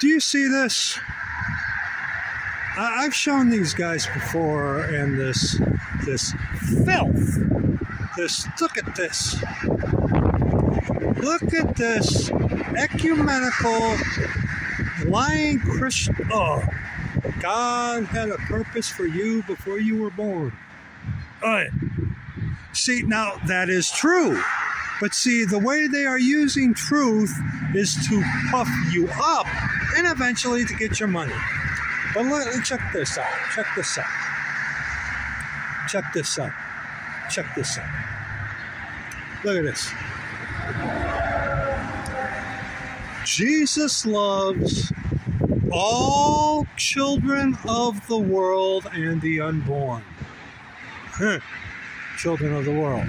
Do you see this? I've shown these guys before, and this this filth. This look at this. Look at this ecumenical lying Christian. Oh, God had a purpose for you before you were born. All right. See, now that is true. But see, the way they are using truth is to puff you up and eventually to get your money. But let, check this out. Check this out. Check this out. Check this out. Look at this. Jesus loves all children of the world and the unborn. children of the world.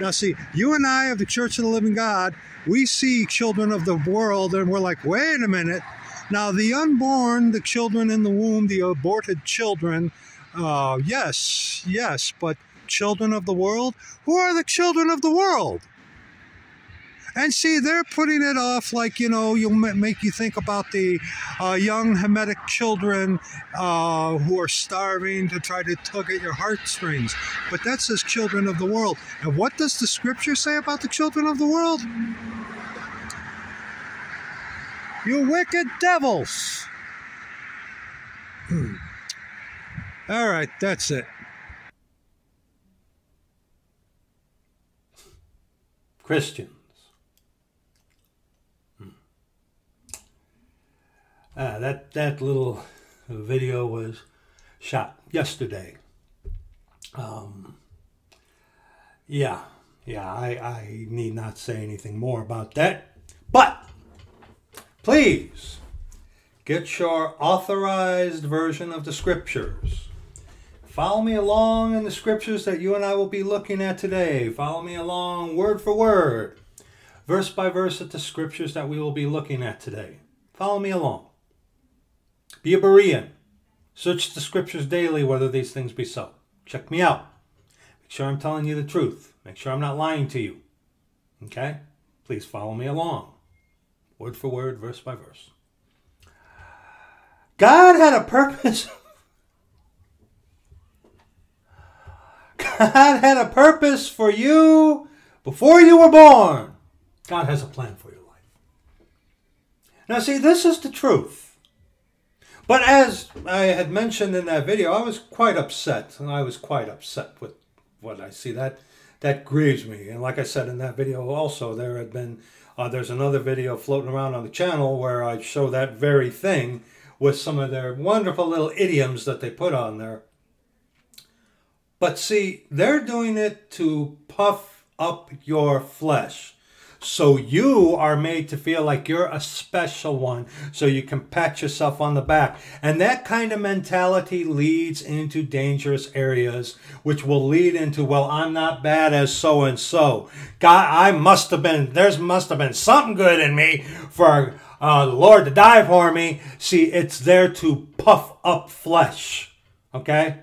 Now, see, you and I of the Church of the Living God, we see children of the world and we're like, wait a minute. Now, the unborn, the children in the womb, the aborted children, uh, yes, yes, but children of the world? Who are the children of the world? And see, they're putting it off like, you know, you'll make you think about the uh, young Hamitic children uh, who are starving to try to tug at your heartstrings. But that says children of the world. And what does the scripture say about the children of the world? You wicked devils. Hmm. All right, that's it. Christians. Hmm. Ah, that that little video was shot yesterday. Um, yeah, yeah, I, I need not say anything more about that. But please get your authorized version of the scriptures. Follow me along in the scriptures that you and I will be looking at today. Follow me along word for word, verse by verse at the scriptures that we will be looking at today. Follow me along. Be a Berean. Search the scriptures daily whether these things be so. Check me out. Make sure I'm telling you the truth. Make sure I'm not lying to you. Okay? Please follow me along. Word for word, verse by verse. God had a purpose God had a purpose for you before you were born. God has a plan for your life. Now, see, this is the truth. But as I had mentioned in that video, I was quite upset, and I was quite upset with what I see. That that grieves me. And like I said in that video, also there had been uh, there's another video floating around on the channel where I show that very thing with some of their wonderful little idioms that they put on there. But see, they're doing it to puff up your flesh. So you are made to feel like you're a special one, so you can pat yourself on the back. And that kind of mentality leads into dangerous areas, which will lead into, well, I'm not bad as so and so. God, I must have been, there's must have been something good in me for uh, the Lord to die for me. See, it's there to puff up flesh. Okay?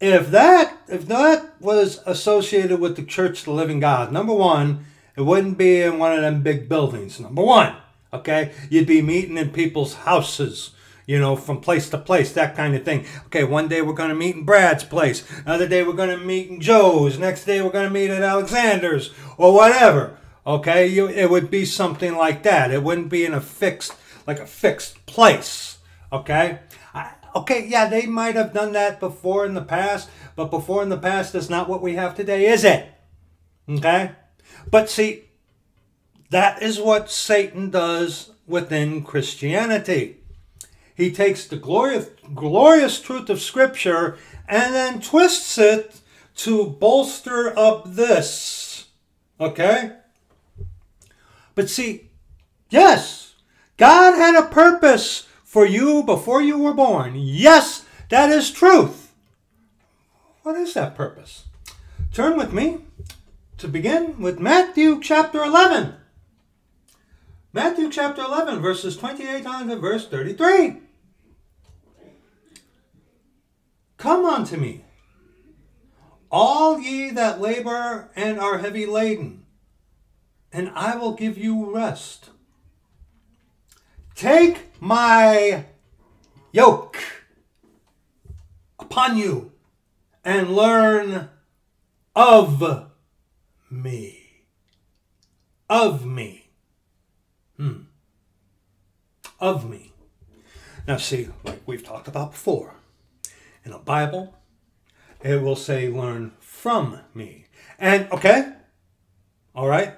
If that if that was associated with the Church of the Living God, number one, it wouldn't be in one of them big buildings. Number one, okay, you'd be meeting in people's houses. You know, from place to place, that kind of thing. Okay, one day we're going to meet in Brad's place. Another day we're going to meet in Joe's. Next day we're going to meet at Alexander's or whatever. Okay, you, it would be something like that. It wouldn't be in a fixed, like a fixed place. Okay, Okay, yeah, they might have done that before in the past, but before in the past is not what we have today, is it? Okay? But see, that is what Satan does within Christianity. He takes the glorious, glorious truth of Scripture and then twists it to bolster up this. Okay? But see, yes, God had a purpose for you before you were born. Yes, that is truth. What is that purpose? Turn with me to begin with Matthew chapter 11. Matthew chapter 11, verses 28 on to verse 33. Come unto me, all ye that labor and are heavy laden, and I will give you rest. Take my yoke upon you and learn of me. Of me. Hmm. Of me. Now, see, like we've talked about before, in a Bible, it will say, learn from me. And, okay, all right,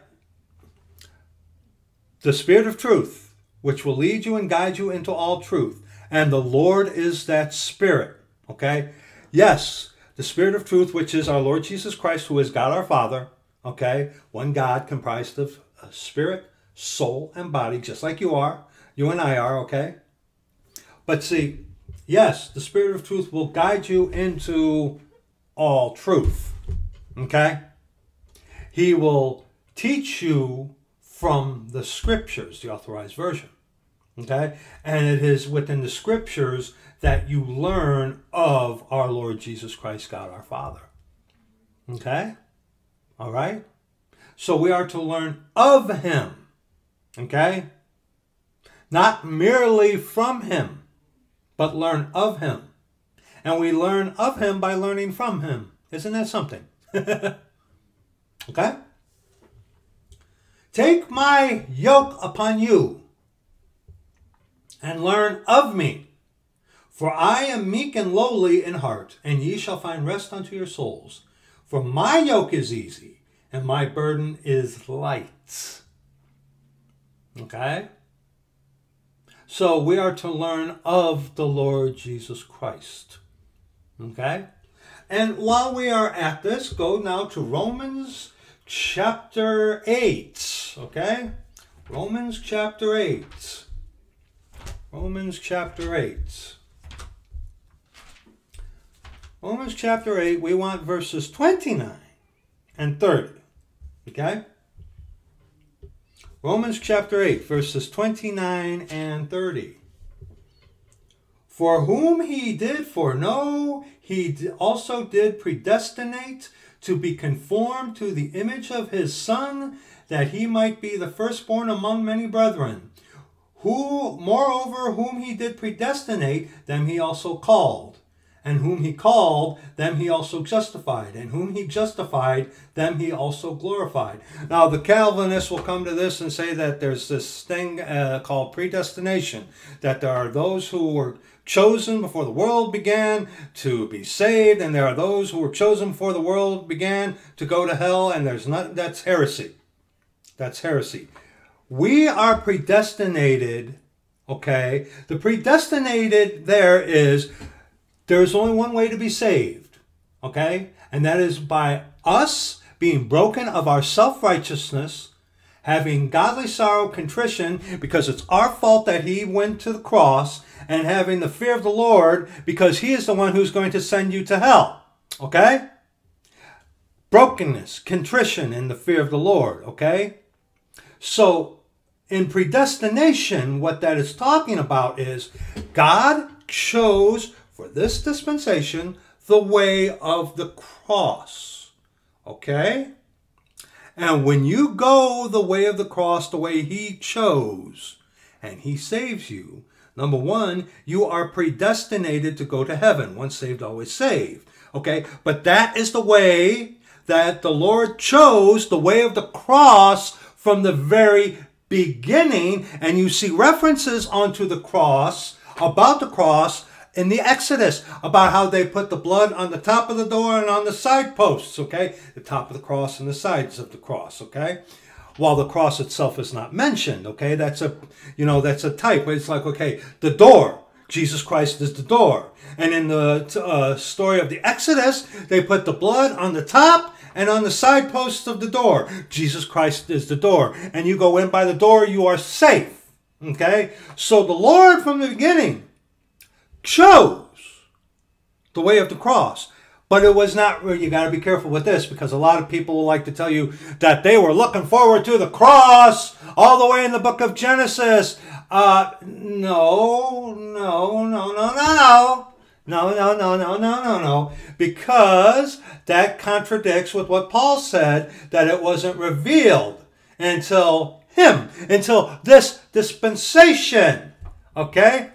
the Spirit of truth, which will lead you and guide you into all truth. And the Lord is that Spirit, okay? Yes, the Spirit of truth, which is our Lord Jesus Christ, who is God our Father, okay? One God comprised of uh, spirit, soul, and body, just like you are. You and I are, okay? But see, yes, the Spirit of truth will guide you into all truth, okay? He will teach you from the scriptures, the authorized version. Okay? And it is within the scriptures that you learn of our Lord Jesus Christ, God our Father. Okay? All right? So we are to learn of Him. Okay? Not merely from Him, but learn of Him. And we learn of Him by learning from Him. Isn't that something? okay? Take my yoke upon you and learn of me. For I am meek and lowly in heart, and ye shall find rest unto your souls. For my yoke is easy, and my burden is light. Okay? So we are to learn of the Lord Jesus Christ. Okay? And while we are at this, go now to Romans chapter 8. Okay? Romans chapter 8. Romans chapter 8. Romans chapter 8, we want verses 29 and 30. Okay? Romans chapter 8, verses 29 and 30. For whom he did foreknow, he also did predestinate to be conformed to the image of his Son, that he might be the firstborn among many brethren. Who, moreover, whom he did predestinate, them he also called. And whom he called, them he also justified. And whom he justified, them he also glorified. Now, the Calvinists will come to this and say that there's this thing uh, called predestination, that there are those who were chosen before the world began to be saved, and there are those who were chosen before the world began to go to hell, and there's not that's heresy. That's heresy. We are predestinated, okay? The predestinated there is there's only one way to be saved, okay? And that is by us being broken of our self righteousness, having godly sorrow, contrition, because it's our fault that he went to the cross, and having the fear of the Lord because He is the one who's going to send you to hell. Okay? Brokenness, contrition, and the fear of the Lord. Okay? So, in predestination, what that is talking about is God chose for this dispensation the way of the cross. Okay? And when you go the way of the cross, the way He chose, and He saves you, Number one, you are predestinated to go to heaven. Once saved, always saved. Okay? But that is the way that the Lord chose, the way of the cross from the very beginning. And you see references onto the cross, about the cross, in the Exodus about how they put the blood on the top of the door and on the side posts, okay? The top of the cross and the sides of the cross, okay? While the cross itself is not mentioned. Okay, that's a you know that's a type. It's like okay, the door. Jesus Christ is the door. And in the uh, story of the Exodus, they put the blood on the top and on the side posts of the door. Jesus Christ is the door. And you go in by the door, you are safe. Okay? So the Lord from the beginning chose the way of the cross. But it was not, you got to be careful with this because a lot of people will like to tell you that they were looking forward to the cross all the way in the book of Genesis. Uh, no, no, no, no, no. No, no, no, no, no, no, no. Because that contradicts with what Paul said that it wasn't revealed until him until this dispensation. Okay?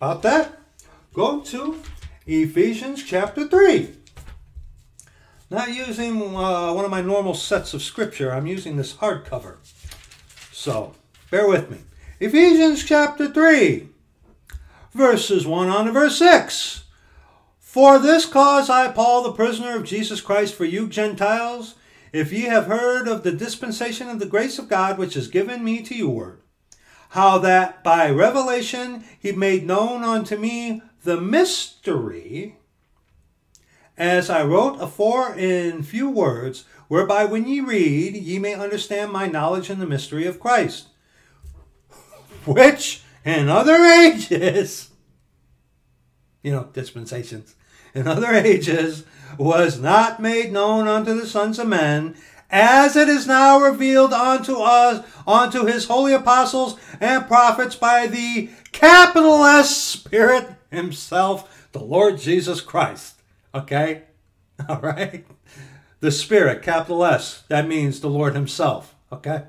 About that, go to Ephesians chapter 3. Not using uh, one of my normal sets of scripture, I'm using this hardcover. So, bear with me. Ephesians chapter 3, verses 1 on to verse 6. For this cause I, Paul, the prisoner of Jesus Christ, for you Gentiles, if ye have heard of the dispensation of the grace of God which is given me to you, how that by revelation he made known unto me the mystery, as I wrote afore in few words, whereby when ye read, ye may understand my knowledge in the mystery of Christ, which in other ages, you know, dispensations, in other ages was not made known unto the sons of men, as it is now revealed unto us, unto his holy apostles and prophets by the capital S Spirit himself, the Lord Jesus Christ. Okay? All right? The Spirit, capital S, that means the Lord himself. Okay?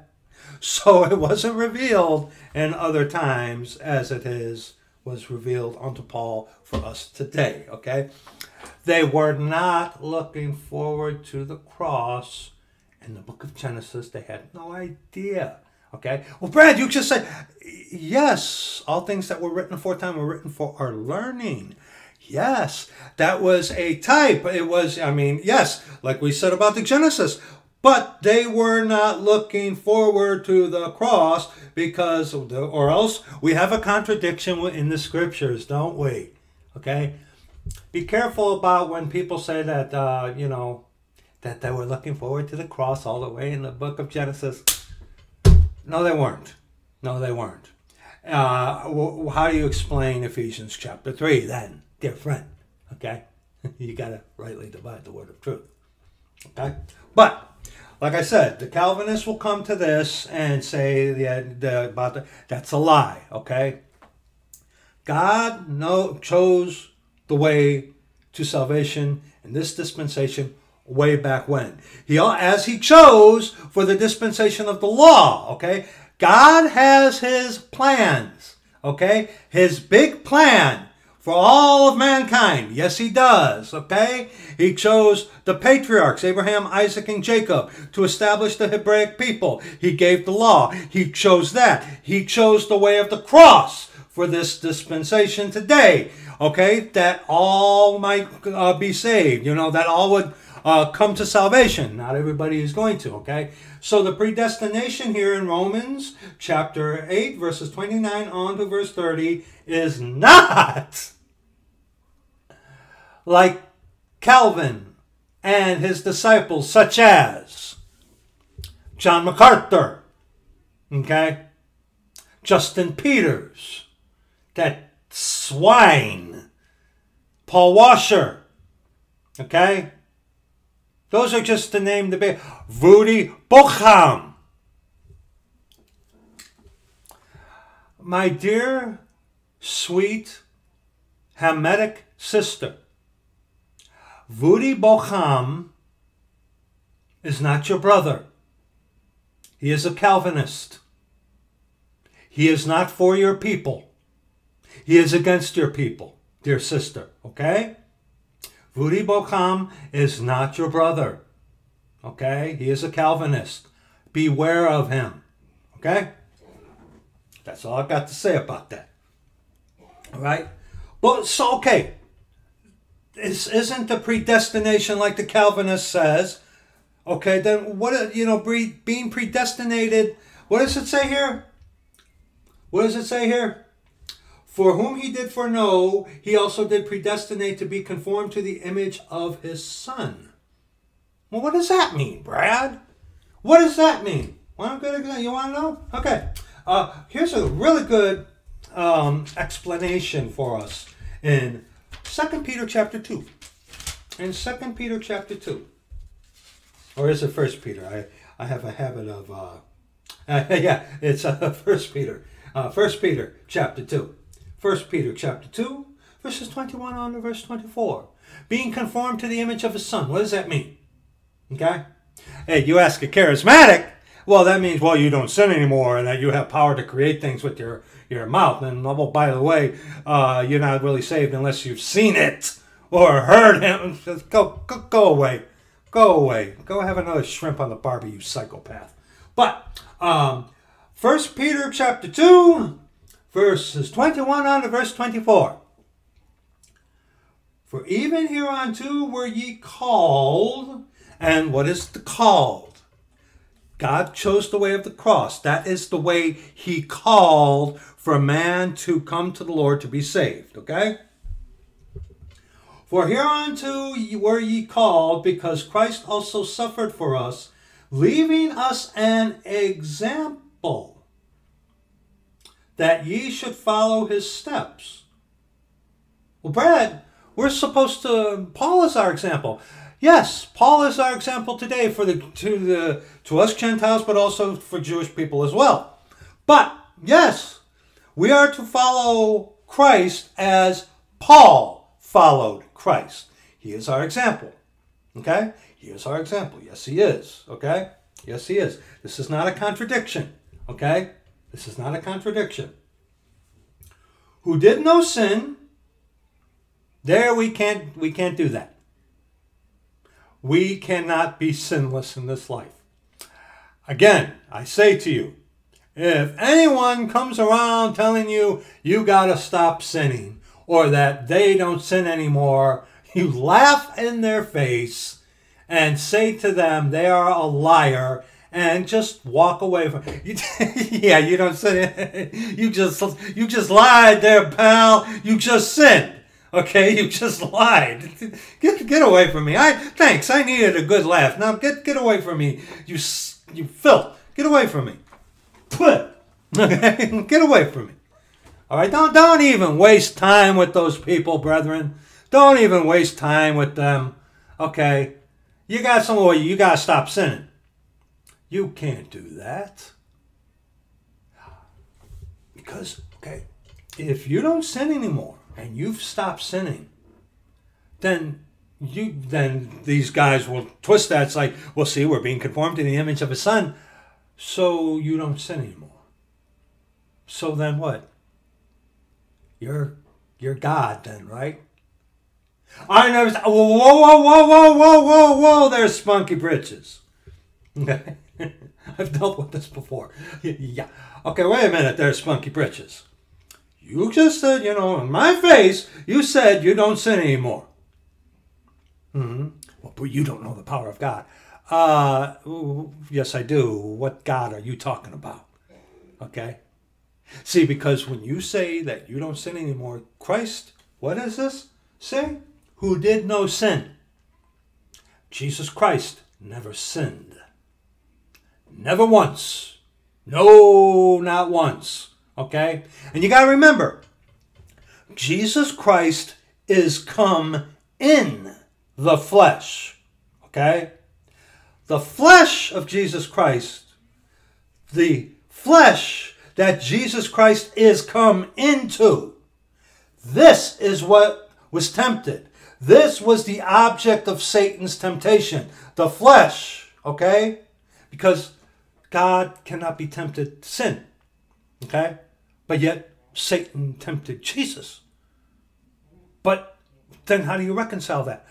So it wasn't revealed in other times as it is was revealed unto Paul for us today. Okay? They were not looking forward to the cross in the book of Genesis. They had no idea. Okay? Well, Brad, you just said, yes, all things that were written aforetime were written for our learning. Yes, that was a type. It was, I mean, yes, like we said about the Genesis, but they were not looking forward to the cross because, or else we have a contradiction in the scriptures, don't we? Okay? Be careful about when people say that, uh, you know, that they were looking forward to the cross all the way in the book of Genesis. No, they weren't. No, they weren't. Uh, how do you explain Ephesians chapter 3 then, dear friend? Okay? you got to rightly divide the word of truth. Okay? But, like I said, the Calvinists will come to this and say the, the, about the, that's a lie. Okay? God no, chose the way to salvation in this dispensation way back when. He all as he chose for the dispensation of the law, okay? God has his plans, okay? His big plan for all of mankind. Yes, he does, okay? He chose the patriarchs, Abraham, Isaac, and Jacob, to establish the Hebraic people. He gave the law. He chose that. He chose the way of the cross for this dispensation today okay, that all might uh, be saved, you know, that all would uh, come to salvation. Not everybody is going to, okay? So the predestination here in Romans chapter 8, verses 29 on to verse 30 is not like Calvin and his disciples, such as John MacArthur, okay? Justin Peters, that swine. Paul Washer. Okay? Those are just to name the big. Voddie Baucham. My dear, sweet, Hamitic sister, Voddie Baucham is not your brother. He is a Calvinist. He is not for your people. He is against your people, dear sister, okay? Voddie Baucham is not your brother, okay? He is a Calvinist. Beware of him, okay? That's all I've got to say about that. All right? But so, okay. This isn't the predestination like the Calvinist says. Okay, then what, you know, being predestinated, what does it say here? What does it say here? For whom he did foreknow, he also did predestinate to be conformed to the image of his son. Well, what does that mean, Brad? What does that mean? Well, good. You want to know? Okay. Uh, here's a really good um, explanation for us in Second Peter chapter two. In Second Peter chapter two, or is it First Peter? I I have a habit of uh, uh yeah, it's uh, First Peter. Uh, First Peter chapter two. 1 Peter chapter 2, verses 21 on to verse 24. Being conformed to the image of his son. What does that mean? Okay? Hey, you ask a charismatic, well, that means well you don't sin anymore, and that you have power to create things with your your mouth. And oh, by the way, uh, you're not really saved unless you've seen it or heard him. Just go, go, go away, go away, go have another shrimp on the barbie, you psychopath. But um, First Peter chapter two, verses twenty-one on to verse twenty-four. For even hereunto were ye called, and what is the called? God chose the way of the cross. That is the way He called for man to come to the Lord to be saved. Okay? For hereunto were ye called, because Christ also suffered for us, leaving us an example, that ye should follow his steps. Well, Brad, we're supposed to. Paul is our example. Yes, Paul is our example today for the to the to us Gentiles, but also for Jewish people as well. But yes, we are to follow Christ as Paul followed Christ. He is our example. Okay? He is our example. Yes, he is. Okay? Yes, he is. This is not a contradiction. Okay? This is not a contradiction. Who did no sin? There we can't we can't do that. We cannot be sinless in this life. Again, I say to you, if anyone comes around telling you you got to stop sinning or that they don't sin anymore, you laugh in their face and say to them they are a liar and just walk away from yeah you don't say you just you just lied there pal you just sinned Okay, you just lied. Get get away from me. I thanks. I needed a good laugh. Now get get away from me. You you filth. Get away from me. Okay, get away from me. All right, don't don't even waste time with those people, brethren. Don't even waste time with them. Okay, you got some. You gotta stop sinning. You can't do that because okay, if you don't sin anymore and you've stopped sinning, then you then these guys will twist that. It's like, well, see, we're being conformed to the image of a son, so you don't sin anymore. So then what? You're you're God then, right? I never. Whoa, whoa, whoa, whoa, whoa, whoa, whoa, whoa! There's spunky britches. Okay, I've dealt with this before. Yeah. Okay, wait a minute. There's spunky britches. You just said, you know, in my face, you said you don't sin anymore. hmm Well, but you don't know the power of God. Uh, yes, I do. What God are you talking about? Okay. See, because when you say that you don't sin anymore, Christ, what is this say? Who did no sin. Jesus Christ never sinned. Never once. No, not once. Okay? And you got to remember, Jesus Christ is come in the flesh. Okay? The flesh of Jesus Christ, the flesh that Jesus Christ is come into, this is what was tempted. This was the object of Satan's temptation, the flesh. Okay? Because God cannot be tempted to sin. Okay? But yet, Satan tempted Jesus. But then how do you reconcile that?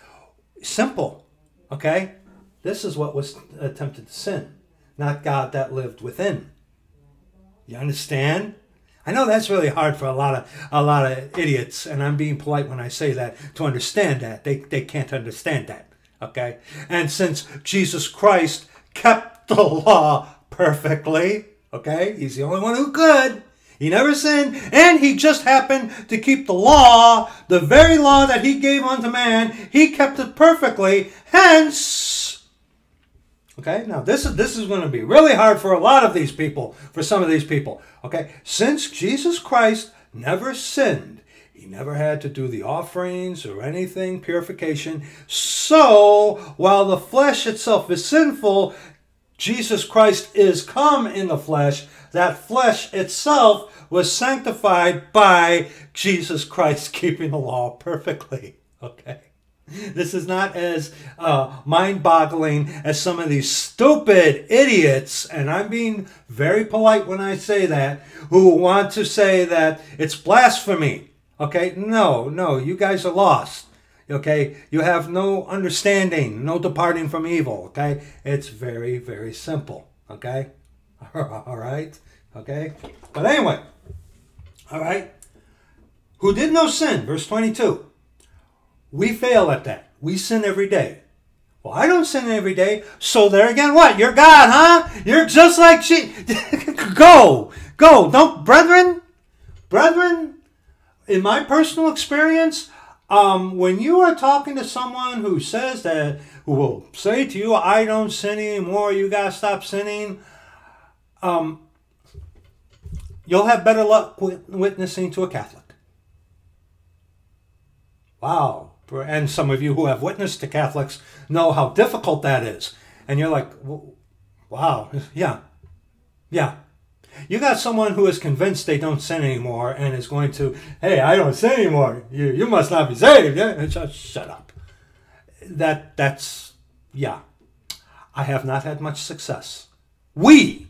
Simple. Okay? This is what was tempted to sin, not God that lived within. You understand? I know that's really hard for a lot of a lot of idiots, and I'm being polite when I say that to understand that. They they can't understand that. Okay? And since Jesus Christ kept the law perfectly, Okay? He's the only one who could. He never sinned, and he just happened to keep the law, the very law that he gave unto man. He kept it perfectly. Hence, okay. Now this is this is going to be really hard for a lot of these people, for some of these people. Okay, since Jesus Christ never sinned, he never had to do the offerings or anything purification. So while the flesh itself is sinful, Jesus Christ is come in the flesh, that flesh itself was sanctified by Jesus Christ keeping the law perfectly. Okay? This is not as uh, mind boggling as some of these stupid idiots, and I'm being very polite when I say that, who want to say that it's blasphemy. Okay? No, no, you guys are lost. Okay? You have no understanding, no departing from evil. Okay? It's very, very simple. Okay? All right? Okay? But anyway, all right? Who did no sin, verse 22. We fail at that. We sin every day. Well, I don't sin every day. So there again, what? You're God, huh? You're just like she. go, go. Don't, brethren, brethren. In my personal experience, um, when you are talking to someone who says that, who will say to you, "I don't sin anymore. You gotta stop sinning," um, you'll have better luck witnessing to a Catholic. Wow, and some of you who have witnessed to Catholics know how difficult that is. And you're like, wow, yeah, yeah. You got someone who is convinced they don't sin anymore and is going to, hey, I don't sin anymore. You, you must not be saved. Yeah, just shut up. That that's yeah. I have not had much success. We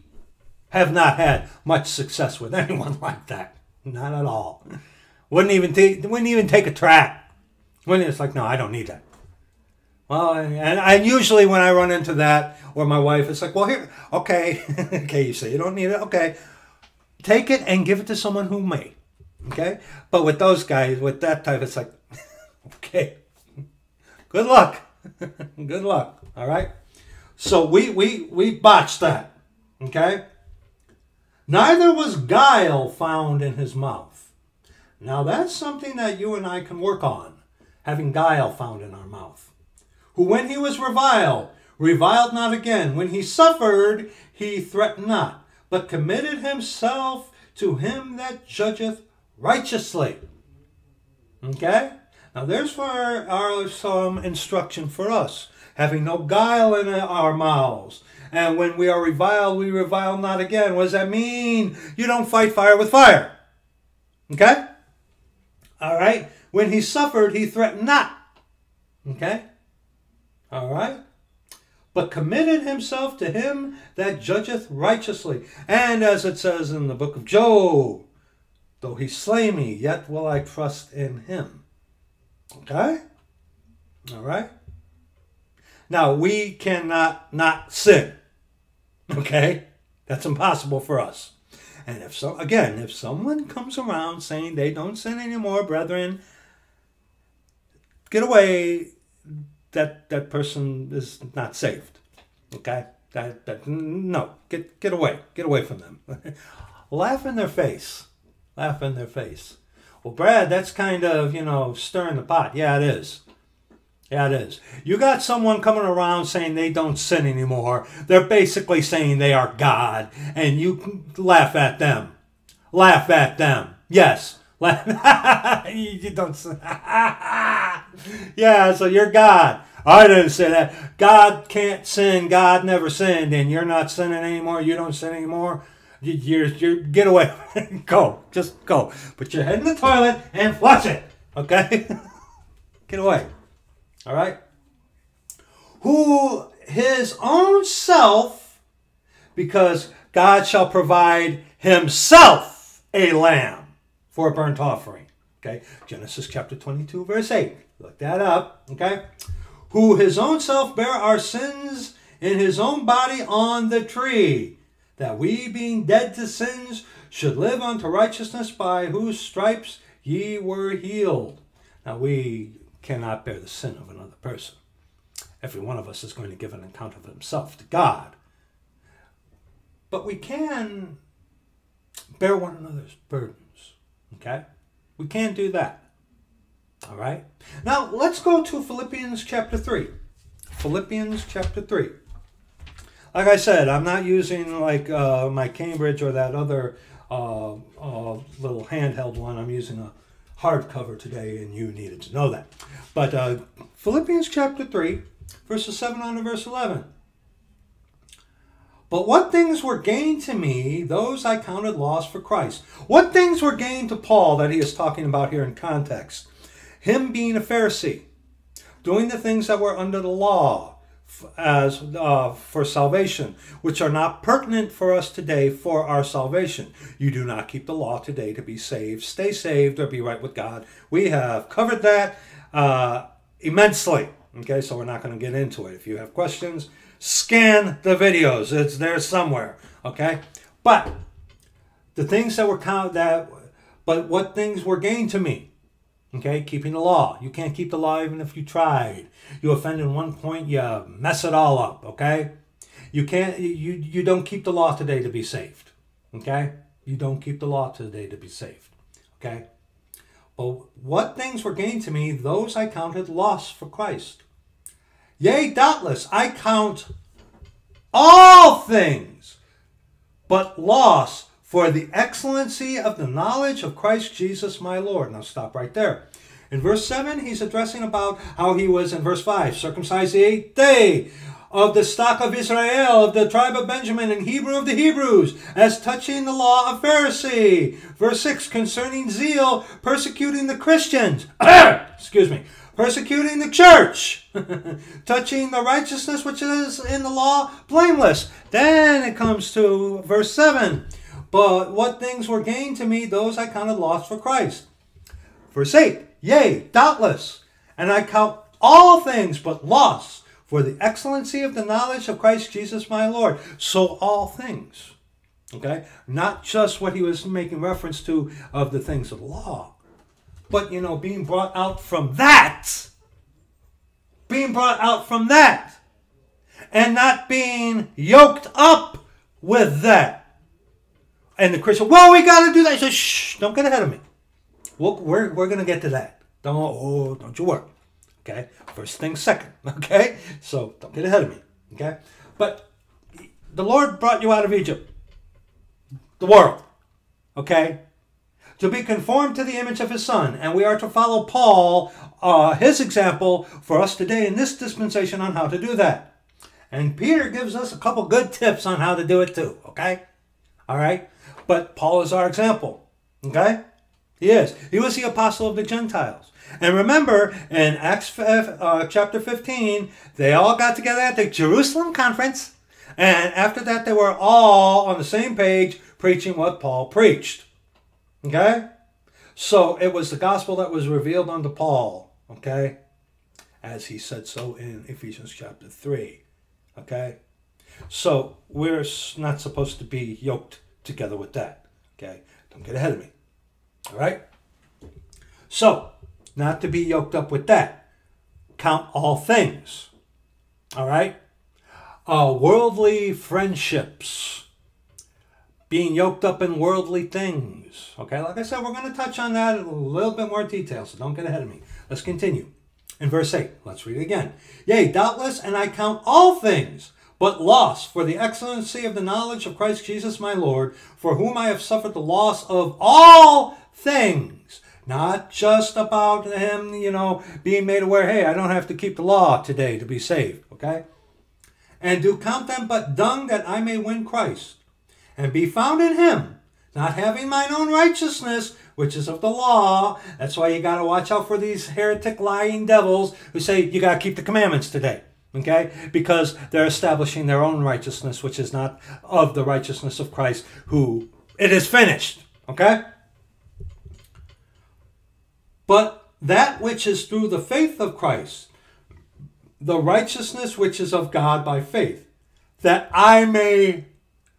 have not had much success with anyone like that. Not at all. Wouldn't even take wouldn't even take a track. When it's like, no, I don't need that. Well, and, and usually when I run into that, or my wife, it's like, well, here, okay, okay, you say you don't need it, okay, take it and give it to someone who may, okay. But with those guys, with that type, it's like, okay, good luck, good luck, all right. So we we we botched that, okay. Neither was guile found in his mouth. Now that's something that you and I can work on having guile found in our mouth. Who, when he was reviled, reviled not again. When he suffered, he threatened not, but committed himself to him that judgeth righteously. Okay? Now, there's for our, our, some instruction for us, having no guile in our mouths. And when we are reviled, we revile not again. What does that mean? You don't fight fire with fire. Okay? All right? When he suffered, he threatened not. Okay? All right? But committed himself to him that judgeth righteously. And as it says in the book of Job, though he slay me, yet will I trust in him. Okay? All right? Now, we cannot not sin. Okay? That's impossible for us. And if so, again, if someone comes around saying they don't sin anymore, brethren, get away, that that person is not saved. Okay, that that no, get get away, get away from them. Laugh in their face, laugh in their face. Well, Brad, that's kind of you know stirring the pot. Yeah, it is. Yeah, it is. You got someone coming around saying they don't sin anymore. They're basically saying they are God, and you laugh at them. Laugh at them. Yes, you don't yeah, so you're God. I didn't say that. God can't sin. God never sinned, and you're not sinning anymore. You don't sin anymore. You're, you're get away. go. Just go. Put your head in the toilet and flush it. Okay? get away. All right? Who his own self, because God shall provide himself a lamb for a burnt offering. Okay, Genesis chapter 22, verse 8. Look that up. Okay, who his own self bare our sins in his own body on the tree, that we, being dead to sins, should live unto righteousness, by whose stripes ye were healed. Now, we cannot bear the sin of another person. Every one of us is going to give an account of himself to God. But we can bear one another's burden. Okay? We can't do that. All right? Now, let's go to Philippians chapter 3. Philippians chapter 3. Like I said, I'm not using like uh, my Cambridge or that other uh, uh, little handheld one. I'm using a hardcover today, and you needed to know that. But uh, Philippians chapter 3, verses 7 on to verse 11. But what things were gained to me, those I counted loss for Christ. What things were gained to Paul that he is talking about here in context? Him being a Pharisee, doing the things that were under the law as uh, for salvation, which are not pertinent for us today for our salvation. You do not keep the law today to be saved. Stay saved or be right with God. We have covered that uh, immensely. Okay, so we're not going to get into it. If you have questions, scan the videos. It's there somewhere. Okay, but the things that were count that, but what things were gained to me? Okay, keeping the law. You can't keep the law even if you tried. You offend in one point, you mess it all up. Okay, you can't. You you don't keep the law today to be saved. Okay, you don't keep the law today to be saved. Okay. But what things were gained to me, those I counted loss for Christ. Yea, doubtless, I count all things, but loss for the excellency of the knowledge of Christ Jesus my Lord. Now stop right there. In verse 7, he's addressing about how he was in verse 5, circumcised the eighth day, of the stock of Israel, of the tribe of Benjamin, and Hebrew of the Hebrews, as touching the law of Pharisee. Verse 6, concerning zeal, persecuting the Christians. Excuse me. Persecuting the church, touching the righteousness which is in the law, blameless. Then it comes to verse 7. But what things were gained to me, those I counted lost for Christ. Verse 8, yea, doubtless, and I count all things but loss for the excellency of the knowledge of Christ Jesus my Lord. So all things. Okay? Not just what he was making reference to of the things of the law, but, you know, being brought out from that. Being brought out from that. And not being yoked up with that. And the Christian, well, we got to do that. He says, shh, don't get ahead of me. We'll, we're we're going to get to that. Don't, oh, don't you worry. Okay? First thing second. Okay? So don't get ahead of me. Okay? But the Lord brought you out of Egypt, the world. Okay? To be conformed to the image of his son. And we are to follow Paul, uh, his example, for us today in this dispensation on how to do that. And Peter gives us a couple good tips on how to do it too. Okay? All right? But Paul is our example. Okay? He is. He was the apostle of the Gentiles. And remember, in Acts uh, chapter 15, they all got together at the Jerusalem conference. And after that, they were all on the same page preaching what Paul preached. Okay? So it was the gospel that was revealed unto Paul. Okay? As he said so in Ephesians chapter 3. Okay? So we're not supposed to be yoked together with that. Okay? Don't get ahead of me. All right? So, not to be yoked up with that. Count all things. All right? Uh, worldly friendships. Being yoked up in worldly things. Okay, like I said, we're going to touch on that in a little bit more detail, so don't get ahead of me. Let's continue. In verse 8, let's read it again. Yea, doubtless, and I count all things but loss for the excellency of the knowledge of Christ Jesus my Lord, for whom I have suffered the loss of all things not just about him, you know, being made aware, hey, I don't have to keep the law today to be saved, okay? And do count them but dung that I may win Christ, and be found in him, not having mine own righteousness, which is of the law. That's why you got to watch out for these heretic lying devils who say you got to keep the commandments today. Okay? Because they're establishing their own righteousness, which is not of the righteousness of Christ, who it is finished. Okay? but that which is through the faith of Christ, the righteousness which is of God by faith, that I may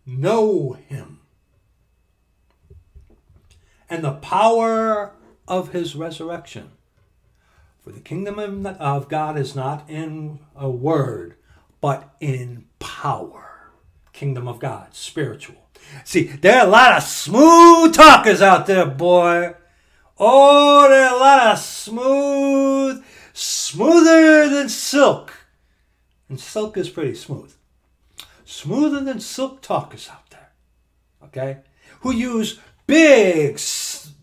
know him and the power of his resurrection. For the kingdom of God is not in a word, but in power. Kingdom of God, spiritual. See, there are a lot of smooth talkers out there, boy. Oh, there are a lot of smooth, smoother than silk. And silk is pretty smooth. Smoother than silk talkers out there. Okay? Who use big,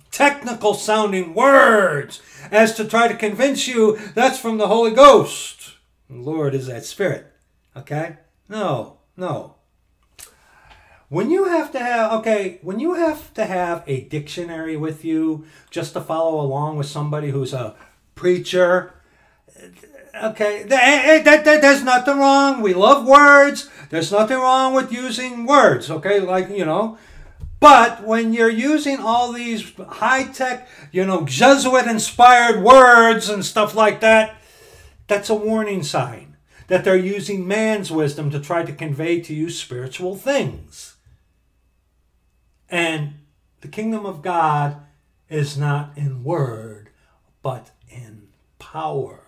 technical sounding words as to try to convince you that's from the Holy Ghost. Lord is that spirit. Okay? No, no. When you have to have okay, when you have to have a dictionary with you just to follow along with somebody who's a preacher, okay, that, eh, eh, that, that, there's nothing wrong. We love words. There's nothing wrong with using words, okay? Like, you know. But when you're using all these high tech, you know, Jesuit inspired words and stuff like that, that's a warning sign that they're using man's wisdom to try to convey to you spiritual things. And the kingdom of God is not in word, but in power.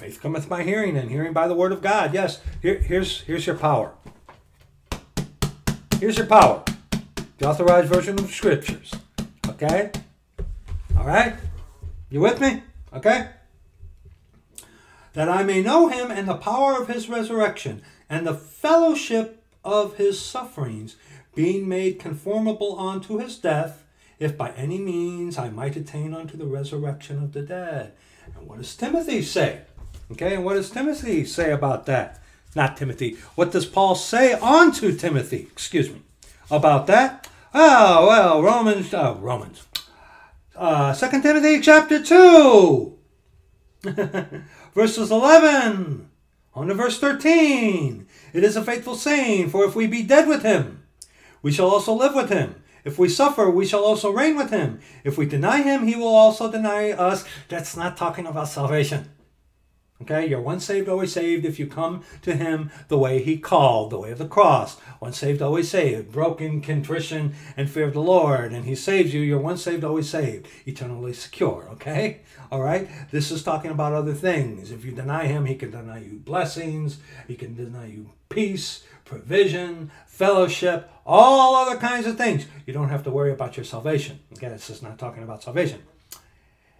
Faith cometh by hearing, and hearing by the word of God. Yes, here, here's, here's your power. Here's your power. The authorized version of the scriptures. Okay? All right? You with me? Okay? That I may know him and the power of his resurrection and the fellowship of his sufferings, being made conformable unto his death, if by any means I might attain unto the resurrection of the dead. And what does Timothy say? Okay, and what does Timothy say about that? Not Timothy. What does Paul say unto Timothy? Excuse me. About that? Oh, well, Romans, uh, Romans. Uh, 2 Timothy chapter 2. Verses 11 on to verse 13. It is a faithful saying, for if we be dead with him, we shall also live with him. If we suffer, we shall also reign with him. If we deny him, he will also deny us. That's not talking about salvation. Okay, you're once saved, always saved if you come to him the way he called, the way of the cross. Once saved, always saved. Broken, contrition, and fear of the Lord. And he saves you. You're once saved, always saved. Eternally secure. Okay? All right? This is talking about other things. If you deny him, he can deny you blessings, he can deny you peace, provision, fellowship, all other kinds of things. You don't have to worry about your salvation. Again, this is not talking about salvation.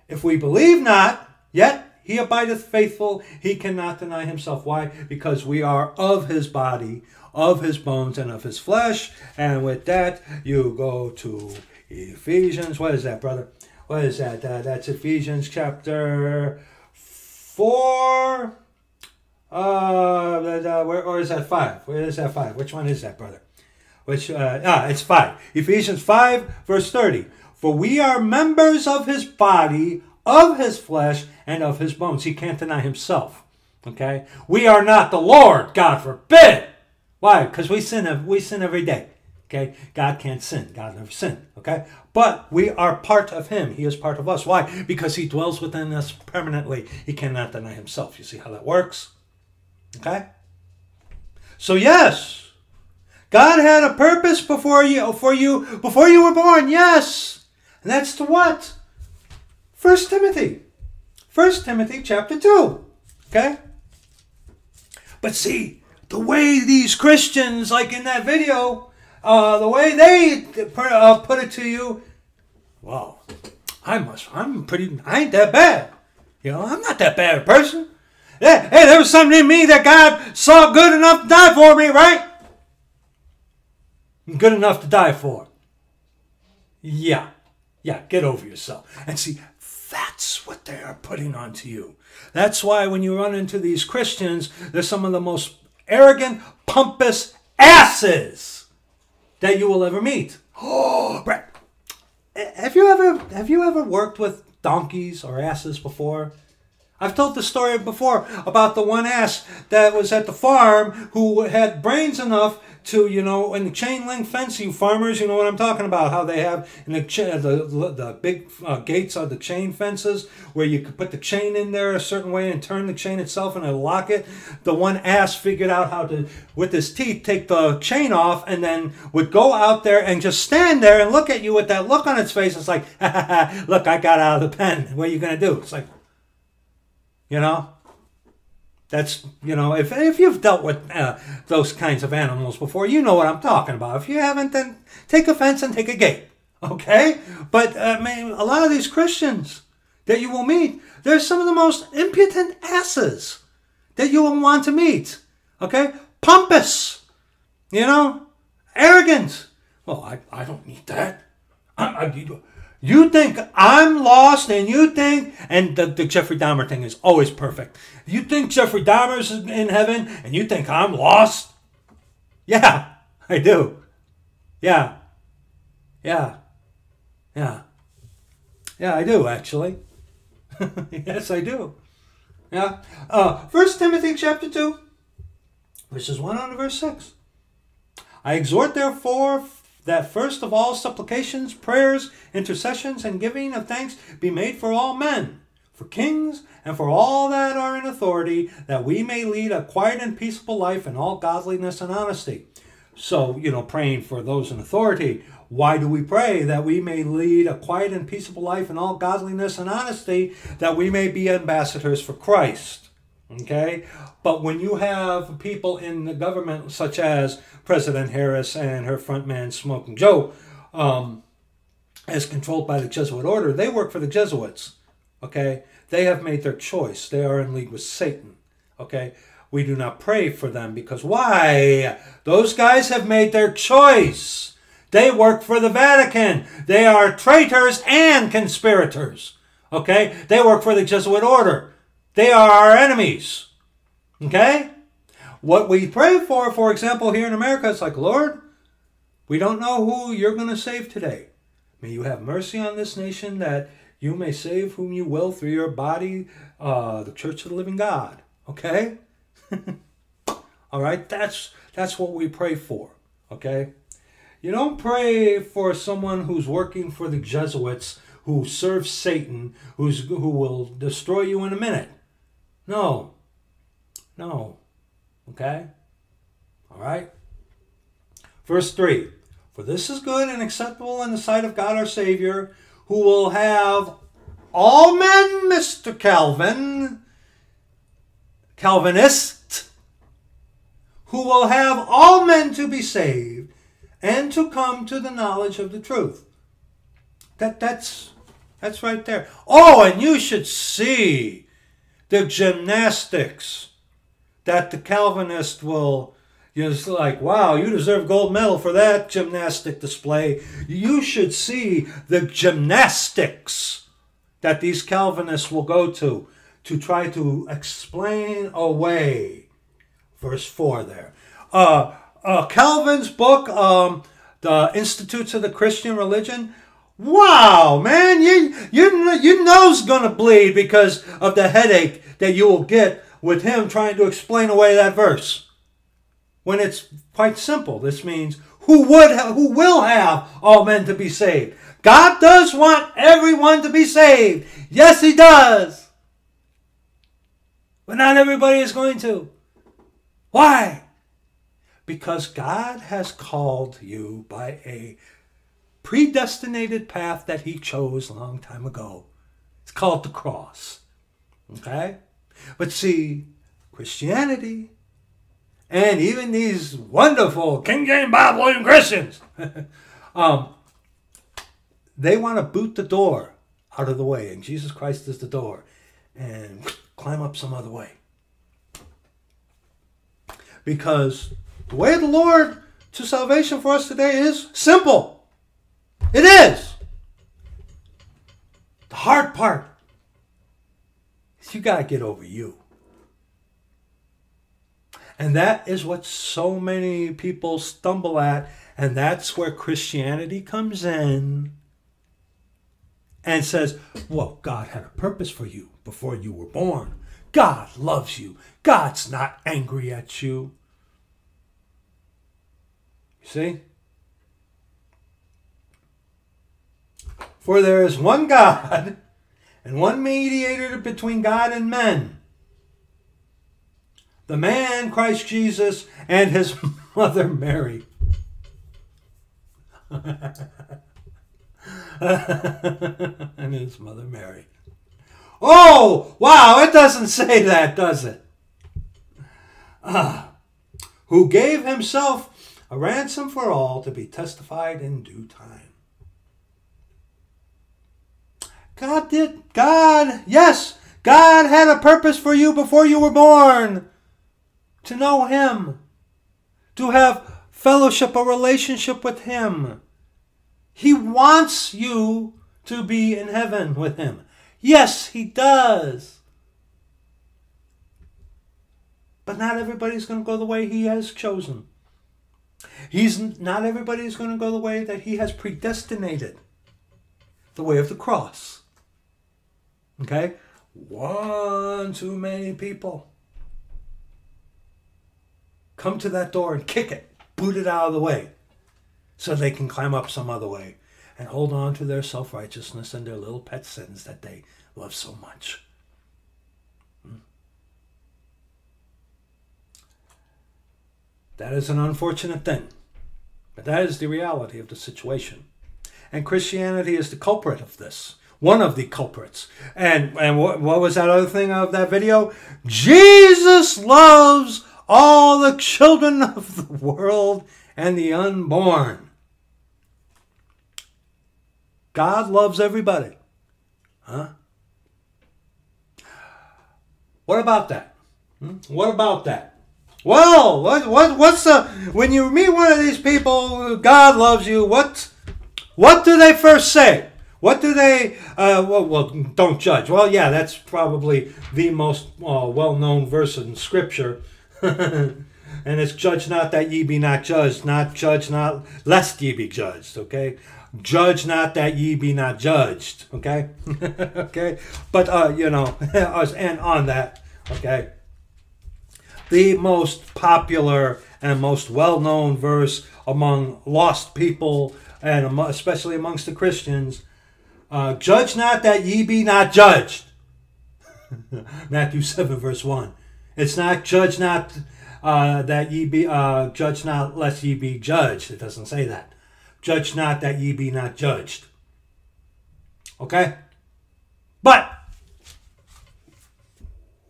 If we believe not, yet he abideth faithful, he cannot deny himself. Why? Because we are of his body, of his bones, and of his flesh. And with that, you go to Ephesians. What is that, brother? What is that? Uh, that's Ephesians chapter 4. Uh, where, or is that 5? Where is that 5? Which one is that, brother? Which, uh, ah, it's 5. Ephesians 5, verse 30. For we are members of his body, of his flesh, and of his bones. He can't deny himself. Okay? We are not the Lord, God forbid. Why? Because we sin we sin every day. Okay? God can't sin. God never sinned. Okay? But we are part of him. He is part of us. Why? Because he dwells within us permanently. He cannot deny himself. You see how that works? Okay? So yes, God had a purpose before you for you before you were born. Yes. And that's to what? First Timothy. First Timothy chapter 2. Okay? But see, the way these Christians, like in that video, uh, the way they put, uh, put it to you, well, I must, I'm pretty, I ain't that bad. You know, I'm not that bad a person. Hey, hey, there was something in me that God saw good enough to die for me, right? Good enough to die for. Yeah. Yeah, get over yourself. And see, that's what they are putting onto you. That's why when you run into these Christians, they're some of the most arrogant, pompous asses that you will ever meet. Oh, Brett, have you ever have you ever worked with donkeys or asses before? I've told the story before about the one ass that was at the farm who had brains enough to, you know, in the chain link fence you farmers, you know what I'm talking about, how they have in the the, the big uh, gates of the chain fences where you could put the chain in there a certain way and turn the chain itself and lock it. The one ass figured out how to, with his teeth, take the chain off and then would go out there and just stand there and look at you with that look on its face. It's like, look, I got out of the pen. What are you going to do? It's like, you know? That's, you know, if, if you've dealt with uh, those kinds of animals before, you know what I'm talking about. If you haven't, then take a fence and take a gate. Okay? But, uh, I mean, a lot of these Christians that you will meet, they're some of the most impudent asses that you will want to meet. Okay? Pompous. You know? Arrogant. Well, I, I don't need that. I, I, you think I'm lost and you think, and the, the Jeffrey Dahmer thing is always perfect. You think Jeffrey Dahmer's in heaven and you think I'm lost? Yeah, I do. Yeah. Yeah. Yeah. Yeah, I do, actually. yes, I do. Yeah. Uh, First Timothy chapter 2, verses 1 on verse 6. I exhort therefore that first of all supplications, prayers, intercessions, and giving of thanks be made for all men, for kings, and for all that are in authority, that we may lead a quiet and peaceable life in all godliness and honesty. So, you know, praying for those in authority. Why do we pray? That we may lead a quiet and peaceable life in all godliness and honesty, that we may be ambassadors for Christ. Okay? But when you have people in the government, such as President Harris and her front man, Smoking Joe, um, as controlled by the Jesuit order, they work for the Jesuits. Okay? They have made their choice. They are in league with Satan. Okay? We do not pray for them because why? Those guys have made their choice. They work for the Vatican. They are traitors and conspirators. Okay? They work for the Jesuit order. They are our enemies. Okay? What we pray for, for example, here in America, it's like, Lord, we don't know who you're going to save today. May you have mercy on this nation that you may save whom you will through your body, uh, the Church of the Living God. Okay? All right? That's that's what we pray for. Okay? You don't pray for someone who's working for the Jesuits, who serves Satan, who's who will destroy you in a minute. No. No. Okay? All right? Verse 3 For this is good and acceptable in the sight of God our Savior, who will have all men, Mr. Calvin, Calvinist, who will have all men to be saved and to come to the knowledge of the truth. That that's that's right there. Oh, and you should see the gymnastics that the Calvinist will you know, it's like, wow, you deserve gold medal for that gymnastic display. You should see the gymnastics that these Calvinists will go to to try to explain away verse 4 there. Uh, uh, Calvin's book, um, The Institutes of the Christian Religion, wow, man, you, you, your nose to bleed because of the headache that you will get with him trying to explain away that verse. When it's quite simple, this means who would who will have all men to be saved. God does want everyone to be saved. Yes, he does. But not everybody is going to. Why? Because God has called you by a predestinated path that he chose a long time ago. It's called the cross. Okay? But see, Christianity and even these wonderful King James Bible believing Christians, um, they want to boot the door out of the way, and Jesus Christ is the door, and climb up some other way. Because the way of the Lord to salvation for us today is simple. It is. The hard part is you got to get over you. And that is what so many people stumble at. And that's where Christianity comes in and says, Well, God had a purpose for you before you were born. God loves you. God's not angry at you. You see? For there is one God and one mediator between God and men the man Christ Jesus and his mother Mary. and his mother Mary. Oh, wow, it doesn't say that, does it? Ah, who gave himself a ransom for all to be testified in due time. God did, God, yes, God had a purpose for you before you were born to know Him, to have fellowship, a relationship with Him. He wants you to be in heaven with Him. Yes, He does. But not everybody's going to go the way He has chosen. He's not everybody's going to go the way that He has predestinated, the way of the cross. Okay? one too many people come to that door and kick it, boot it out of the way, so they can climb up some other way and hold on to their self righteousness and their little pet sins that they love so much. Hmm. That is an unfortunate thing, but that is the reality of the situation. And Christianity is the culprit of this one of the culprits. And and what, what was that other thing of that video? Jesus loves all the children of the world and the unborn. God loves everybody. Huh? What about that? Hmm? What about that? Well, what, what, what's the when you meet one of these people, God loves you. What, what do they first say? What do they? Uh, well, well, don't judge. Well, yeah, that's probably the most uh, well-known verse in Scripture, and it's "Judge not that ye be not judged, not judge not lest ye be judged." Okay, judge not that ye be not judged. Okay, okay, but uh, you know, and on that, okay, the most popular and most well-known verse among lost people and especially amongst the Christians uh, judge not that ye be not judged. Matthew 7, verse 1. It's not judge not uh, that ye be, uh, judge not lest ye be judged. It doesn't say that. Judge not that ye be not judged. Okay? But,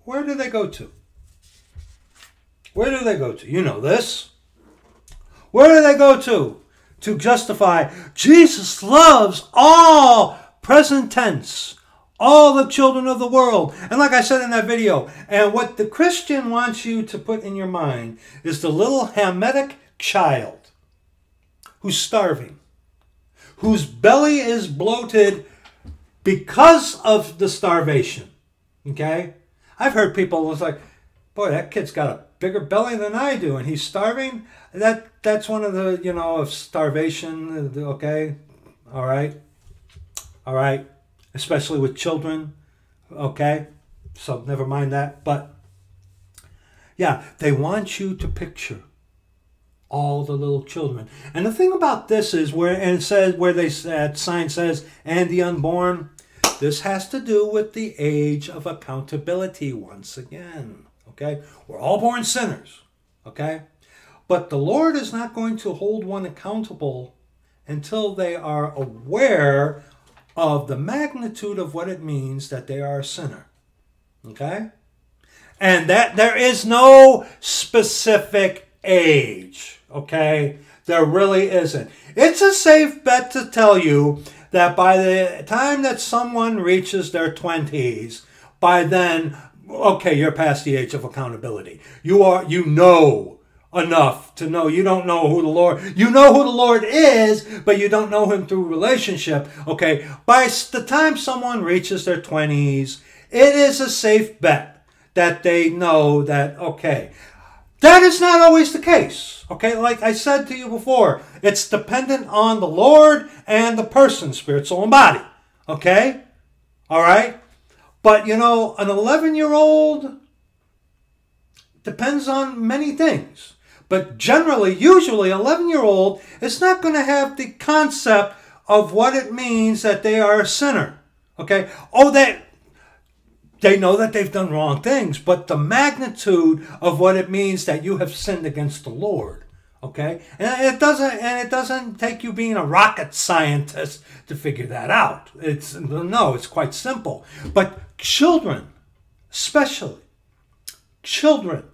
where do they go to? Where do they go to? You know this. Where do they go to? To justify Jesus loves all present tense, all the children of the world. And like I said in that video, and what the Christian wants you to put in your mind is the little Hamitic child who's starving, whose belly is bloated because of the starvation. Okay? I've heard people it's like, boy, that kid's got a bigger belly than I do, and he's starving. That that's one of the you know of starvation. Okay, all right all right? Especially with children, okay? So never mind that. But yeah, they want you to picture all the little children. And the thing about this is where and it says where they that sign says and the unborn, this has to do with the age of accountability once again. Okay? We're all born sinners. Okay? But the Lord is not going to hold one accountable until they are aware of the magnitude of what it means that they are a sinner. Okay? And that there is no specific age. Okay? There really isn't. It's a safe bet to tell you that by the time that someone reaches their 20s, by then, okay, you're past the age of accountability. You are, you know enough to know. You don't know who the Lord you know who the Lord is but you don't know him through relationship. Okay by the time someone reaches their 20s it is a safe bet that they know that okay that is not always the case. Okay like I said to you before it's dependent on the Lord and the person spirit soul and body. Okay? All right? But you know an 11 year old depends on many things but generally, usually, 11 year old is not going to have the concept of what it means that they are a sinner. Okay? Oh, they, they know that they've done wrong things, but the magnitude of what it means that you have sinned against the Lord. Okay? And it doesn't and it doesn't take you being a rocket scientist to figure that out. It's no, it's quite simple. But children, especially children,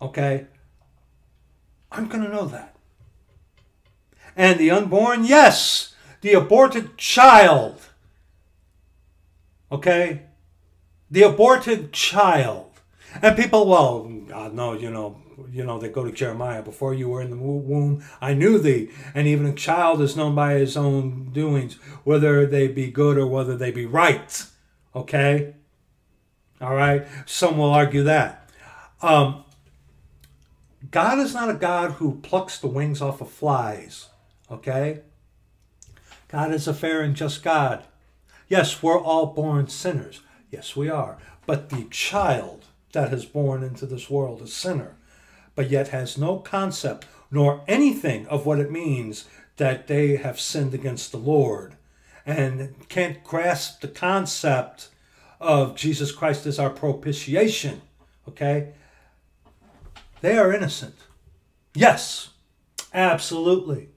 okay, I'm going to know that. And the unborn, yes, the aborted child. Okay? The aborted child. And people, well, God knows, you know, you know, they go to Jeremiah, before you were in the womb, I knew thee. And even a child is known by his own doings, whether they be good or whether they be right. Okay? All right? Some will argue that. Um, God is not a God who plucks the wings off of flies, okay? God is a fair and just God. Yes, we're all born sinners. Yes, we are. But the child that is born into this world, a sinner, but yet has no concept nor anything of what it means that they have sinned against the Lord and can't grasp the concept of Jesus Christ as our propitiation, okay? They are innocent. Yes, absolutely.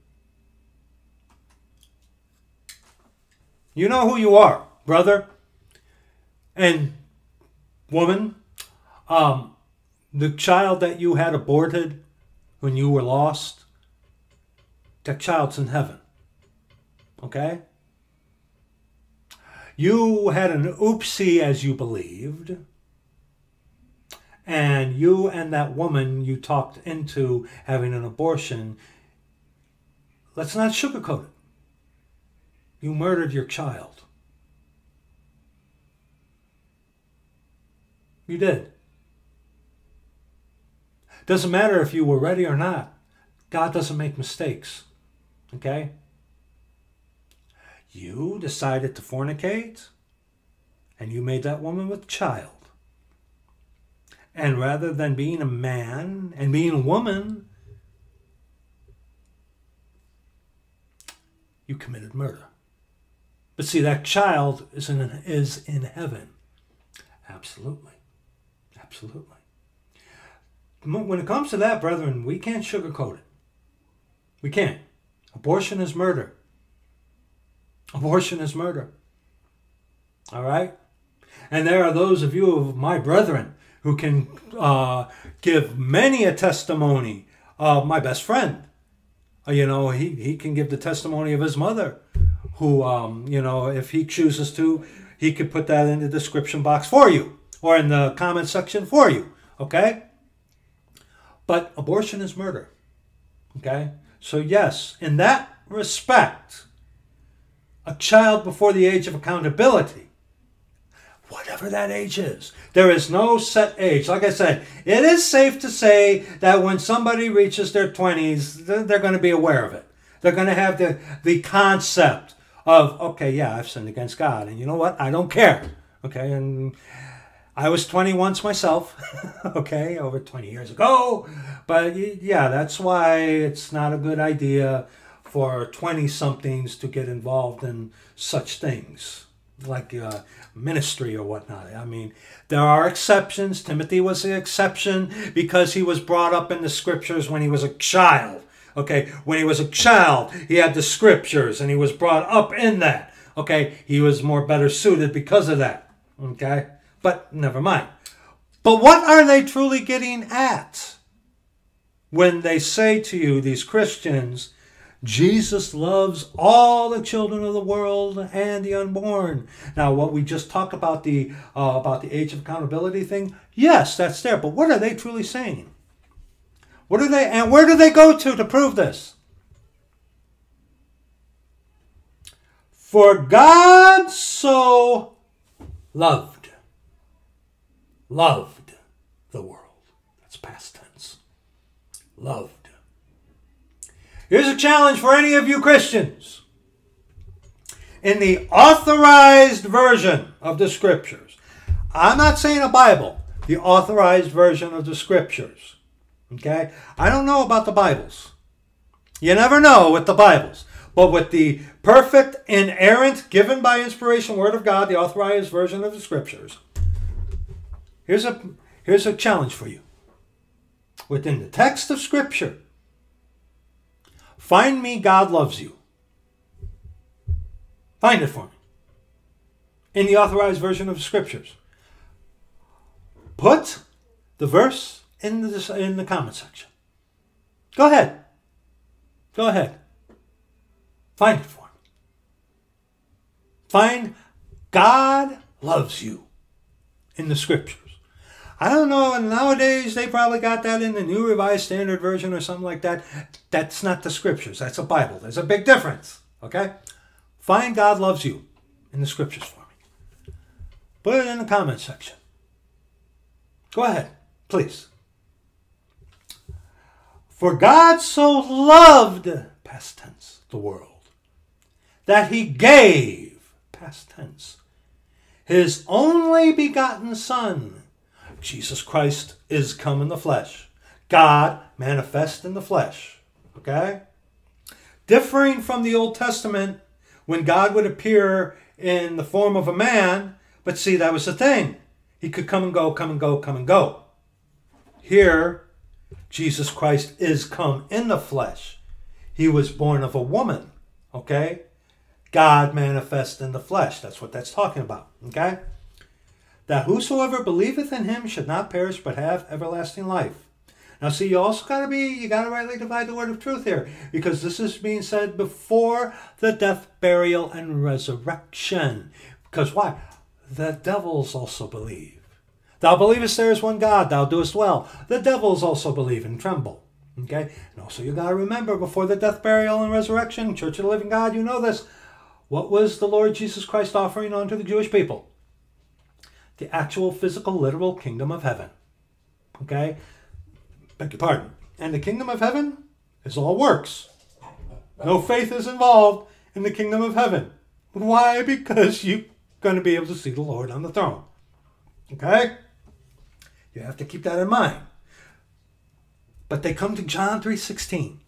You know who you are, brother and woman. Um, the child that you had aborted when you were lost, that child's in heaven. Okay? You had an oopsie as you believed, and you and that woman you talked into having an abortion. Let's not sugarcoat it. You murdered your child. You did. Doesn't matter if you were ready or not. God doesn't make mistakes. Okay? You decided to fornicate, and you made that woman with child. And rather than being a man and being a woman, you committed murder. But see, that child is in, is in heaven. Absolutely. Absolutely. When it comes to that, brethren, we can't sugarcoat it. We can't. Abortion is murder. Abortion is murder. All right? And there are those of you of my brethren who can uh, give many a testimony. Uh, my best friend, uh, you know, he, he can give the testimony of his mother, who, um, you know, if he chooses to, he could put that in the description box for you or in the comment section for you. Okay? But abortion is murder. Okay? So, yes, in that respect, a child before the age of accountability, whatever that age is, there is no set age. Like I said, it is safe to say that when somebody reaches their 20s, they're going to be aware of it. They're going to have the, the concept of, okay, yeah, I've sinned against God. And you know what? I don't care. Okay. And I was 20 once myself, okay, over 20 years ago. But yeah, that's why it's not a good idea for 20 somethings to get involved in such things like uh, ministry or whatnot. I mean, there are exceptions. Timothy was the exception because he was brought up in the scriptures when he was a child. Okay, when he was a child, he had the scriptures and he was brought up in that. Okay, he was more better suited because of that. Okay. But never mind. But what are they truly getting at when they say to you, these Christians, Jesus loves all the children of the world and the unborn. Now, what we just talked about the uh, about the age of accountability thing, yes, that's there. But what are they truly saying? What are they, and where do they go to to prove this? For God so loved loved the world. That's past tense. Loved. Here's a challenge for any of you Christians. In the authorized version of the scriptures, I'm not saying a Bible, the authorized version of the scriptures. Okay? I don't know about the Bibles. You never know with the Bibles. But with the perfect, inerrant, given by inspiration word of God, the authorized version of the scriptures, Here's a, here's a challenge for you. Within the text of Scripture, find me God loves you. Find it for me. In the authorized version of Scriptures. Put the verse in the, in the comment section. Go ahead. Go ahead. Find it for me. Find God loves you in the Scripture. I don't know. And nowadays, they probably got that in the New Revised Standard Version or something like that. That's not the scriptures. That's a Bible. There's a big difference. Okay? Find God loves you in the scriptures for me. Put it in the comment section. Go ahead, please. For God so loved, past tense, the world, that he gave, past tense, his only begotten Son. Jesus Christ is come in the flesh. God manifest in the flesh. Okay? Differing from the Old Testament, when God would appear in the form of a man, but see, that was the thing. He could come and go, come and go, come and go. Here, Jesus Christ is come in the flesh. He was born of a woman. Okay? God manifest in the flesh. That's what that's talking about. Okay? That whosoever believeth in him should not perish but have everlasting life. Now, see, you also got to be, you got to rightly divide the word of truth here, because this is being said before the death, burial, and resurrection. Because why? The devils also believe. Thou believest there is one God, thou doest well. The devils also believe and tremble. Okay? And also, you got to remember before the death, burial, and resurrection, Church of the Living God, you know this. What was the Lord Jesus Christ offering unto the Jewish people? The actual physical, literal kingdom of heaven. Okay? Beg your pardon. And the kingdom of heaven is all works. No faith is involved in the kingdom of heaven. Why? Because you're going to be able to see the Lord on the throne. Okay? You have to keep that in mind. But they come to John 3:16.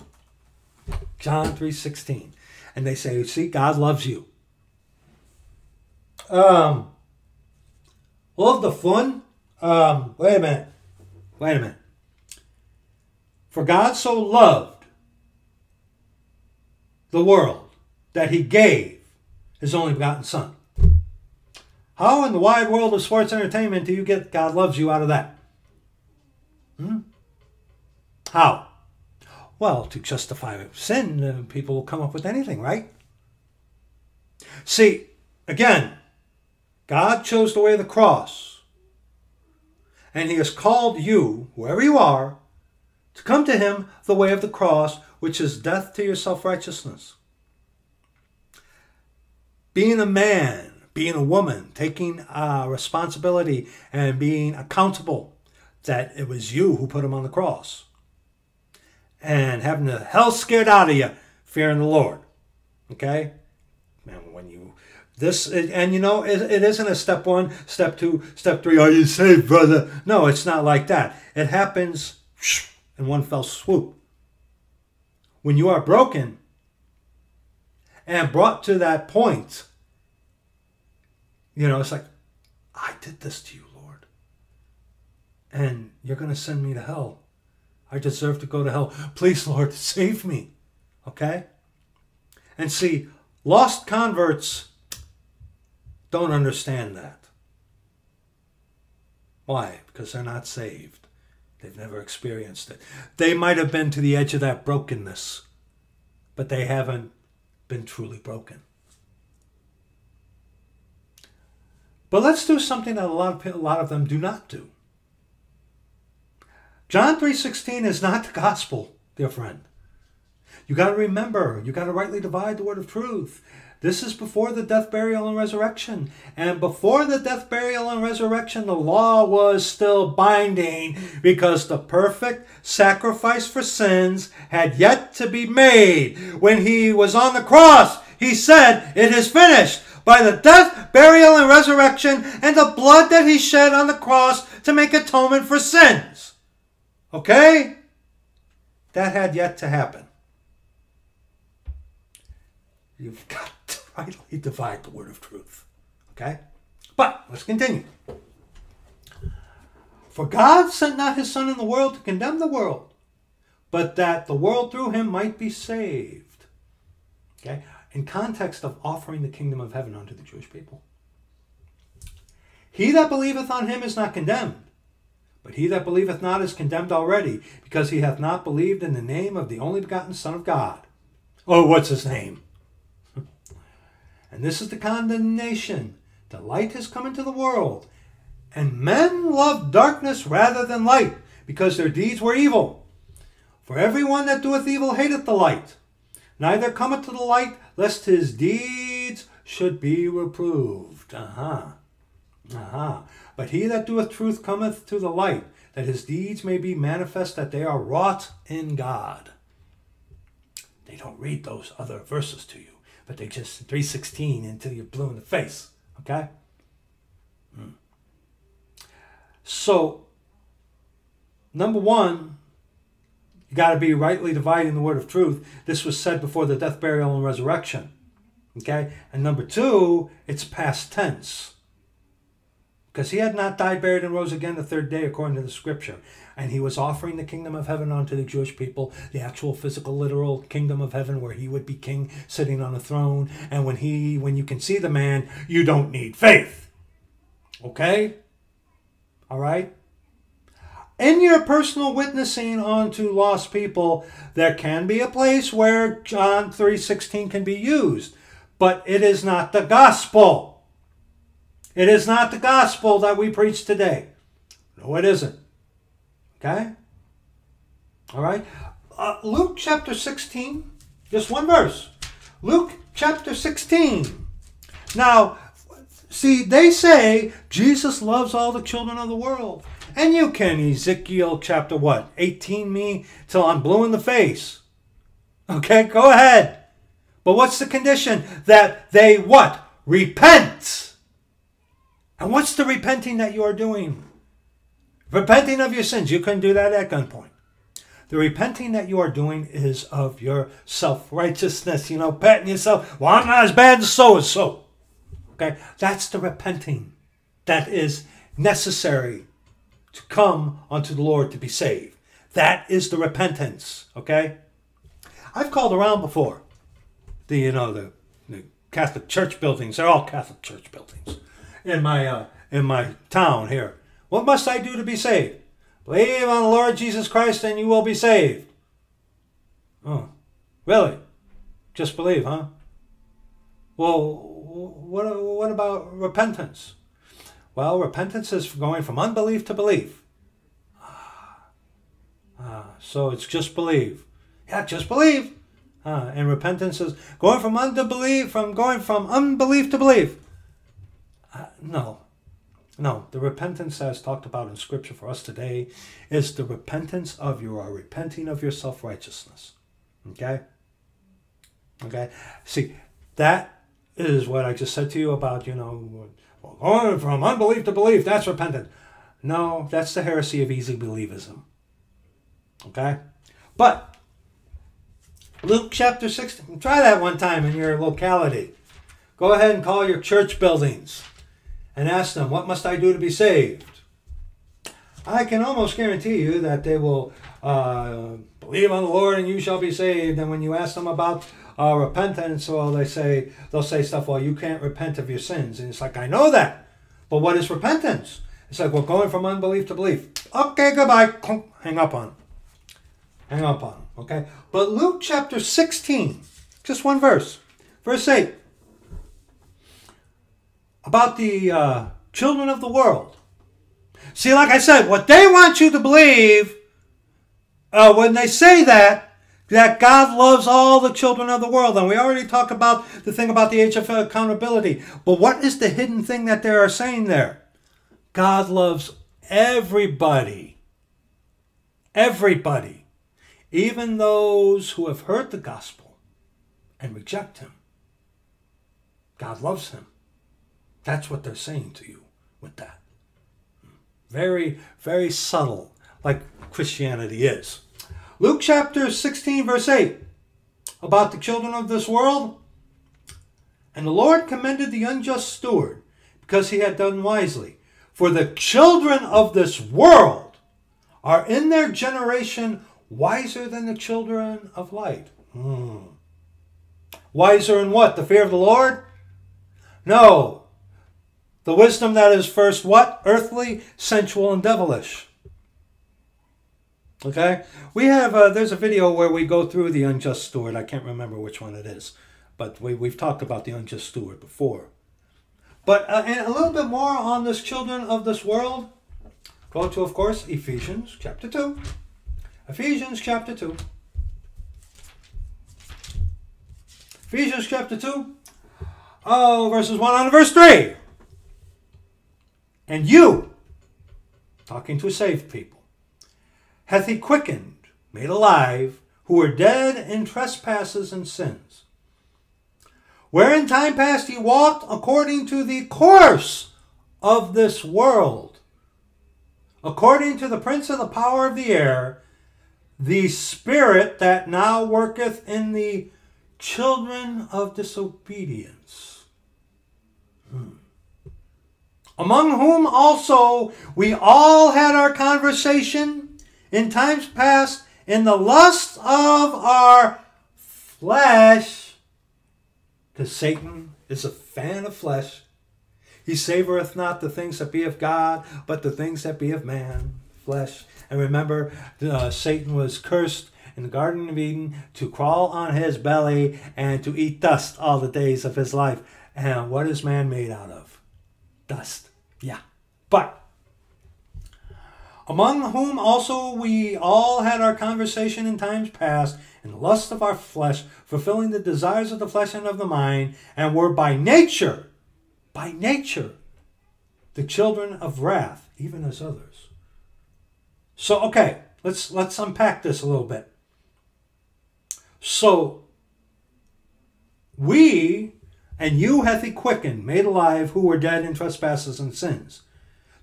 John 3:16. And they say, "See, God loves you." Um Love the fun. Um, wait a minute. Wait a minute. For God so loved the world that he gave his only begotten Son. How in the wide world of sports entertainment do you get God loves you out of that? Hmm? How? Well, to justify sin, uh, people will come up with anything, right? See, again, God chose the way of the cross. And he has called you, whoever you are, to come to him the way of the cross, which is death to your self righteousness. Being a man, being a woman, taking uh, responsibility and being accountable that it was you who put him on the cross. And having the hell scared out of you, fearing the Lord. Okay? And when you this and you know it, it isn't a step one, step two, step three. Are you saved, brother? No, it's not like that. It happens in one fell swoop. When you are broken and brought to that point, you know, it's like, I did this to you, Lord. And you're to send me to hell. I deserve to go to hell. Please, Lord, save me. Okay? And see, lost converts don't understand that. Why? Because they're not saved. They've never experienced it. They might have been to the edge of that brokenness, but they haven't been truly broken. But let's do something that a lot of, a lot of them do not do. John 3:16 is not the gospel, dear friend. You got to remember, you got to rightly divide the word of truth. This is before the death, burial, and resurrection. And before the death, burial, and resurrection, the law was still binding because the perfect sacrifice for sins had yet to be made. When he was on the cross, he said, It is finished. By the death, burial, and resurrection, and the blood that he shed on the cross to make atonement for sins. Okay? That had yet to happen. You've got rightly divide the word of truth. Okay? But let's continue. For God sent not his Son in the world to condemn the world, but that the world through him might be saved. Okay? In context of offering the kingdom of heaven unto the Jewish people. He that believeth on him is not condemned, but he that believeth not is condemned already, because he hath not believed in the name of the only begotten Son of God. Oh, what's his name? And this is the condemnation. The light has come into the world, and men loved darkness rather than light, because their deeds were evil. For every one that doeth evil hateth the light, neither cometh to the light, lest his deeds should be reproved. Aha. Uh-huh. Aha. Uh-huh. But he that doeth truth cometh to the light, that his deeds may be manifest that they are wrought in God. They don't read those other verses to you but they just 316 until you're blue in the face. Okay? Hmm. So, number one, you got to be rightly dividing the word of truth. This was said before the death, burial, and resurrection. Okay? And number two, it's past tense. Because he had not died, buried, and rose again the third day, according to the scripture. And he was offering the kingdom of heaven unto the Jewish people, the actual physical, literal kingdom of heaven, where he would be king sitting on a throne. And when he when you can see the man, you don't need faith. Okay? All right? In your personal witnessing onto lost people, there can be a place where John 3:16 can be used, but it is not the gospel. It is not the gospel that we preach today. No, it isn't. Okay? All right? Uh, Luke chapter 16, just one verse. Luke chapter 16. Now, see, they say Jesus loves all the children of the world. And you can Ezekiel chapter what? 18 me till I'm blue in the face. Okay, go ahead. But what's the condition? That they what? Repent. And what's the repenting that you are doing? Repenting of your sins. You couldn't do that at gunpoint. The repenting that you are doing is of your self righteousness, you know, patting yourself. Well, I'm not as bad as so and so. Okay? That's the repenting that is necessary to come unto the Lord to be saved. That is the repentance. Okay? I've called around before. The, you know, the, the Catholic church buildings, they're all Catholic church buildings in my, uh, in my town here. What must I do to be saved? Believe on the Lord Jesus Christ and you will be saved. Oh, really? Just believe, huh? Well, what, what about repentance? Well, repentance is going from unbelief to belief. Ah, so it's just believe. Yeah, just believe. Ah, and repentance is going from unbelief, from going from unbelief to belief. Uh, no, no, the repentance as talked about in Scripture for us today is the repentance of you are repenting of your self righteousness. Okay? Okay? See, that is what I just said to you about, you know, going from unbelief to belief, that's repentance. No, that's the heresy of easy believism. Okay? But, Luke chapter 16, try that one time in your locality. Go ahead and call your church buildings and ask them, What must I do to be saved? I can almost guarantee you that they will uh, believe on the Lord and you shall be saved. And when you ask them about uh, repentance, well, they say they'll say stuff. Well, you can't repent of your sins, and it's like I know that, but what is repentance? It's like we're going from unbelief to belief. Okay, goodbye. Hang up on. Hang up on. Okay, but Luke chapter sixteen, just one verse, verse eight about the uh, children of the world. See, like I said, what they want you to believe uh, when they say that, that God loves all the children of the world. And we already talked about the thing about the age of accountability. But what is the hidden thing that they are saying there? God loves everybody. Everybody. Even those who have heard the gospel and reject him. God loves him. That's what they're saying to you with that. Very, very subtle, like Christianity is. Luke chapter 16, verse 8, about the children of this world. And the Lord commended the unjust steward because he had done wisely. For the children of this world are in their generation wiser than the children of light. Hmm. Wiser in what? The fear of the Lord? No, the wisdom that is first what? Earthly, sensual, and devilish. Okay? We have, uh, there's a video where we go through the unjust steward. I can't remember which one it is. But we, we've talked about the unjust steward before. But uh, and a little bit more on this children of this world. Go to, of course, Ephesians chapter 2. Ephesians chapter 2. Ephesians chapter 2. Oh, verses 1 on verse 3. And you, talking to saved people, hath he quickened, made alive, who were dead in trespasses and sins, where in time past ye walked according to the course of this world. according to the prince of the power of the air, the spirit that now worketh in the children of disobedience. Hmm. Among whom also we all had our conversation in times past in the lust of our flesh. Because Satan is a fan of flesh. He savoreth not the things that be of God, but the things that be of man, flesh. And remember, uh, Satan was cursed in the Garden of Eden to crawl on his belly and to eat dust all the days of his life. And what is man made out of? Dust. Yeah. But among whom also we all had our conversation in times past, in the lust of our flesh, fulfilling the desires of the flesh and of the mind, and were by nature, by nature, the children of wrath, even as others. So, okay, let's let's unpack this a little bit. So, we and you hath he quickened, made alive, who were dead in trespasses and sins.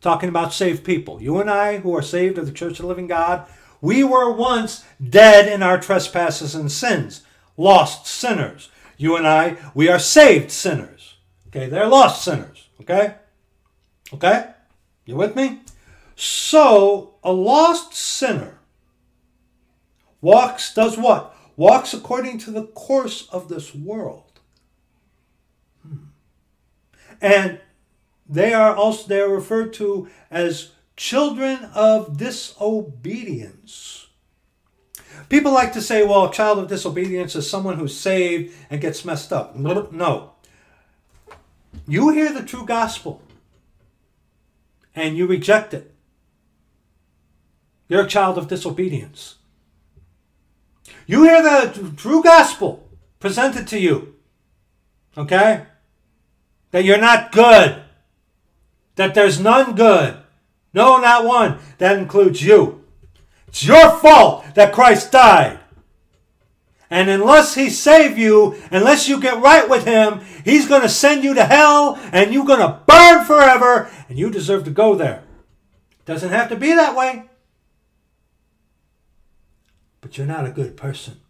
Talking about saved people. You and I, who are saved of the Church of the Living God, we were once dead in our trespasses and sins, lost sinners. You and I, we are saved sinners. Okay, they're lost sinners. Okay? Okay? You with me? So, a lost sinner walks, does what? Walks according to the course of this world. And they are also they are referred to as children of disobedience. People like to say, well, a child of disobedience is someone who's saved and gets messed up. No. You hear the true gospel and you reject it. You're a child of disobedience. You hear the true gospel presented to you, okay? That you're not good, that there's none good. No, not one. That includes you. It's your fault that Christ died. And unless he save you, unless you get right with him, he's going to send you to hell and you're going to burn forever and you deserve to go there. Doesn't have to be that way. But you're not a good person.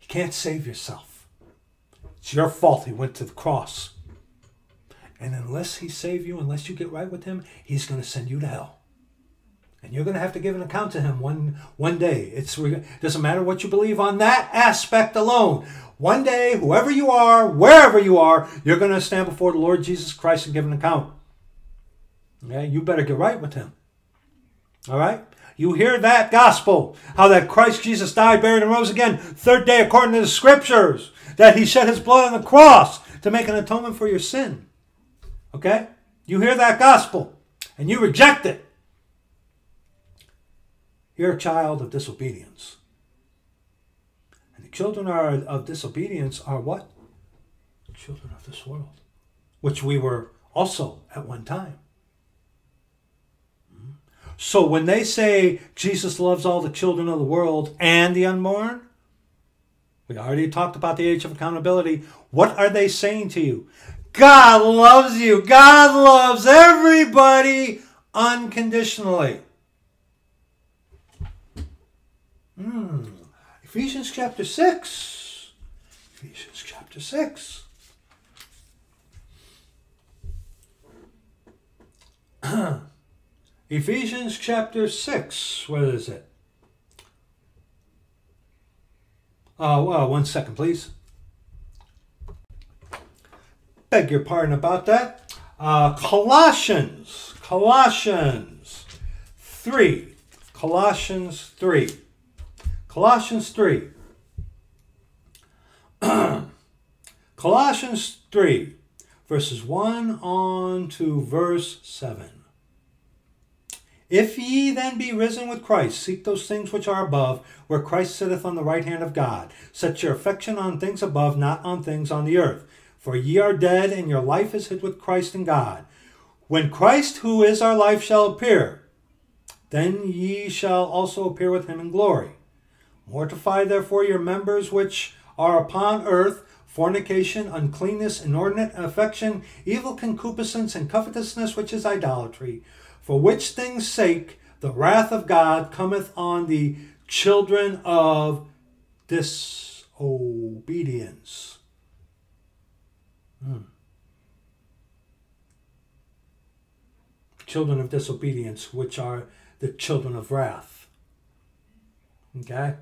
You can't save yourself. It's your fault he went to the cross. And unless he save you, unless you get right with him, he's going to send you to hell. And you're going to have to give an account to him one, one day. It's, it doesn't matter what you believe on that aspect alone. One day, whoever you are, wherever you are, you're going to stand before the Lord Jesus Christ and give an account. Okay? You better get right with him. All right? You hear that gospel, how that Christ Jesus died, buried, and rose again, third day according to the scriptures, that he shed his blood on the cross to make an atonement for your sin. Okay? You hear that gospel and you reject it. You're a child of disobedience. And the children are of disobedience are what? Children of this world, which we were also at one time. So when they say Jesus loves all the children of the world and the unborn, we already talked about the age of accountability. What are they saying to you? God loves you. God loves everybody unconditionally. Hmm. Ephesians chapter 6. Ephesians chapter 6. Ephesians chapter 6. What is it? Oh, uh, one second, please beg your pardon about that. Uh, Colossians, Colossians 3, Colossians 3, Colossians 3, Colossians 3, verses 1 on to verse 7. If ye then be risen with Christ, seek those things which are above, where Christ sitteth on the right hand of God. Set your affection on things above, not on things on the earth. For ye are dead, and your life is hid with Christ in God. When Christ, who is our life, shall appear, then ye shall also appear with him in glory. Mortify therefore your members which are upon earth fornication, uncleanness, inordinate affection, evil concupiscence, and covetousness, which is idolatry. For which things' sake the wrath of God cometh on the children of disobedience. Hmm. Children of disobedience, which are the children of wrath. Okay?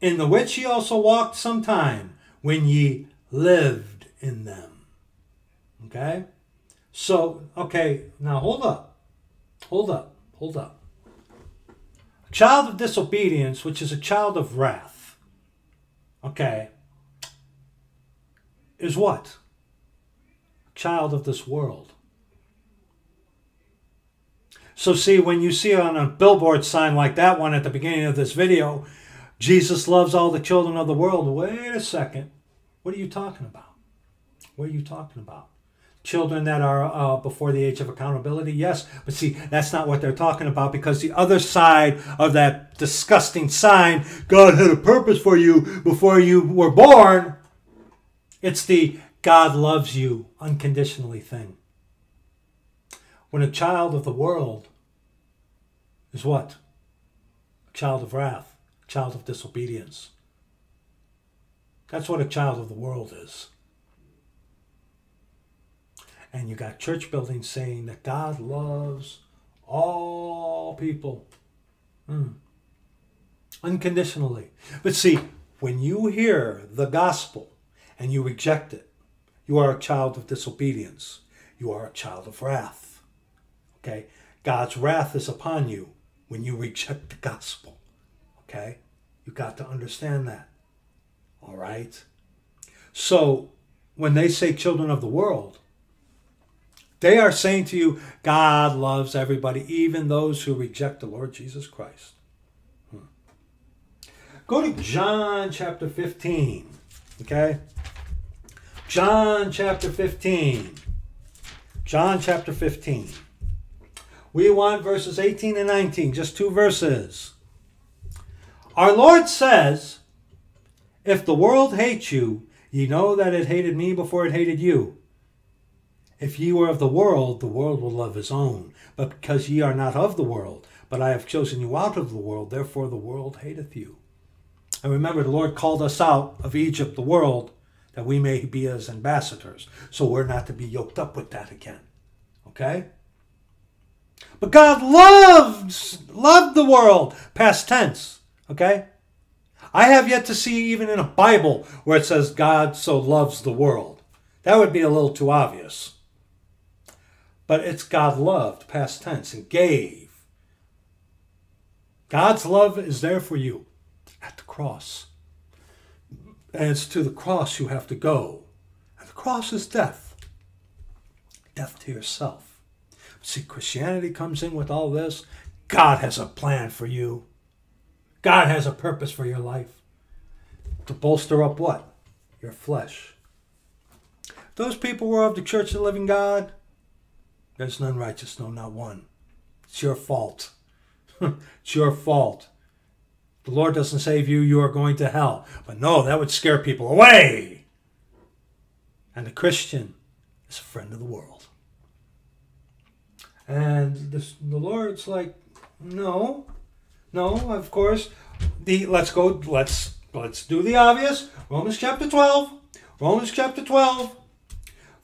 In the which ye also walked sometime when ye lived in them. Okay? So, okay, now hold up. Hold up. Hold up. A child of disobedience, which is a child of wrath, okay, is what? A child of this world. So, see, when you see on a billboard sign like that one at the beginning of this video, Jesus loves all the children of the world. Wait a second. What are you talking about? What are you talking about? Children that are uh, before the age of accountability, yes, but see, that's not what they're talking about because the other side of that disgusting sign, God had a purpose for you before you were born, it's the God loves you unconditionally thing. When a child of the world is what? A child of wrath, a child of disobedience. That's what a child of the world is. And you got church buildings saying that God loves all people mm. unconditionally. But see, when you hear the gospel and you reject it, you are a child of disobedience. You are a child of wrath. Okay? God's wrath is upon you when you reject the gospel. Okay? You got to understand that. All right? So, when they say children of the world, they are saying to you, God loves everybody, even those who reject the Lord Jesus Christ. Hmm. Go to John chapter 15. Okay? John chapter 15. John chapter 15. We want verses 18 and 19, just two verses. Our Lord says, If the world hates you, ye know that it hated me before it hated you. If ye were of the world, the world will love his own. But because ye are not of the world, but I have chosen you out of the world, therefore the world hateth you. And remember, the Lord called us out of Egypt, the world, that we may be his ambassadors. So we're not to be yoked up with that again. Okay? But God loved, loved the world, past tense. Okay? I have yet to see even in a Bible where it says God so loves the world. That would be a little too obvious. But it's God loved, past tense, and gave. God's love is there for you at the cross. And it's to the cross you have to go. And the cross is death. Death to yourself. See, Christianity comes in with all this. God has a plan for you. God has a purpose for your life. To bolster up what? Your flesh. Those people were of the church of the living God. There's none righteous, no, not one. It's your fault. it's your fault. The Lord doesn't save you, you are going to hell. But no, that would scare people away. And the Christian is a friend of the world. And this, the Lord's like, no, no, of course. The let's go, let's let's do the obvious. Romans chapter 12. Romans chapter 12.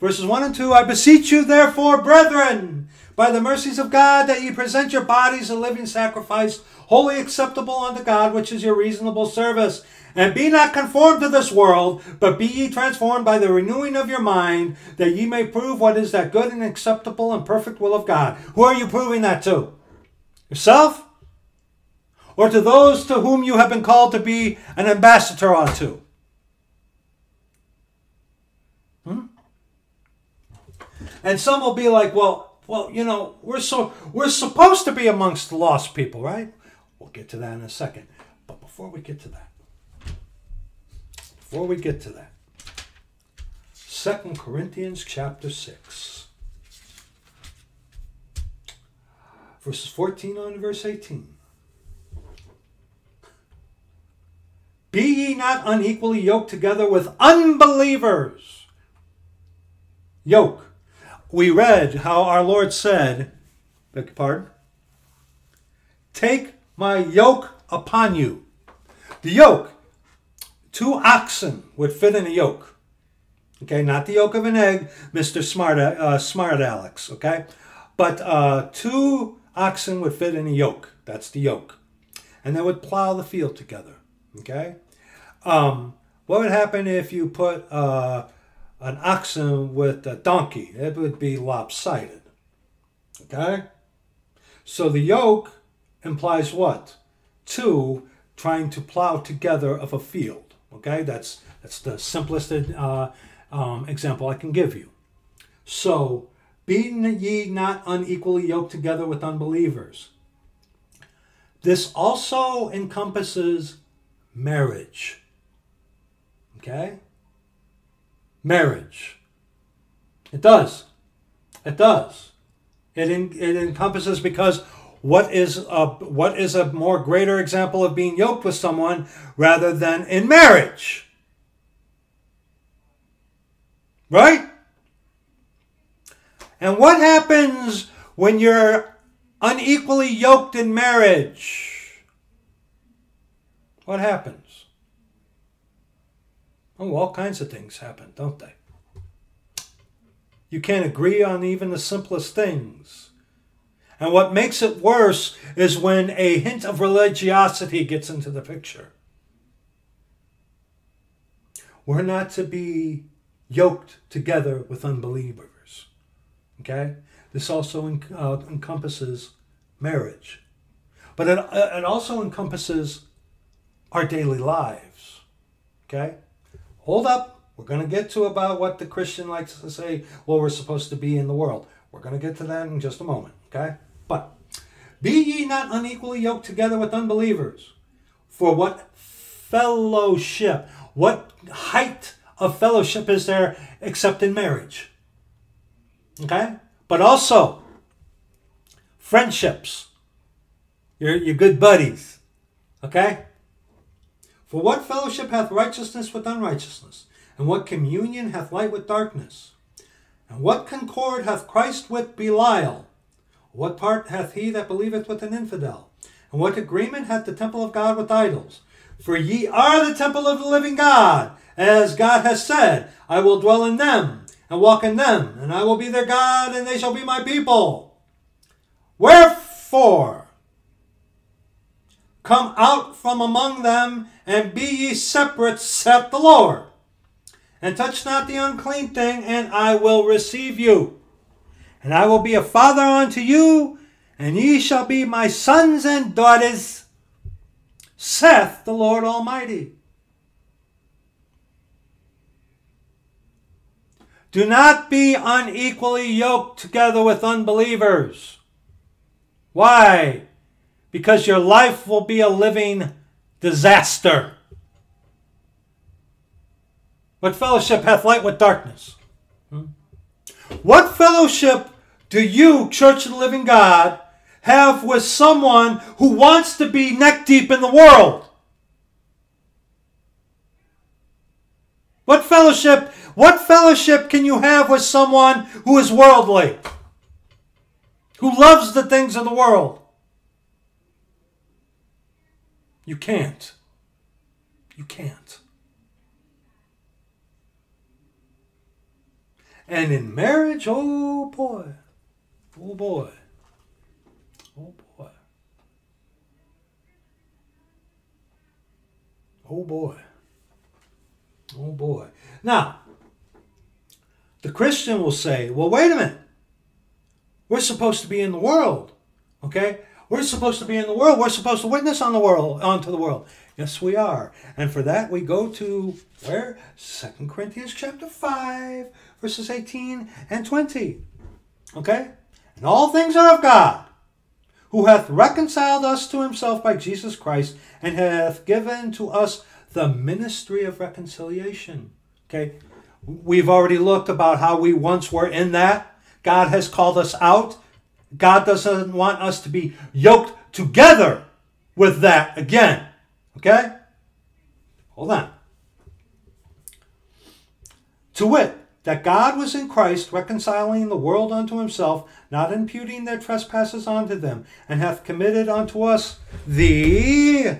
Verses 1 and 2 I beseech you, therefore, brethren, by the mercies of God, that ye present your bodies a living sacrifice, holy acceptable unto God, which is your reasonable service. And be not conformed to this world, but be ye transformed by the renewing of your mind, that ye may prove what is that good and acceptable and perfect will of God. Who are you proving that to? Yourself? Or to those to whom you have been called to be an ambassador unto? And some will be like, well, well, you know, we're so we're supposed to be amongst lost people, right? We'll get to that in a second. But before we get to that, before we get to that, Second Corinthians chapter 6. Verses 14 on to verse 18. Be ye not unequally yoked together with unbelievers. Yoke we read how our Lord said Beg your pardon? Take my yoke upon you. The yoke, two oxen would fit in a yoke. Okay, not the yolk of an egg, Mr. Smart, uh, Smart Alex, okay? But uh, two oxen would fit in a yoke. That's the yoke. And they would plow the field together, okay? Um, what would happen if you put uh, an oxen with a donkey? It would be lopsided, okay? So the yoke implies what? Two trying to plow together of a field. Okay, that's that's the simplest uh, um, example I can give you. So, be ye not unequally yoked together with unbelievers. This also encompasses marriage. Okay? Marriage. It does. It does. It, in, it encompasses because what is a what is a more greater example of being yoked with someone rather than in marriage right and what happens when you're unequally yoked in marriage what happens oh all kinds of things happen don't they you can't agree on even the simplest things and what makes it worse is when a hint of religiosity gets into the picture. We're not to be yoked together with unbelievers. Okay? This also uh, encompasses marriage. But it, uh, it also encompasses our daily lives. Okay? Hold up. We're going to get to about what the Christian likes to say, well, we're supposed to be in the world. We're going to get to that in just a moment. Okay? But be ye not unequally yoked together with unbelievers. For what fellowship, what height of fellowship is there except in marriage? Okay? But also, friendships, your, your good buddies. Okay? For what fellowship hath righteousness with unrighteousness? And what communion hath light with darkness? And what concord hath Christ with Belial? What part hath he that believeth with an infidel? And what agreement hath the temple of God with idols? For ye are the temple of the living God, as God has said, I will dwell in them and walk in them, and I will be their God, and they shall be my people. Wherefore, come out from among them, and be ye separate, saith the Lord. And touch not the unclean thing, and I will receive you and I will be a father unto you, and ye shall be my sons and daughters, saith the Lord Almighty. Do not be unequally yoked together with unbelievers. Why? Because your life will be a living disaster. What fellowship hath light with darkness? Hmm? What fellowship do you, Church of the Living God, have with someone who wants to be neck deep in the world? What fellowship, what fellowship can you have with someone who is worldly? Who loves the things of the world? You can't. You can't. And in marriage, oh boy. Oh boy. Oh boy. Oh boy. Oh boy. Now, the Christian will say, well, wait a minute. We're supposed to be in the world. Okay? We're supposed to be in the world. We're supposed to witness on the world, onto the world. Yes, we are. And for that, we go to where? Second Corinthians chapter 5, verses 18 and 20. Okay? And all things are of God, who hath reconciled us to himself by Jesus Christ, and hath given to us the ministry of reconciliation. Okay, we've already looked about how we once were in that. God has called us out. God doesn't want us to be yoked together with that again. Okay? Hold on. To wit, that God was in Christ reconciling the world unto himself, not imputing their trespasses unto them, and hath committed unto us the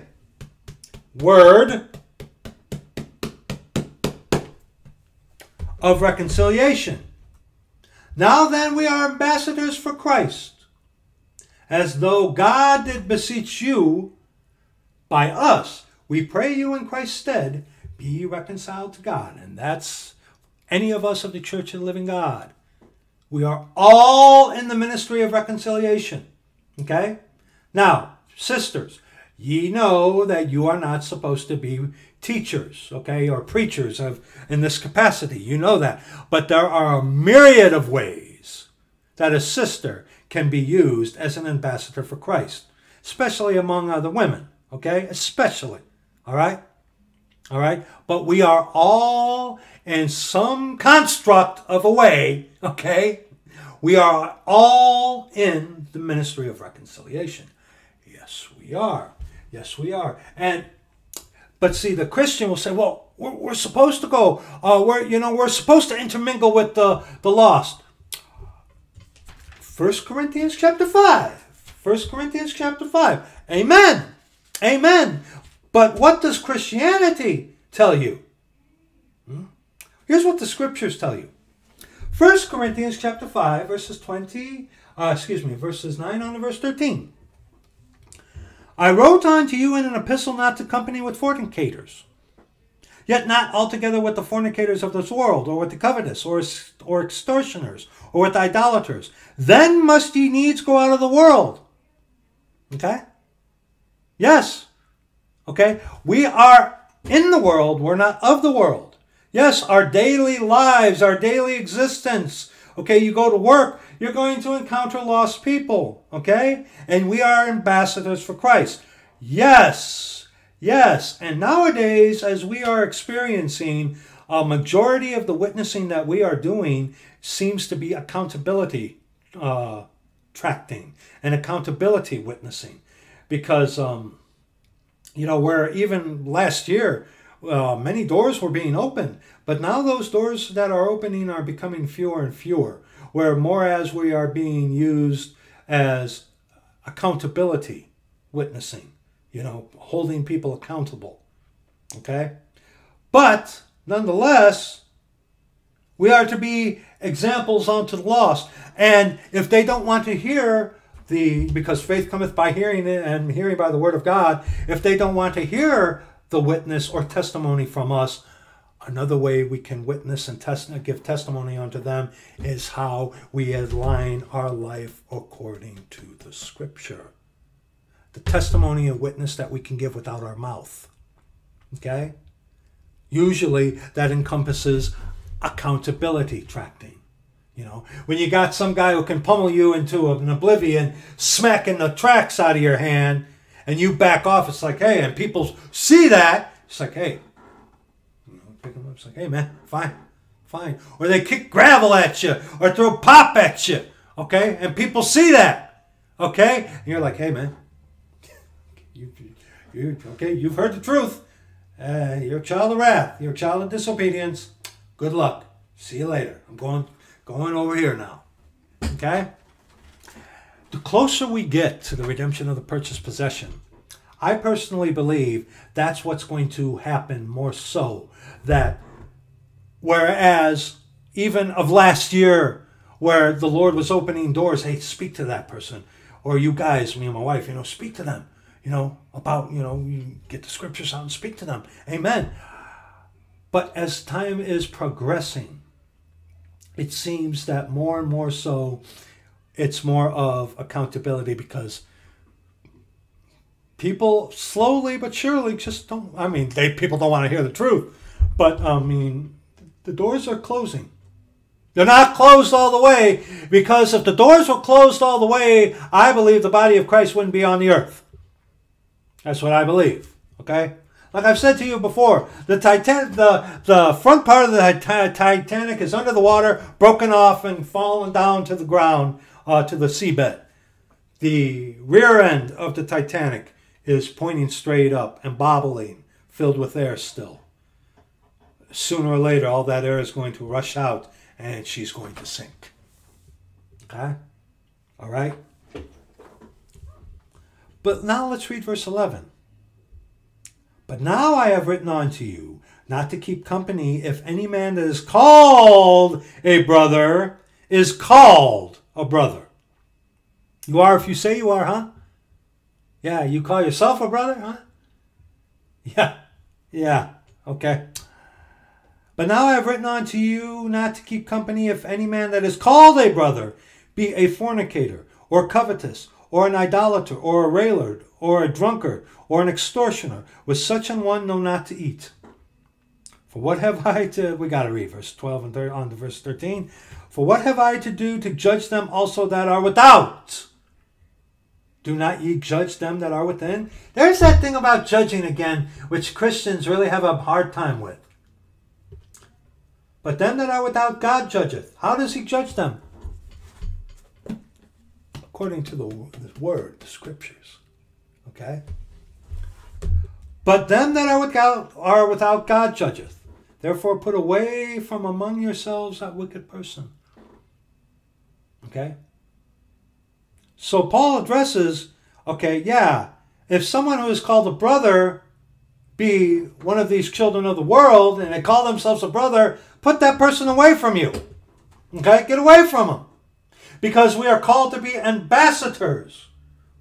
word of reconciliation. Now then, we are ambassadors for Christ, as though God did beseech you by us. We pray you in Christ's stead, be reconciled to God. And that's any of us of the Church of the Living God. We are all in the ministry of reconciliation. Okay? Now, sisters, ye know that you are not supposed to be teachers, okay, or preachers of in this capacity. You know that. But there are a myriad of ways that a sister can be used as an ambassador for Christ, especially among other women, okay? Especially. All right? All right? But we are all in some construct of a way, okay? We are all in the ministry of reconciliation. Yes, we are. Yes, we are. And but see, the Christian will say, "Well, we're, we're supposed to go. Uh, we're you know we're supposed to intermingle with the the lost." First Corinthians chapter five. First Corinthians chapter five. Amen. Amen. But what does Christianity tell you? Hmm? Here's what the scriptures tell you. First Corinthians chapter 5, verses 20, uh, excuse me, verses 9 on to verse 13. I wrote unto you in an epistle not to company with fornicators, yet not altogether with the fornicators of this world, or with the covetous, or, or extortioners, or with idolaters. Then must ye needs go out of the world. Okay? Yes. Okay? We are in the world, we're not of the world. Yes, our daily lives, our daily existence. Okay, you go to work, you're going to encounter lost people, okay? And we are ambassadors for Christ. Yes, yes. And nowadays, as we are experiencing, a majority of the witnessing that we are doing seems to be accountability uh, tracting and accountability witnessing. Because, um, you know, where even last year, uh, many doors were being opened, but now those doors that are opening are becoming fewer and fewer where more as we are being used as accountability witnessing, you know, holding people accountable. Okay? But nonetheless, we are to be examples unto the lost. And if they don't want to hear the, because faith cometh by hearing and hearing by the word of God, if they don't want to hear the witness or testimony from us, Another way we can witness and test, give testimony unto them is how we align our life according to the scripture. The testimony and witness that we can give without our mouth. Okay? Usually that encompasses accountability tracting. You know, when you got some guy who can pummel you into an oblivion, smacking the tracks out of your hand, and you back off, it's like, hey, and people see that, it's like, hey, pick them up. It's like, hey man, fine, fine. Or they kick gravel at you or throw pop at you. Okay, and people see that. Okay, and you're like, hey man, you, you okay? You've heard the truth. Uh, you're a child of wrath. You're a child of disobedience. Good luck. See you later. I'm going going over here now. Okay. The closer we get to the redemption of the purchased possession, I personally believe that's what's going to happen more so that whereas even of last year where the Lord was opening doors, hey, speak to that person. Or you guys, me and my wife, you know, speak to them. You know, about, you know, you get the scriptures out and speak to them. Amen. But as time is progressing, it seems that more and more so it's more of accountability because people slowly but surely just don't i mean they people don't want to hear the truth but I mean, the doors are closing. They're not closed all the way because if the doors were closed all the way, I believe the body of Christ wouldn't be on the earth. That's what I believe. Okay? Like I've said to you before, the Titan, the, the front part of the Titanic is under the water, broken off and fallen down to the ground, uh, to the seabed. The rear end of the Titanic is pointing straight up and bobbling, filled with air still sooner or later, all that air is going to rush out and she's going to sink. Okay? All right? But now let's read verse 11. But now I have written unto you not to keep company if any man that is called a brother is called a brother. You are if you say you are, huh? Yeah, you call yourself a brother, huh? Yeah, yeah, okay. But now I have written unto you not to keep company if any man that is called a brother be a fornicator, or covetous, or an idolater, or a railer, or a drunkard, or an extortioner. With such an one know not to eat. For what have I to, we got to read verse 12 and 13, on to verse 13. For what have I to do to judge them also that are without? Do not ye judge them that are within? There's that thing about judging again, which Christians really have a hard time with. But them that are without, God judgeth. How does he judge them? According to the, the word, the scriptures. Okay? But them that are without, are without, God judgeth. Therefore, put away from among yourselves that wicked person. Okay? So Paul addresses, okay, yeah, if someone who is called a brother be one of these children of the world and they call themselves a brother, put that person away from you. Okay? Get away from them. Because we are called to be ambassadors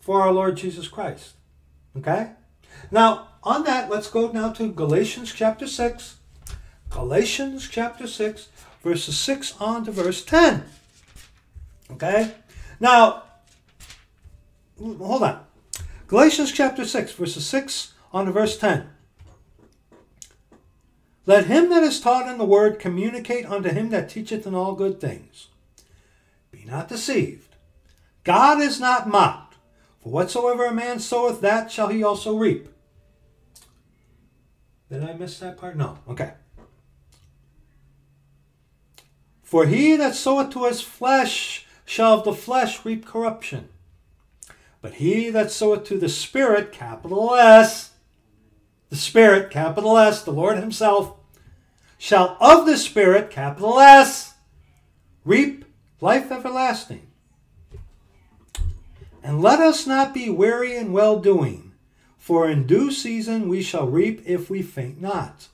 for our Lord Jesus Christ. Okay? Now, on that, let's go now to Galatians chapter 6. Galatians chapter 6, verses 6 on to verse 10. Okay? Now, hold on. Galatians chapter 6, verses 6 on to verse 10. Let him that is taught in the word communicate unto him that teacheth in all good things. Be not deceived. God is not mocked. For whatsoever a man soweth, that shall he also reap. Did I miss that part? No. Okay. For he that soweth to his flesh shall of the flesh reap corruption. But he that soweth to the Spirit, capital S, the Spirit, capital S, the Lord Himself, shall of the Spirit, capital S, reap life everlasting. And let us not be weary in well doing, for in due season we shall reap if we faint not.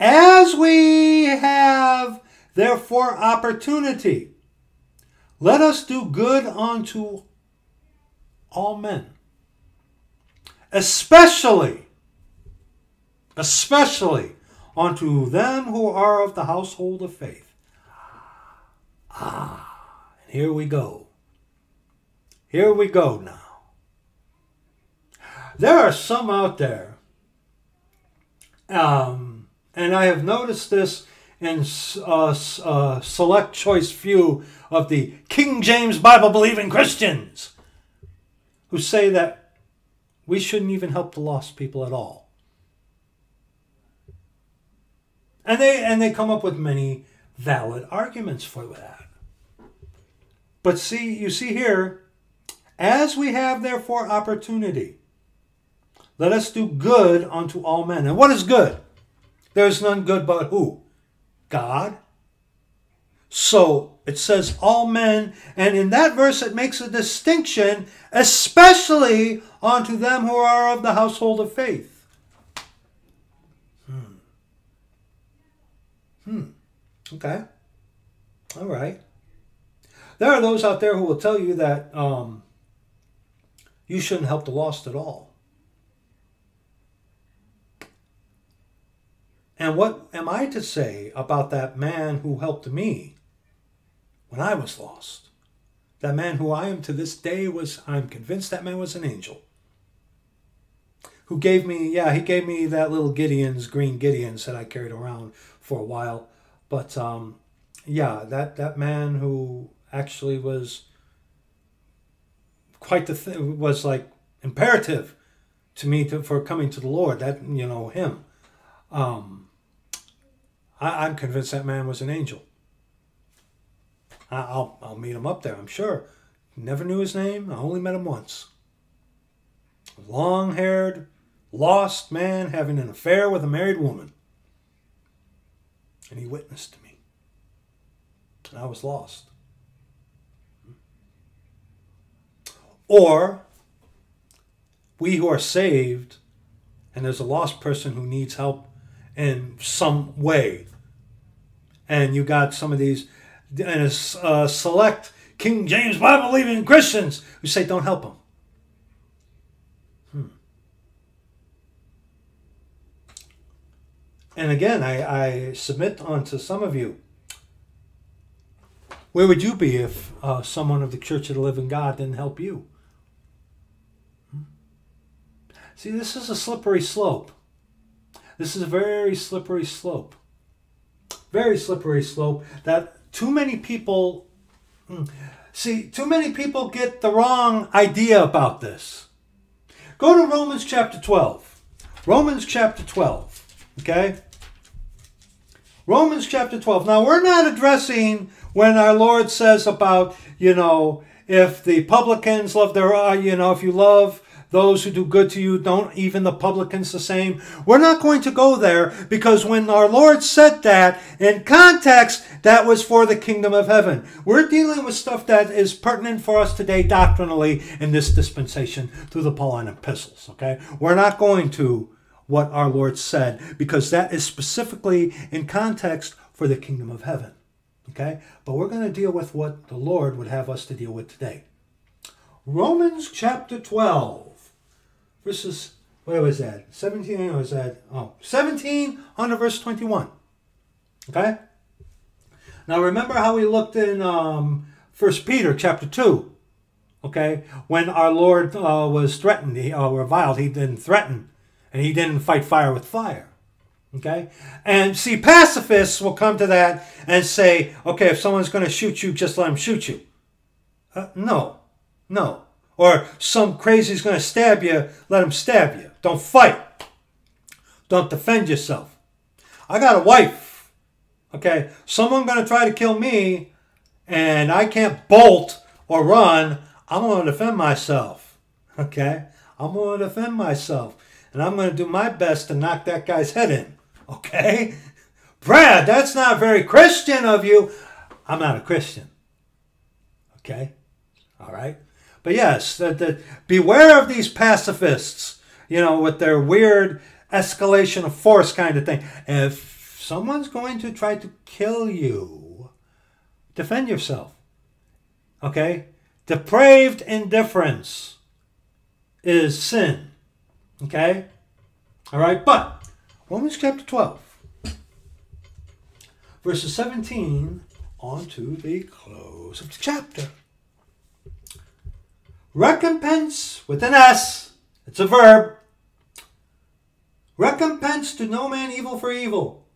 As we have therefore opportunity, let us do good unto all men, especially, especially unto them who are of the household of faith. Ah, and here we go. Here we go now. There are some out there um, and I have noticed this in uh, uh, select choice few of the King James Bible believing Christians who say that we shouldn't even help the lost people at all. And they and they come up with many valid arguments for that. But see, you see here, as we have therefore opportunity, let us do good unto all men. And what is good? There is none good but who? God. So it says all men, and in that verse it makes a distinction, especially unto them who are of the household of faith. Hmm. Hmm. Okay. All right. There are those out there who will tell you that um, you shouldn't help the lost at all. And what am I to say about that man who helped me when I was lost? That man who I am to this day was, I'm convinced that man was an angel. Who gave me, yeah, he gave me that little Gideon's, green Gideon's that I carried around for a while. But um, yeah, that, that man who actually was quite the thing, was like imperative to me to, for coming to the Lord, that, you know, him. Um, I, am convinced that man was an angel. I'll, I'll meet him up there, I'm sure. Never knew his name. I only met him once. Long haired, lost man having an affair with a married woman. And he witnessed to me. And I was lost. Or we who are saved and there's a lost person who needs help in some way. And you got some of these and a uh, select King James Bible believing Christians who say, don't help them. Hmm. And again, I, I submit unto some of you where would you be if uh, someone of the Church of the Living God didn't help you? Hmm? See, this is a slippery slope. This is a very slippery slope. Very slippery slope that too many people hmm, see, too many people get the wrong idea about this. Go to Romans chapter 12. Romans chapter 12. Okay? Romans chapter 12. Now, we're not addressing when our Lord says about, you know, if the publicans love their, uh, you know, if you love those who do good to you, don't even the publicans the same. We're not going to go there because when our Lord said that in context, that was for the kingdom of heaven. We're dealing with stuff that is pertinent for us today doctrinally in this dispensation through the Pauline epistles, okay? We're not going to what our Lord said because that is specifically in context for the kingdom of heaven. Okay? But we're going to deal with what the Lord would have us to deal with today. Romans chapter 12, verses, where was that? 17, or was that? Oh, 17 on to verse 21. Okay? Now remember how we looked in um, 1 Peter chapter 2. Okay? When our Lord uh, was threatened, he, uh, reviled, he didn't threaten, and he didn't fight fire with fire. Okay? And see, pacifists will come to that and say, okay, if someone's going to shoot you, just let him shoot you. Uh, no. No. Or some crazy's going to stab you, let him stab you. Don't fight. Don't defend yourself. I got a wife. Okay? Someone going to try to kill me and I can't bolt or run. I'm going to defend myself. Okay? I'm going to defend myself. And I'm going to do my best to knock that guy's head in. Okay? Brad, that's not very Christian of you. I'm not a Christian. Okay? All right? But yes, that, that, beware of these pacifists, you know, with their weird escalation of force kind of thing. If someone's going to try to kill you, defend yourself. Okay? Depraved indifference is sin. Okay? All right? But Romans chapter 12, verses 17 on to the close of the chapter. Recompense with an S, it's a verb. Recompense to no man evil for evil.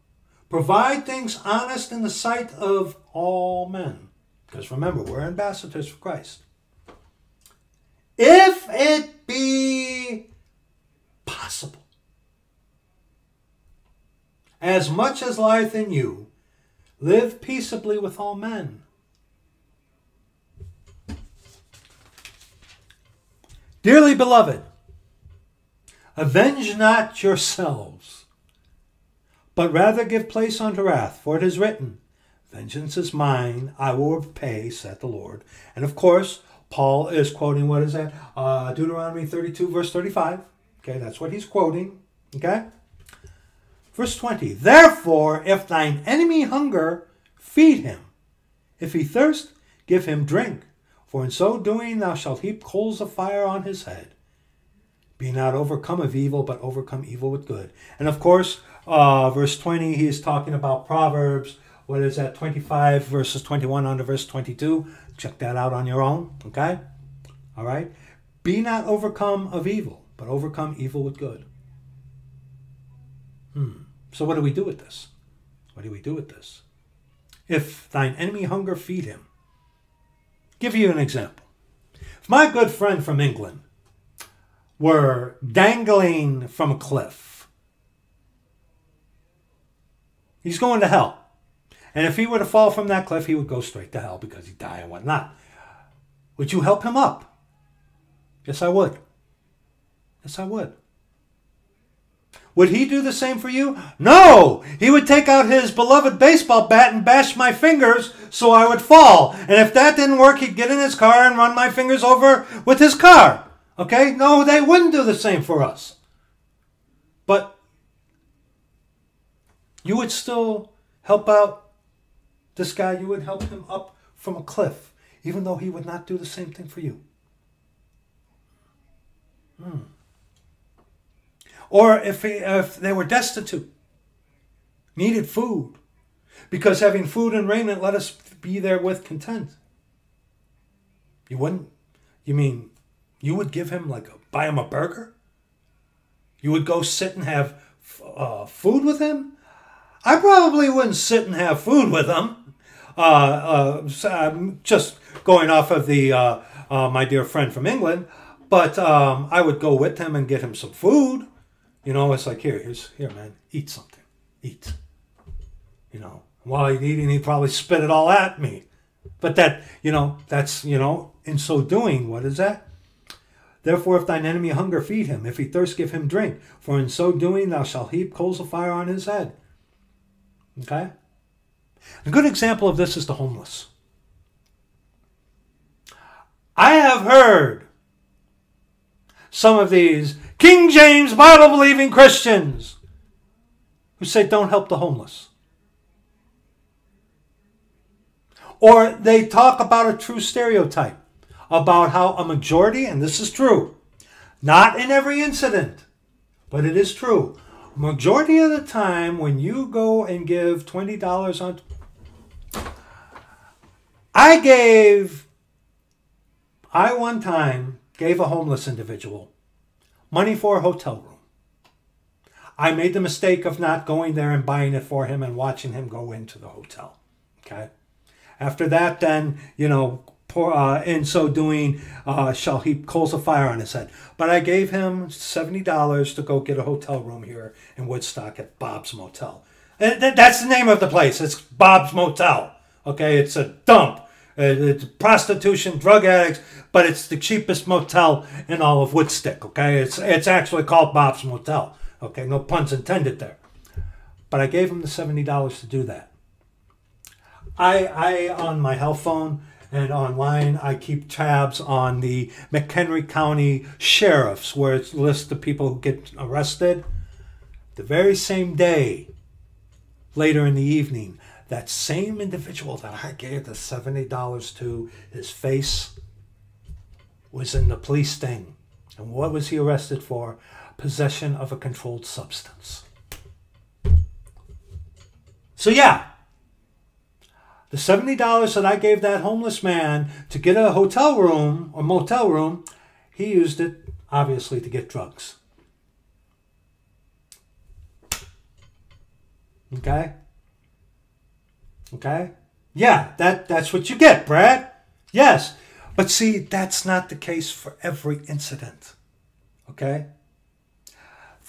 Provide things honest in the sight of all men. Because remember, we're ambassadors for Christ. If it be possible as much as lieth in you, live peaceably with all men. Dearly beloved, avenge not yourselves, but rather give place unto wrath, for it is written, Vengeance is mine, I will repay, saith the Lord. And of course, Paul is quoting what is that? Uh, Deuteronomy 32, verse 35. Okay, that's what he's quoting. Okay? Verse 20 Therefore, if thine enemy hunger, feed him. If he thirst, give him drink. For in so doing thou shalt heap coals of fire on his head. Be not overcome of evil, but overcome evil with good. And of course, uh, verse 20, he is talking about Proverbs. What is that? 25 verses 21 on verse 22. Check that out on your own. Okay? All right? Be not overcome of evil, but overcome evil with good. Hmm. So, what do we do with this? What do we do with this? If thine enemy hunger, feed him. Give you an example. If my good friend from England were dangling from a cliff, he's going to hell. And if he were to fall from that cliff, he would go straight to hell because he'd die and whatnot. Would you help him up? Yes, I would. Yes, I would. Would he do the same for you? No! He would take out his beloved baseball bat and bash my fingers so I would fall. And if that didn't work, he'd get in his car and run my fingers over with his car. Okay? No, they wouldn't do the same for us. But you would still help out this guy, you would help him up from a cliff, even though he would not do the same thing for you. Hmm. Or if, if they were destitute, needed food, because having food and raiment let us be there with content. You wouldn't, you mean, you would give him like a, buy him a burger? You would go sit and have uh, food with him? I probably wouldn't sit and have food with him. Uh, uh, just going off of the uh, uh, my dear friend from England, but um, I would go with him and get him some food. You know, it's like here, here's here, man, eat something, eat. You know, while he's eating, he'd probably spit it all at me. But that, you know, that's you know, in so doing, what is that? Therefore, if thine enemy hunger, feed him. If he thirst, give him drink. For in so doing, thou shalt heap coals of fire on his head. Okay? A good example of this is the homeless. I have heard some of these King James Bible believing Christians who say don't help the homeless. Or they talk about a true stereotype about how a majority, and this is true, not in every incident, but it is true. Majority of the time, when you go and give $20 on I gave, I one time gave a homeless individual money for a hotel room. I made the mistake of not going there and buying it for him and watching him go into the hotel. Okay. After that, then, you know, pour, uh, in so doing, uh, shall heap coals of fire on his head. But I gave him $70 to go get a hotel room here in Woodstock at Bob's Motel. That's the name of the place. It's Bob's Motel. Okay, it's a dump. Uh, it's prostitution, drug addicts, but it's the cheapest motel in all of Woodstock. Okay, it's it's actually called Bob's Motel. Okay, no puns intended there. But I gave him the seventy dollars to do that. I I on my health phone and online I keep tabs on the McHenry County sheriffs where it lists the people who get arrested. The very same day, later in the evening, that same individual that I gave the $70 to, his face was in the police sting. And what was he arrested for? Possession of a controlled substance. So, yeah, the $70 that I gave that homeless man to get a hotel room or motel room, he used it obviously to get drugs. Okay? Okay? Yeah, that, that's what you get, Brad. Yes. But see, that's not the case for every incident. Okay?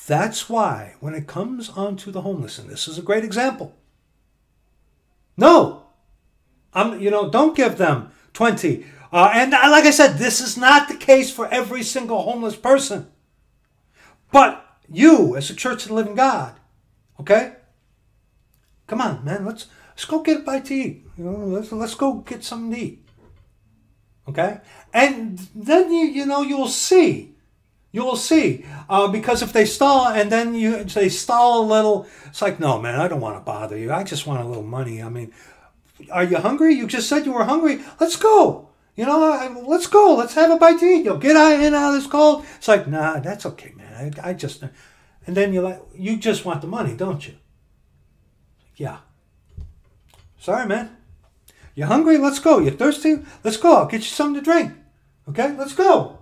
That's why when it comes onto the homeless, and this is a great example. No. I'm you know, don't give them 20. Uh, and like I said, this is not the case for every single homeless person. But you, as a church of the living God, okay? Come on, man, let's let's go get a bite to eat. You know, let's let's go get something to eat. Okay, and then you you know you'll see, you'll see uh, because if they stall and then you they stall a little, it's like no man, I don't want to bother you. I just want a little money. I mean, are you hungry? You just said you were hungry. Let's go. You know, let's go. Let's have a bite to eat. You'll get out in out of this cold. It's like nah, that's okay, man. I, I just, and then you like you just want the money, don't you? Yeah. Sorry, man. You hungry? Let's go. You're thirsty? Let's go. I'll get you something to drink. Okay? Let's go.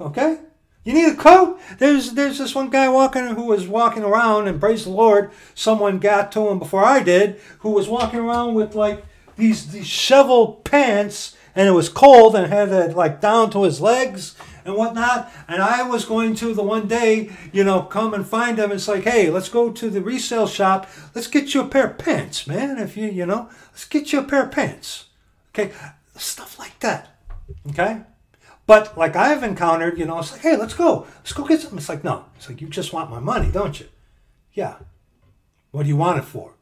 Okay? You need a coat? There's there's this one guy walking who was walking around and praise the Lord, someone got to him before I did, who was walking around with like these shovel pants and it was cold and had it like down to his legs and whatnot. And I was going to the one day, you know, come and find him. It's like, hey, let's go to the resale shop. Let's get you a pair of pants, man. If you, you know, let's get you a pair of pants. Okay, stuff like that. Okay. But like I've encountered, you know, it's like, hey, let's go, let's go get something. It's like, no, it's like you just want my money, don't you? Yeah. What do you want it for?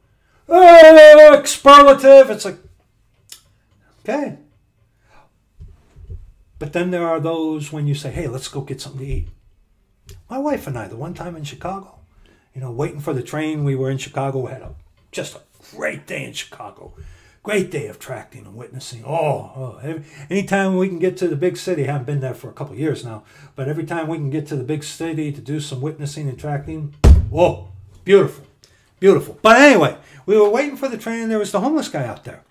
Oh, expurgative. It's like, okay. But then there are those when you say, hey, let's go get something to eat. My wife and I, the one time in Chicago, you know, waiting for the train, we were in Chicago, we had a, just a great day in Chicago. Great day of tracting and witnessing. Oh, oh, anytime we can get to the big city, I haven't been there for a couple years now, but every time we can get to the big city to do some witnessing and tracting, whoa, beautiful, beautiful. But anyway, we were waiting for the train and there was the homeless guy out there.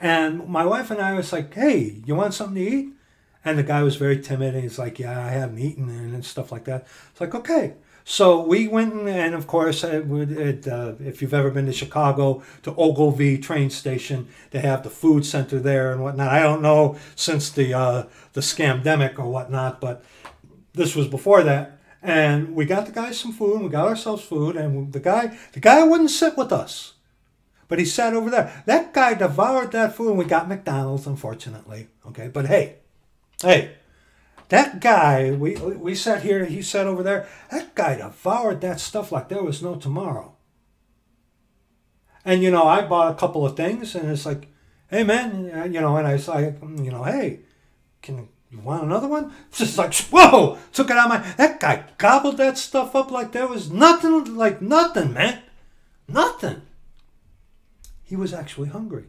And my wife and I was like, hey, you want something to eat? And the guy was very timid and he's like, yeah, I haven't eaten and stuff like that. It's like, okay. So we went and, of course, it, it, uh, if you've ever been to Chicago, to Ogilvie train station, they have the food center there and whatnot. I don't know since the uh, the scamdemic or whatnot, but this was before that. And we got the guy some food, and we got ourselves food, and the guy the guy wouldn't sit with us, but he sat over there. That guy devoured that food, and we got McDonald's, unfortunately. Okay, but hey, hey, that guy, we we sat here, he sat over there. That guy devoured that stuff like there was no tomorrow. And you know, I bought a couple of things, and it's like, hey man, you know, and I was like, you know, hey, can you want another one? It's Just like whoa, took it out my. That guy gobbled that stuff up like there was nothing, like nothing, man, nothing. He was actually hungry,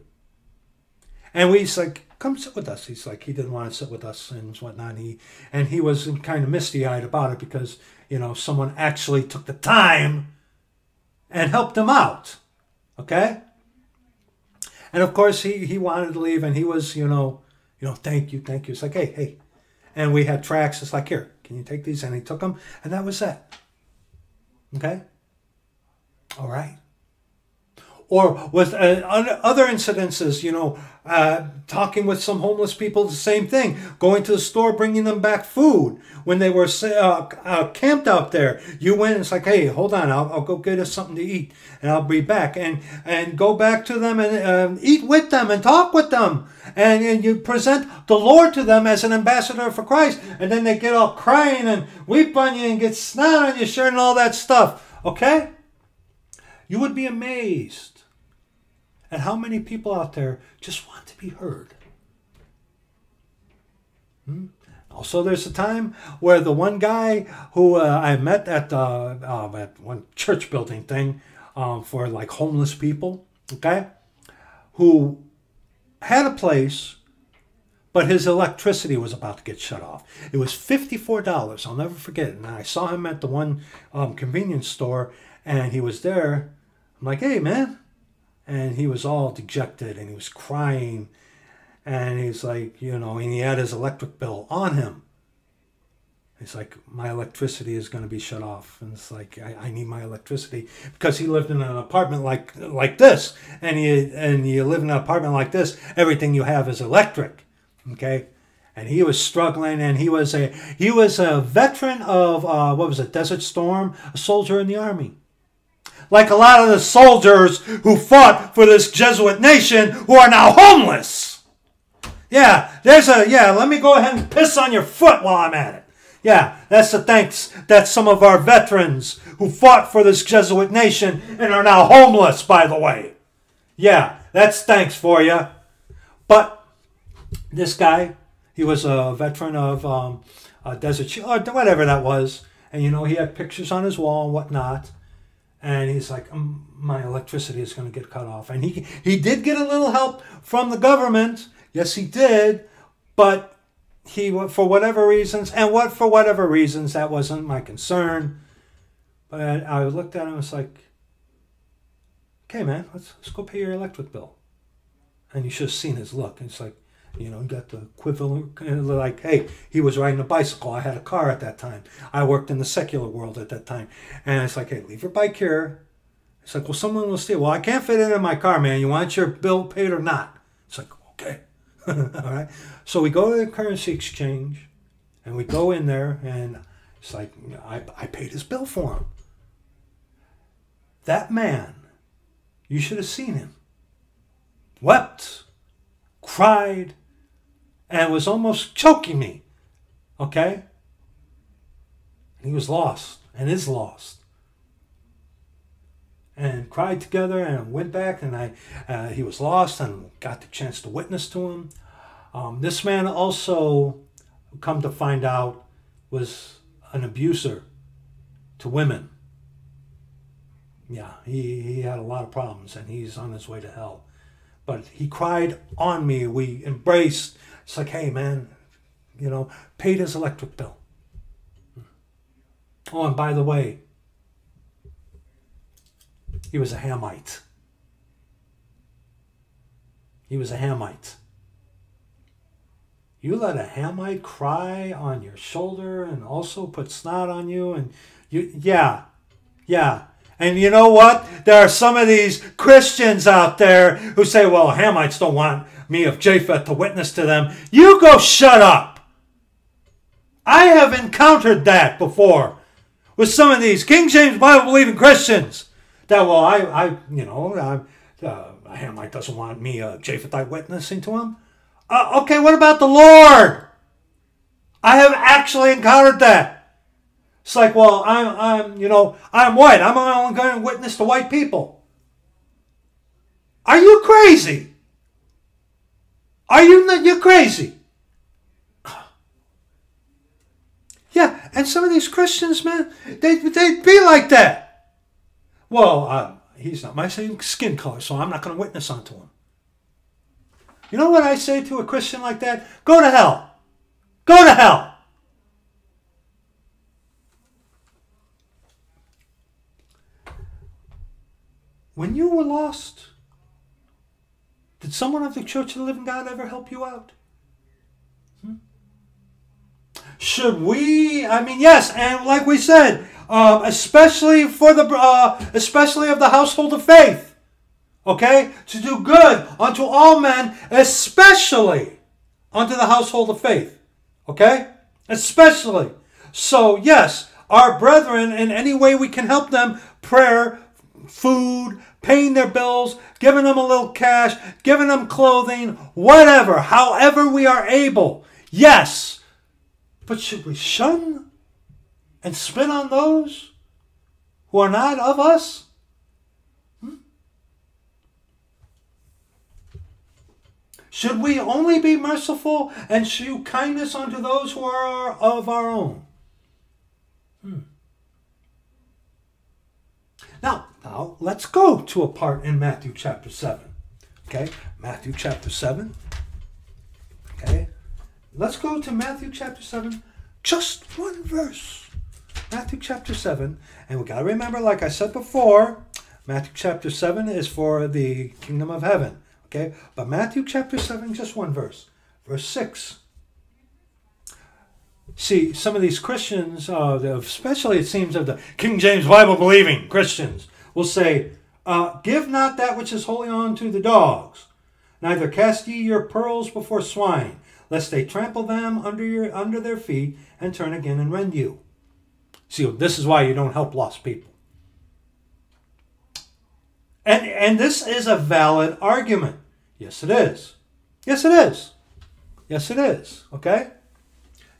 and we like come sit with us. He's like, he didn't want to sit with us and whatnot. And he, and he was kind of misty eyed about it because, you know, someone actually took the time and helped him out. Okay? And of course, he, he wanted to leave and he was, you know, you know, thank you, thank you. It's like, hey, hey. And we had tracts. It's like, here, can you take these? And he took them. And that was that. Okay? All right or with uh, other incidences, you know, uh, talking with some homeless people, the same thing. Going to the store, bringing them back food when they were uh, uh, camped out there. You went and it's like, hey, hold on, I'll, I'll go get us something to eat, and I'll be back. And and go back to them and um, eat with them and talk with them, and, and you present the Lord to them as an ambassador for Christ. And then they get all crying and weep on you and get snot on your shirt and all that stuff. Okay. You would be amazed and how many people out there just want to be heard? Hmm? Also, there's a time where the one guy who uh, I met at the uh, at one church building thing um, for like homeless people, okay, who had a place, but his electricity was about to get shut off. It was fifty-four dollars. I'll never forget it. And I saw him at the one um, convenience store, and he was there. I'm like, "Hey, man, and he was all dejected and he was crying. And he's like you know and he had his electric bill on him. He's like my electricity is going to be shut off. And it's like I, I need my electricity. Because he lived in an apartment like like this. And you and you live in an apartment like this everything you have is electric okay? And he was struggling and he was a he was a veteran of uh, what was it desert storm a soldier in the army like a lot of the soldiers who fought for this Jesuit nation who are now homeless. Yeah, there's a, yeah, let me go ahead and piss on your foot while I'm at it. Yeah, that's the thanks that some of our veterans who fought for this Jesuit nation and are now homeless, by the way. Yeah, that's thanks for you. But this guy, he was a veteran of um, a Desert or whatever that was. And, you know, he had pictures on his wall and whatnot and he's like, um, my electricity is going to get cut off. And he he did get a little help from the government. Yes, he did, but he for whatever reasons, and what for whatever reasons, that wasn't my concern. But I, looked at him. and was like, okay, man, let's let's go pay your electric bill. And you should have seen his look. It's like, you know, got the equivalent, like, hey, he was riding a bicycle. I had a car at that time. I worked in the secular world at that time. And it's like, hey, leave your bike here. It's like, well, someone will steal. Well, I can't fit it in my car, man. You want your bill paid or not? It's like, okay. All right. So we go to the currency exchange and we go in there and it's like, I, I paid his bill for him. That man, you should have seen him, wept, cried, and was almost choking me. Okay? He was lost and is lost. and cried together and went back and I uh, he was lost and got the chance to witness to him. Um, this man also, come to find out, was an abuser to women. Yeah, he, he had a lot of problems and he's on his way to hell. But he cried on me. We embraced. It's like, hey, man, you know, paid his electric bill. Oh, and by the way, he was a Hamite. He was a Hamite. You let a Hamite cry on your shoulder and also put snot on you, and you, yeah, yeah. And you know what? There are some of these Christians out there who say, well, Hamites don't want me of Japheth to witness to them. You go shut up. I have encountered that before with some of these King James Bible believing Christians. That, well, I, I you know, I, uh, Hamite doesn't want me, a Japhethite, witnessing to him. Uh, okay, what about the Lord? I have actually encountered that. It's like, well, I'm, I'm, you know, I'm white. I'm only going to witness to white people. Are you crazy? Are you not? you're crazy? Yeah, and some of these Christians, man, they they'd be like that. Well, uh, he's not my same skin color, so I'm not going to witness unto him. You know what I say to a Christian like that? Go to hell. Go to hell. When you were lost, did someone of the Church of the Living God ever help you out? Hmm? Should we? I mean, yes, and like we said, um, especially for the, uh, especially of the household of faith okay, to do good unto all men, especially unto the household of faith, okay, especially. So, yes, our brethren, in any way we can help them, prayer, food, paying their bills, giving them a little cash, giving them clothing, whatever, however we are able, yes. But should we shun and spit on those who are not of us? Should we only be merciful and shew kindness unto those who are of our own? Hmm. Now, now let's go to a part in Matthew chapter 7. Okay, Matthew chapter 7. Okay, let's go to Matthew chapter 7, just one verse. Matthew chapter 7, and we got to remember, like I said before, Matthew chapter 7 is for the kingdom of heaven. Okay? But Matthew chapter 7, just one verse. Verse 6. See, some of these Christians, uh, especially it seems of the King James Bible believing Christians, will say, uh, Give not that which is holy unto the dogs, neither cast ye your pearls before swine, lest they trample them under, your, under their feet and turn again and rend you. See, this is why you don't help lost people. And, and this is a valid argument. Yes, it is. Yes, it is. Yes, it is. Okay?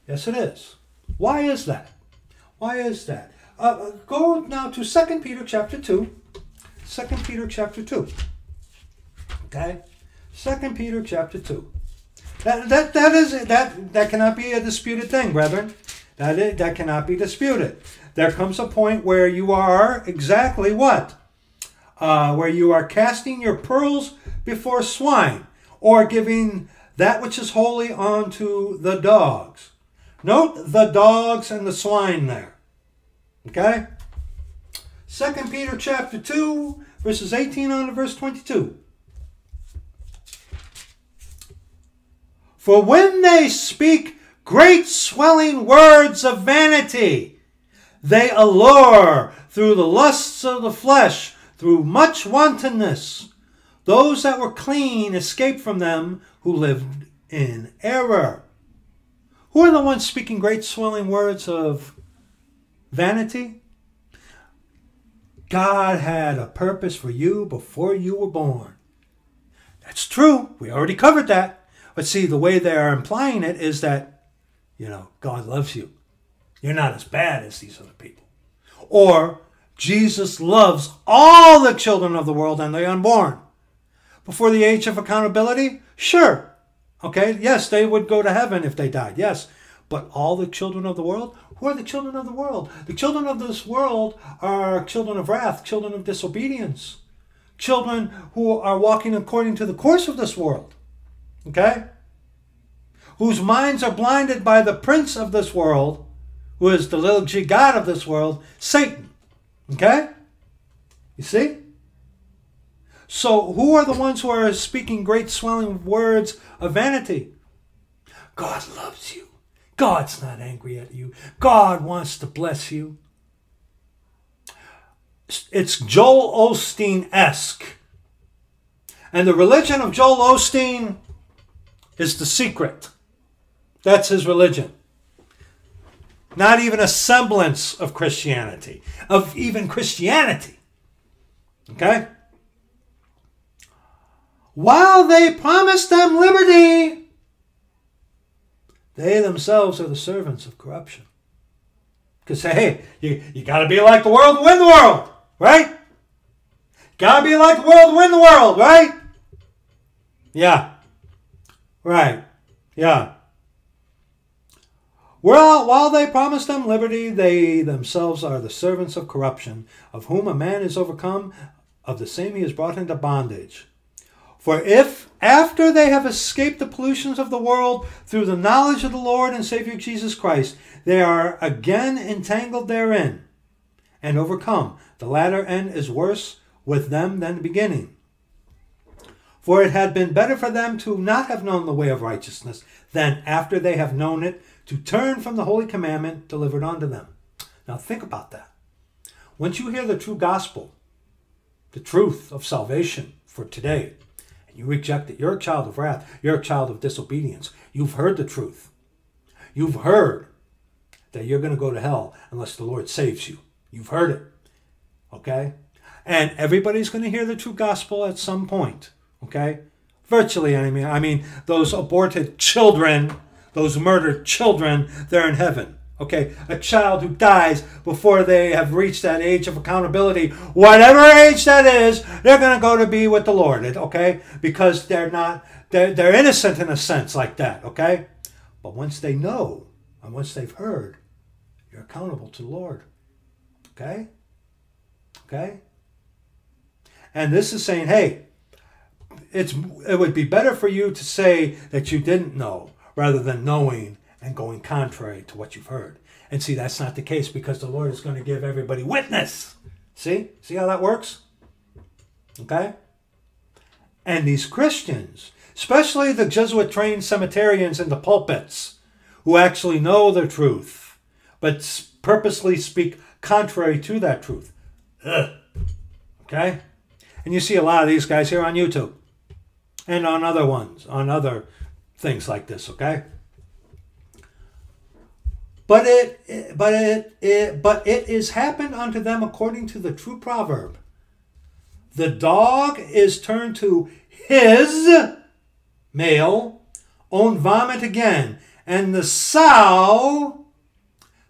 Yes, it is. Why is that? Why is that? Uh, uh go now to Second Peter chapter 2. 2 Peter chapter 2. Okay? Second Peter chapter 2. That, that, that, is, that, that cannot be a disputed thing, brethren. That, is, that cannot be disputed. There comes a point where you are exactly what? Uh, where you are casting your pearls before swine, or giving that which is holy unto the dogs. Note the dogs and the swine there. Okay? 2 Peter chapter 2, verses 18 on to verse 22. For when they speak great swelling words of vanity, they allure through the lusts of the flesh, through much wantonness. Those that were clean escaped from them who lived in error. Who are the ones speaking great swelling words of vanity? God had a purpose for you before you were born. That's true. We already covered that. But see, the way they are implying it is that, you know, God loves you. You're not as bad as these other people. Or Jesus loves all the children of the world and the unborn. Before the age of accountability? Sure. Okay, yes, they would go to heaven if they died, yes. But all the children of the world? Who are the children of the world? The children of this world are children of wrath, children of disobedience, children who are walking according to the course of this world. Okay? Whose minds are blinded by the prince of this world, who is the little g god of this world, Satan. Okay? You see? So, who are the ones who are speaking great swelling words of vanity? God loves you. God's not angry at you. God wants to bless you. It's Joel Osteen esque. And the religion of Joel Osteen is the secret. That's his religion. Not even a semblance of Christianity, of even Christianity. Okay? While they promise them liberty, they themselves are the servants of corruption. Because, hey, you, you got to be like the world to win the world, right? Got to be like the world to win the world, right? Yeah. Right. Yeah. Well, while they promise them liberty, they themselves are the servants of corruption, of whom a man is overcome, of the same he is brought into bondage. For if, after they have escaped the pollutions of the world through the knowledge of the Lord and Savior Jesus Christ, they are again entangled therein and overcome, the latter end is worse with them than the beginning. For it had been better for them to not have known the way of righteousness than after they have known it to turn from the holy commandment delivered unto them. Now think about that. Once you hear the true gospel, the truth of salvation for today, and you reject it, you're a child of wrath. You're a child of disobedience. You've heard the truth. You've heard that you're going to go to hell unless the Lord saves you. You've heard it. Okay? And everybody's going to hear the true gospel at some point. Okay? Virtually, I mean, I mean, those aborted children, those murdered children, they're in heaven. Okay, a child who dies before they have reached that age of accountability, whatever age that is, they're going to go to be with the Lord. Okay, because they're not they're, they're innocent in a sense like that. Okay, but once they know and once they've heard, you're accountable to the Lord. Okay, okay, and this is saying, hey, it's it would be better for you to say that you didn't know rather than knowing and going contrary to what you've heard. And see, that's not the case because the Lord is going to give everybody witness. See? See how that works? Okay? And these Christians, especially the Jesuit trained cemeterians in the pulpits, who actually know the truth, but purposely speak contrary to that truth. Ugh. Okay? And you see a lot of these guys here on YouTube and on other ones, on other things like this, okay? But it, but it, it, but it is happened unto them according to the true proverb. The dog is turned to his male own vomit again, and the sow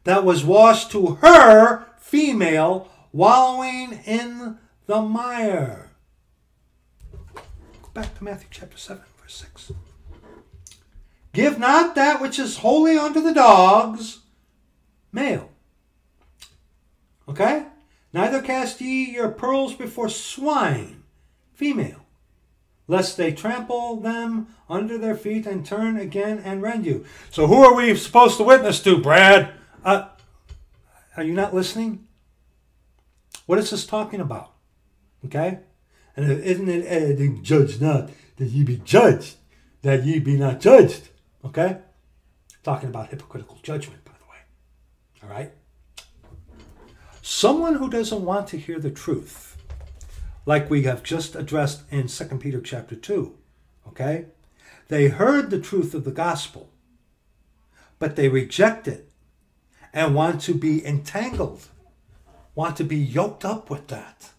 that was washed to her female wallowing in the mire. Go back to Matthew chapter 7, verse 6. Give not that which is holy unto the dogs, male. Okay? Neither cast ye your pearls before swine, female, lest they trample them under their feet and turn again and rend you. So who are we supposed to witness to, Brad? Uh, are you not listening? What is this talking about? Okay? And isn't it, uh, judge not that ye be judged, that ye be not judged? Okay? Talking about hypocritical judgment. All right? Someone who doesn't want to hear the truth, like we have just addressed in 2 Peter chapter 2, okay? They heard the truth of the gospel, but they reject it and want to be entangled, want to be yoked up with that.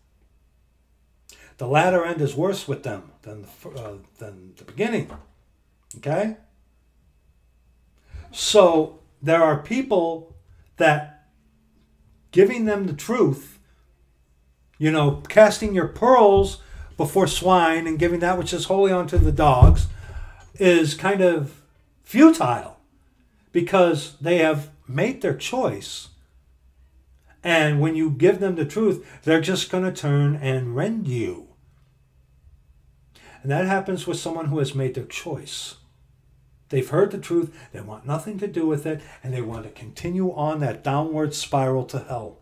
The latter end is worse with them than the, uh, than the beginning. Okay? So there are people that giving them the truth you know, casting your pearls before swine and giving that which is holy unto the dogs is kind of futile because they have made their choice. And when you give them the truth, they're just going to turn and rend you. And that happens with someone who has made their choice. They've heard the truth, they want nothing to do with it, and they want to continue on that downward spiral to hell.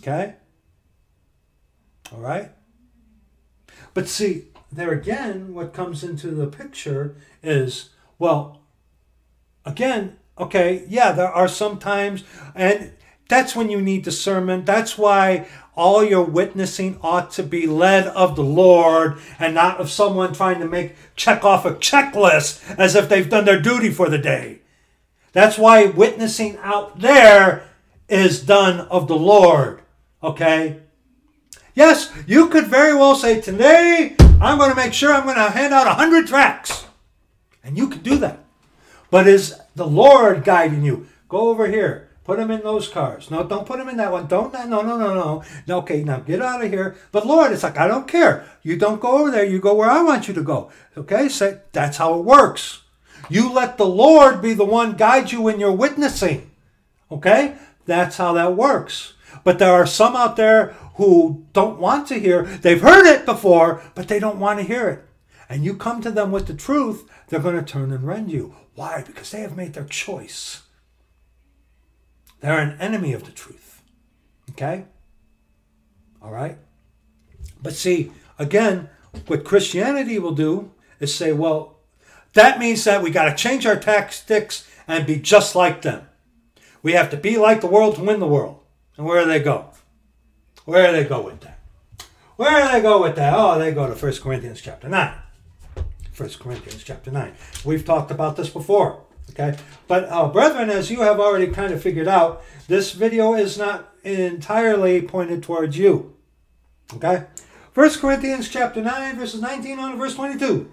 Okay? All right? But see, there again, what comes into the picture is well, again, okay, yeah, there are some times, and that's when you need discernment. That's why all your witnessing ought to be led of the Lord and not of someone trying to make check off a checklist as if they've done their duty for the day. That's why witnessing out there is done of the Lord. Okay? Yes, you could very well say, Today I'm going to make sure I'm going to hand out 100 tracts. And you could do that. But is the Lord guiding you? Go over here. Put them in those cars. No, don't put them in that one. Don't. No, no, no, no. no okay, now get out of here. But Lord, it's like, I don't care. You don't go over there. You go where I want you to go. Okay? Say, that's how it works. You let the Lord be the one guide you in your witnessing. Okay? That's how that works. But there are some out there who don't want to hear. They've heard it before, but they don't want to hear it. And you come to them with the truth, they're going to turn and rend you. Why? Because they have made their choice. They're an enemy of the truth. Okay? All right? But see, again, what Christianity will do is say, well, that means that we got to change our tactics and be just like them. We have to be like the world to win the world. And where do they go? Where do they go with that? Where do they go with that? Oh, they go to 1 Corinthians chapter 9. 1 Corinthians chapter 9. We've talked about this before. Okay? But, uh, brethren, as you have already kind of figured out, this video is not entirely pointed towards you. Okay? 1 Corinthians chapter 9, verses 19 on to verse 22.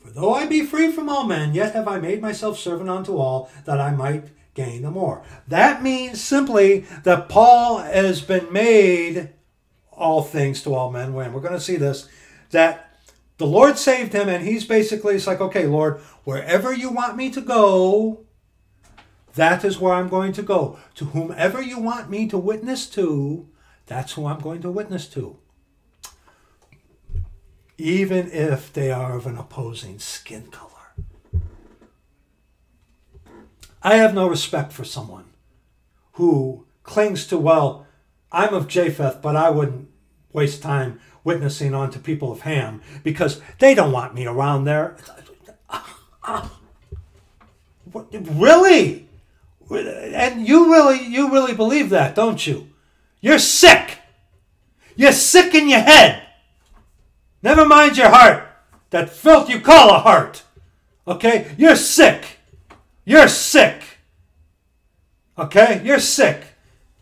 For though I be free from all men, yet have I made myself servant unto all, that I might gain the more. That means simply that Paul has been made all things to all men. When we're going to see this, that the Lord saved him, and he's basically, it's like, okay, Lord, wherever you want me to go, that is where I'm going to go. To whomever you want me to witness to, that's who I'm going to witness to. Even if they are of an opposing skin color. I have no respect for someone who clings to, well, I'm of Japheth, but I wouldn't waste time witnessing on to people of Ham because they don't want me around there. Really? And you really you really believe that, don't you? You're sick. You're sick in your head. Never mind your heart. That filth you call a heart. Okay? You're sick. You're sick. Okay? You're sick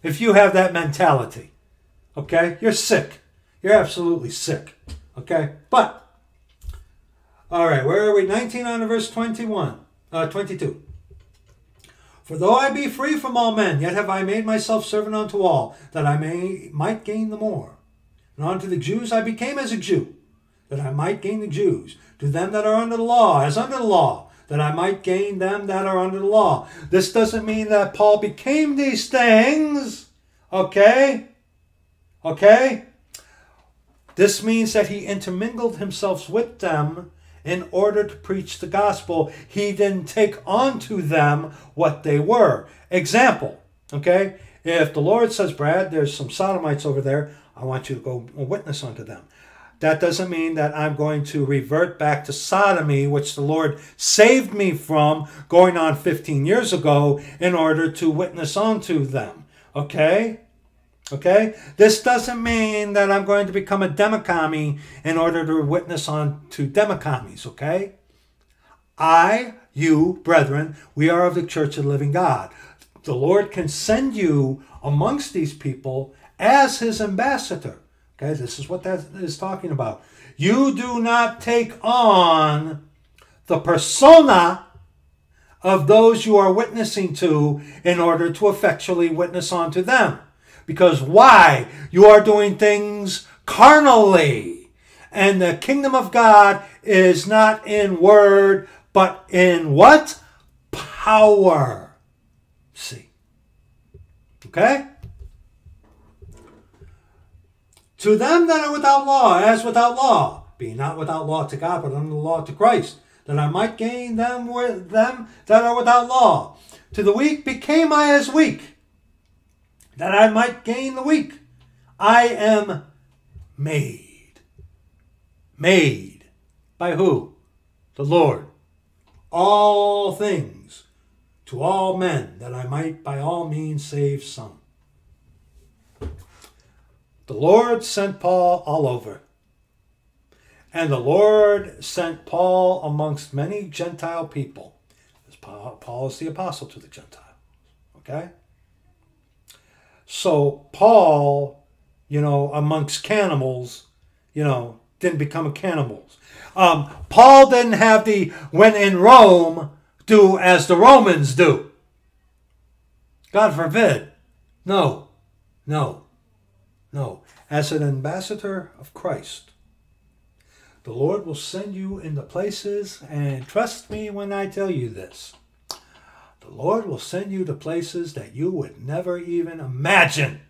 if you have that mentality. Okay? You're sick. You're absolutely sick. Okay? But, all right, where are we? 19 on to verse 21, uh, 22. For though I be free from all men, yet have I made myself servant unto all, that I may might gain the more. And unto the Jews I became as a Jew, that I might gain the Jews. To them that are under the law, as under the law, that I might gain them that are under the law. This doesn't mean that Paul became these things. Okay? Okay? This means that he intermingled himself with them in order to preach the gospel. He didn't take onto them what they were. Example, okay? If the Lord says, Brad, there's some sodomites over there, I want you to go witness unto them. That doesn't mean that I'm going to revert back to sodomy, which the Lord saved me from going on 15 years ago, in order to witness unto them. Okay? Okay? This doesn't mean that I'm going to become a democami in order to witness on to democamies, okay? I, you, brethren, we are of the church of the living God. The Lord can send you amongst these people as his ambassador. Okay, this is what that is talking about. You do not take on the persona of those you are witnessing to in order to effectually witness unto them. Because why? You are doing things carnally. And the kingdom of God is not in word, but in what? Power. See. Okay? To them that are without law, as without law, be not without law to God, but under the law to Christ, that I might gain them with them that are without law. To the weak became I as weak, that I might gain the weak. I am made. Made. By who? The Lord. All things to all men, that I might by all means save some. The Lord sent Paul all over. And the Lord sent Paul amongst many Gentile people. Paul is the apostle to the Gentiles. Okay? So Paul, you know, amongst cannibals, you know, didn't become a cannibals. Um, Paul didn't have the when in Rome do as the Romans do. God forbid. No, no, no. As an ambassador of Christ, the Lord will send you into places, and trust me when I tell you this. The Lord will send you to places that you would never even imagine.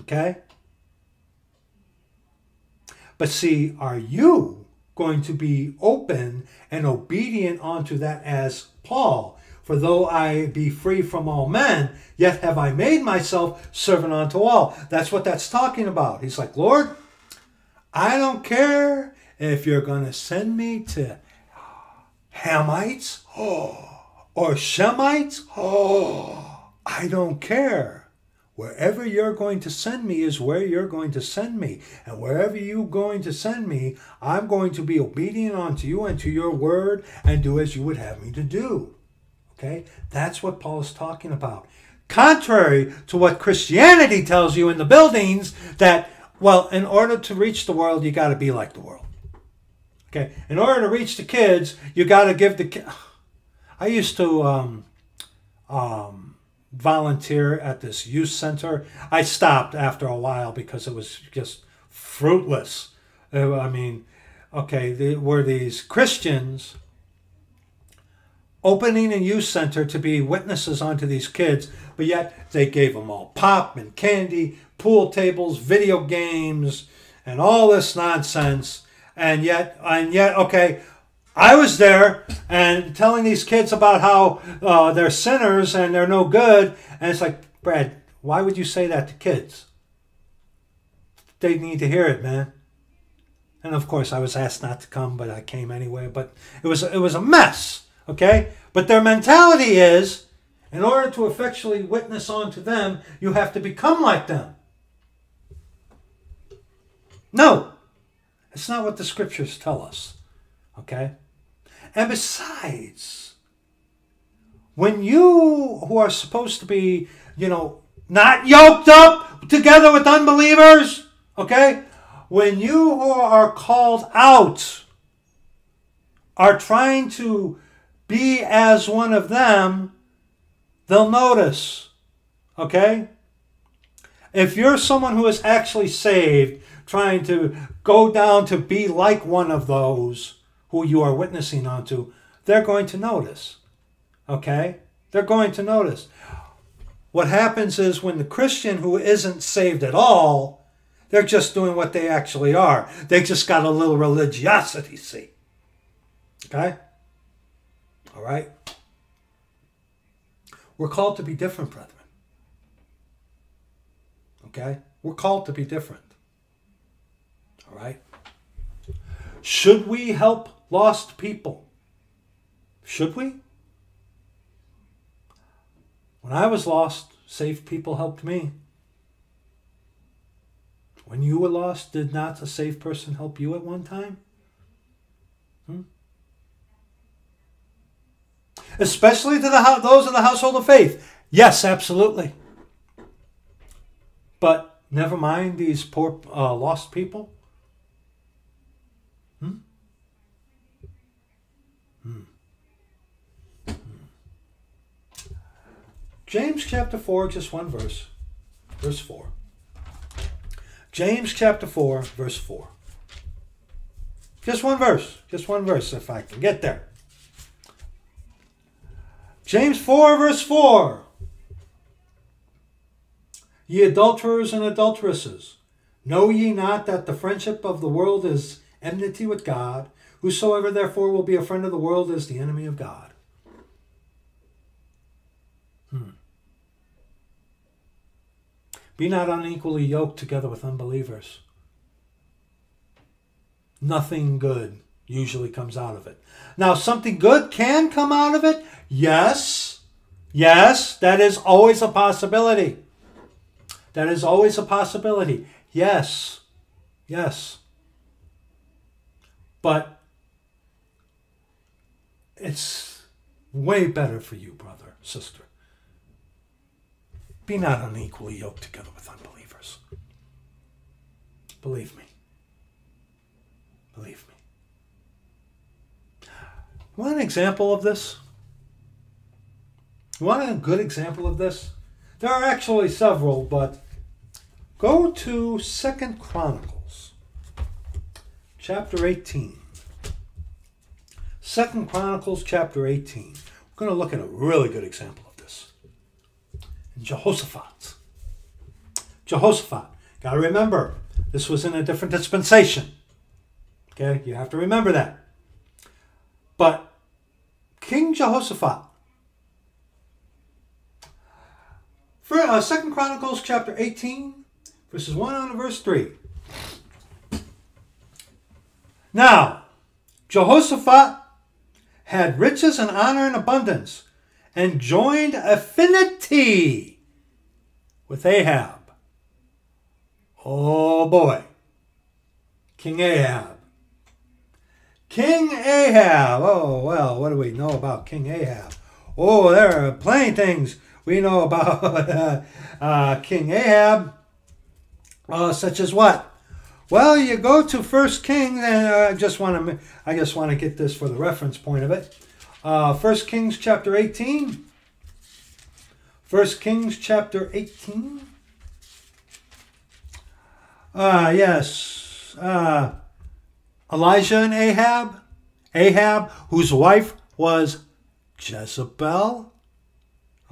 Okay? But see, are you going to be open and obedient unto that as Paul? For though I be free from all men, yet have I made myself servant unto all. That's what that's talking about. He's like, Lord, I don't care if you're going to send me to Hamites oh. Or Shemites. Oh, I don't care. Wherever you're going to send me is where you're going to send me. And wherever you're going to send me, I'm going to be obedient unto you and to your word and do as you would have me to do. Okay? That's what Paul is talking about. Contrary to what Christianity tells you in the buildings, that well, in order to reach the world, you got to be like the world. Okay, in order to reach the kids, you got to give the. Ki- I used to um, um, volunteer at this youth center. I stopped after a while because it was just fruitless. Uh, I mean, okay, the, were these Christians opening a youth center to be witnesses onto these kids, but yet they gave them all pop and candy, pool tables, video games, and all this nonsense. And yet, and yet, okay, I was there and telling these kids about how uh, they're sinners and they're no good. And it's like, Brad, why would you say that to kids? They need to hear it, man. And of course, I was asked not to come, but I came anyway. But it was it was a mess, okay? But their mentality is, in order to effectually witness unto them, you have to become like them. No, it's not what the scriptures tell us. Okay? And besides, when you who are supposed to be, you know, not yoked up together with unbelievers, okay? When you who are called out are trying to be as one of them, they'll notice, okay? If you're someone who is actually saved, trying to go down to be like one of those who you are witnessing onto, they're going to notice. Okay? They're going to notice. What happens is when the Christian who isn't saved at all, they're just doing what they actually are. They just got a little religiosity, see? Okay? All right? We're called to be different, brethren. Okay? We're called to be different. All right? Should we help lost people? Should we? When I was lost, saved people helped me. When you were lost, did not a saved person help you at one time? Hmm? Especially to the those in the household of faith. Yes, absolutely. But never mind these poor uh, lost people. Hmm? Hmm. Hmm. James chapter 4, just one verse. verse 4. James chapter 4, verse 4. Just one verse. Just one verse, if I can get there. James 4, verse 4. Ye adulterers and adulteresses, know ye not that the friendship of the world is enmity with God? Whosoever therefore will be a friend of the world is the enemy of God. Be not unequally yoked together with unbelievers. Nothing good usually comes out of it. Now, something good can come out of it. Yes. Yes, that is always a possibility. That is always a possibility. Yes. Yes. But it's way better for you, brother, sister. Be not unequally yoked together with unbelievers. Believe me. Believe me. An example of this? A good example of this? There are actually several, but go to Second Chronicles, chapter 18. Second Chronicles, chapter 18. We're going to look at a really good example. Jehoshaphat. Jehoshaphat. Got to remember, this was in a different dispensation. Okay, you have to remember that. But King Jehoshaphat For, uh, Second Chronicles chapter 18, verses 1 on to verse 3. Now, Jehoshaphat had riches and honor and abundance, and joined affinity with Ahab. Oh boy. King Ahab. King Ahab. Oh, well, what do we know about King Ahab? Oh, there are plenty of things we know about uh, uh, King Ahab, uh, such as what? Well, you go to First King, and uh, I just want to I just want to get this for the reference point of it. Uh, First Kings chapter 18. First Kings chapter 18. Ah, uh, yes. Uh, Elijah and Ahab. Ahab, whose wife was Jezebel.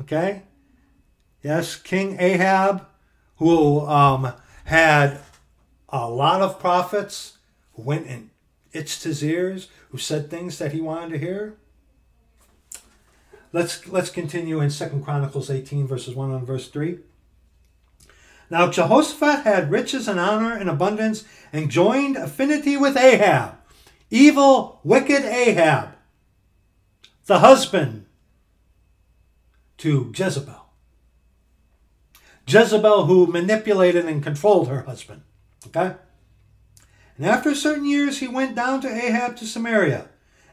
Okay? Yes, King Ahab, who um, had a lot of prophets who went and itched his ears, who said things that he wanted to hear. Let's let's continue in Second Chronicles 18, verses 1 and verse 3. Now Jehoshaphat had riches and honor and abundance, and joined affinity with Ahab, evil, wicked Ahab, the husband to Jezebel. Jezebel, who manipulated and controlled her husband. Okay? And after certain years, he went down to Ahab to Samaria.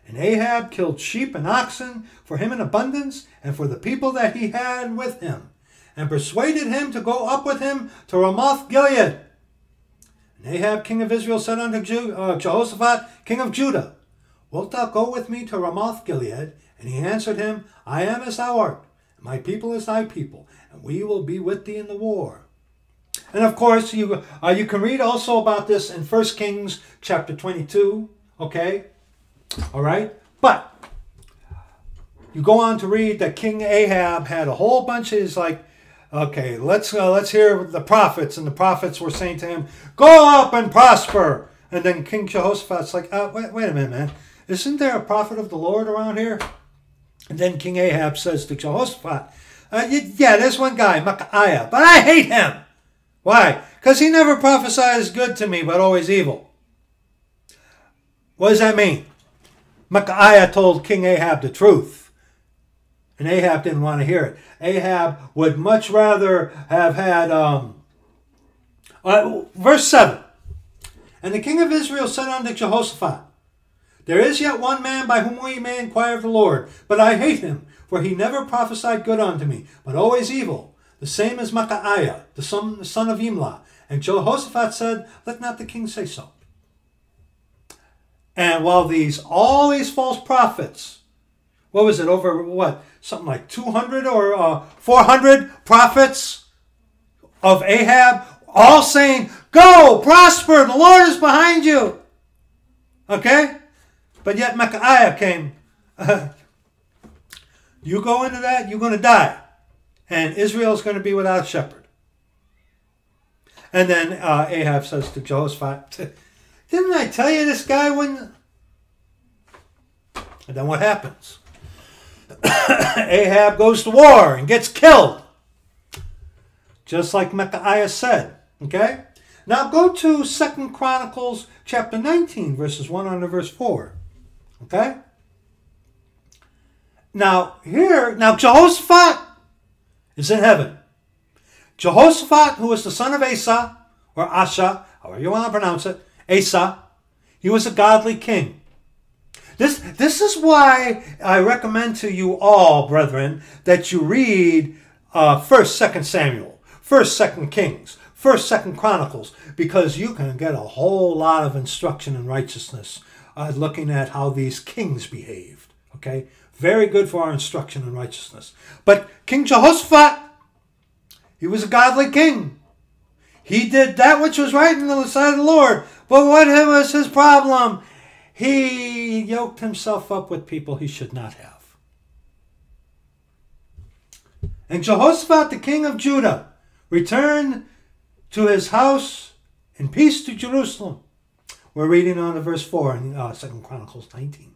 And Ahab killed sheep and oxen for him in abundance and for the people that he had with him, and persuaded him to go up with him to Ramoth Gilead. And Ahab, king of Israel, said unto uh, Jehoshaphat, king of Judah, Wilt thou go with me to Ramoth Gilead? And he answered him, I am as thou art. and My people as thy people, and we will be with thee in the war. And of course, you uh, you can read also about this in 1 Kings chapter 22. Okay, all right, but you go on to read that King Ahab had a whole bunch of his like, okay, let's uh, let's hear the prophets, and the prophets were saying to him, "Go up and prosper." And then King Jehoshaphat's like, uh, wait, wait a minute, man, isn't there a prophet of the Lord around here? And then King Ahab says to Jehoshaphat, uh, yeah, there's one guy, Micaiah, but I hate him. Why? Because he never prophesies good to me, but always evil. What does that mean? Micaiah told King Ahab the truth, and Ahab didn't want to hear it. Ahab would much rather have had, um, uh, verse 7. And the king of Israel said unto Jehoshaphat, there is yet one man by whom we may inquire of the Lord, but I hate him, for he never prophesied good unto me, but always evil. The same as Micaiah, the son, son of Imlah. And Jehoshaphat said, Let not the king say so. And while these, all these false prophets, what was it, over what, something like 200 or uh, 400 prophets of Ahab, all saying, Go, prosper, the Lord is behind you. Okay? But yet Micaiah came, You go into that, you're going to die. And Israel's going to be without shepherd. And then uh, Ahab says to Jehoshaphat, Didn't I tell you this guy wouldn't? And then what happens? Ahab goes to war and gets killed. Just like Micaiah said. Okay? Now go to Second Chronicles chapter 19, verses 1 on to verse 4. Okay? Now, here, now Jehoshaphat is in heaven. Jehoshaphat, who was the son of Asa, or Asha, however you want to pronounce it, Asa, he was a godly king. This, this is why I recommend to you all, brethren, that you read uh, 1st, 2nd Samuel, 1st, 2nd Kings, 1st, 2nd Chronicles, because you can get a whole lot of instruction in righteousness uh, looking at how these kings behaved. Okay? Very good for our instruction in righteousness. But King Jehoshaphat, he was a godly king. He did that which was right in the sight of the Lord. But what was his problem? He yoked himself up with people he should not have. And Jehoshaphat, the king of Judah, returned to his house in peace to Jerusalem. We're reading on to verse 4 in uh, 2 Chronicles 19.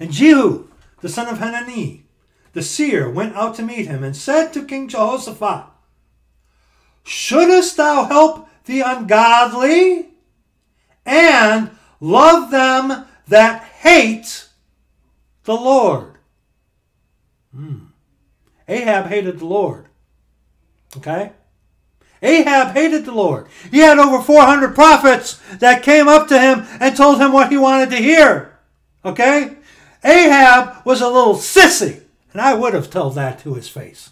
And Jehu, the son of Hanani, the seer, went out to meet him and said to King Jehoshaphat, Shouldest thou help the ungodly and Love them that hate the Lord. Hmm. Ahab hated the Lord. Okay? Ahab hated the Lord. He had over 400 prophets that came up to him and told him what he wanted to hear. Okay? Ahab was a little sissy, and I would have told that to his face.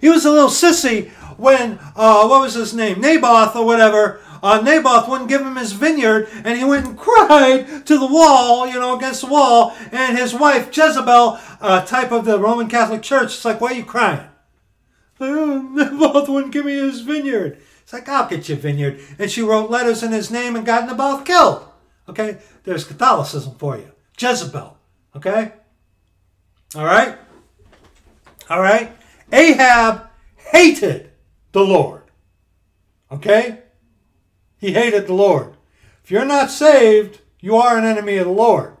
He was a little sissy when, uh, what was his name? Naboth or whatever uh, Naboth wouldn't give him his vineyard, and he went and cried to the wall, you know, against the wall. And his wife, Jezebel, uh, type of the Roman Catholic Church, it's like, why are you crying? Naboth wouldn't give me his vineyard. It's like, I'll get you a vineyard. And she wrote letters in his name and got Naboth killed. Okay? There's Catholicism for you. Jezebel. Okay? All right? All right? Ahab hated the Lord. Okay? He hated the Lord. If you're not saved, you are an enemy of the Lord.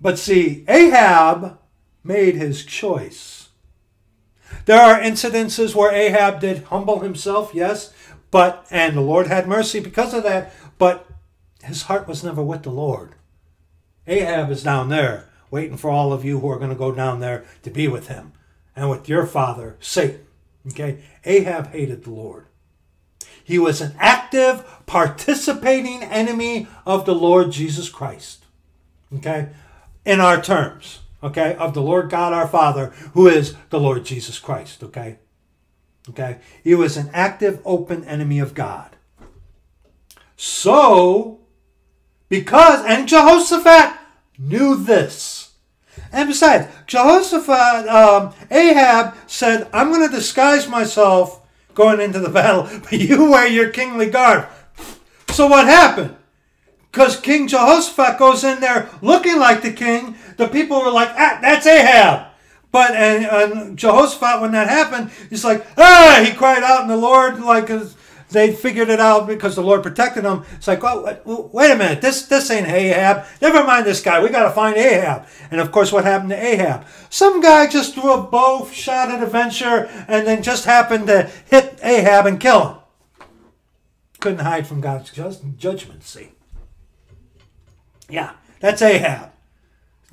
But see, Ahab made his choice. There are incidences where Ahab did humble himself, yes, but and the Lord had mercy because of that, but his heart was never with the Lord. Ahab is down there waiting for all of you who are going to go down there to be with him and with your father, Satan. Okay? Ahab hated the Lord. He was an active, participating enemy of the Lord Jesus Christ. Okay? In our terms, okay? Of the Lord God our Father, who is the Lord Jesus Christ, okay? Okay? He was an active, open enemy of God. So, because, and Jehoshaphat knew this. And besides, Jehoshaphat, um, Ahab said, I'm going to disguise myself going into the battle, but you wear your kingly garb. So what happened? Because King Jehoshaphat goes in there looking like the king, the people were like, ah, that's Ahab. But and, and Jehoshaphat, when that happened, he's like, ah, he cried out, and the Lord, like, they figured it out because the Lord protected them. It's like, oh, wait a minute, this this ain't Ahab. Never mind this guy. We got to find Ahab. And of course, what happened to Ahab? Some guy just threw a bow shot at a venture and then just happened to hit Ahab and kill him. Couldn't hide from God's judgment. See? Yeah, that's Ahab.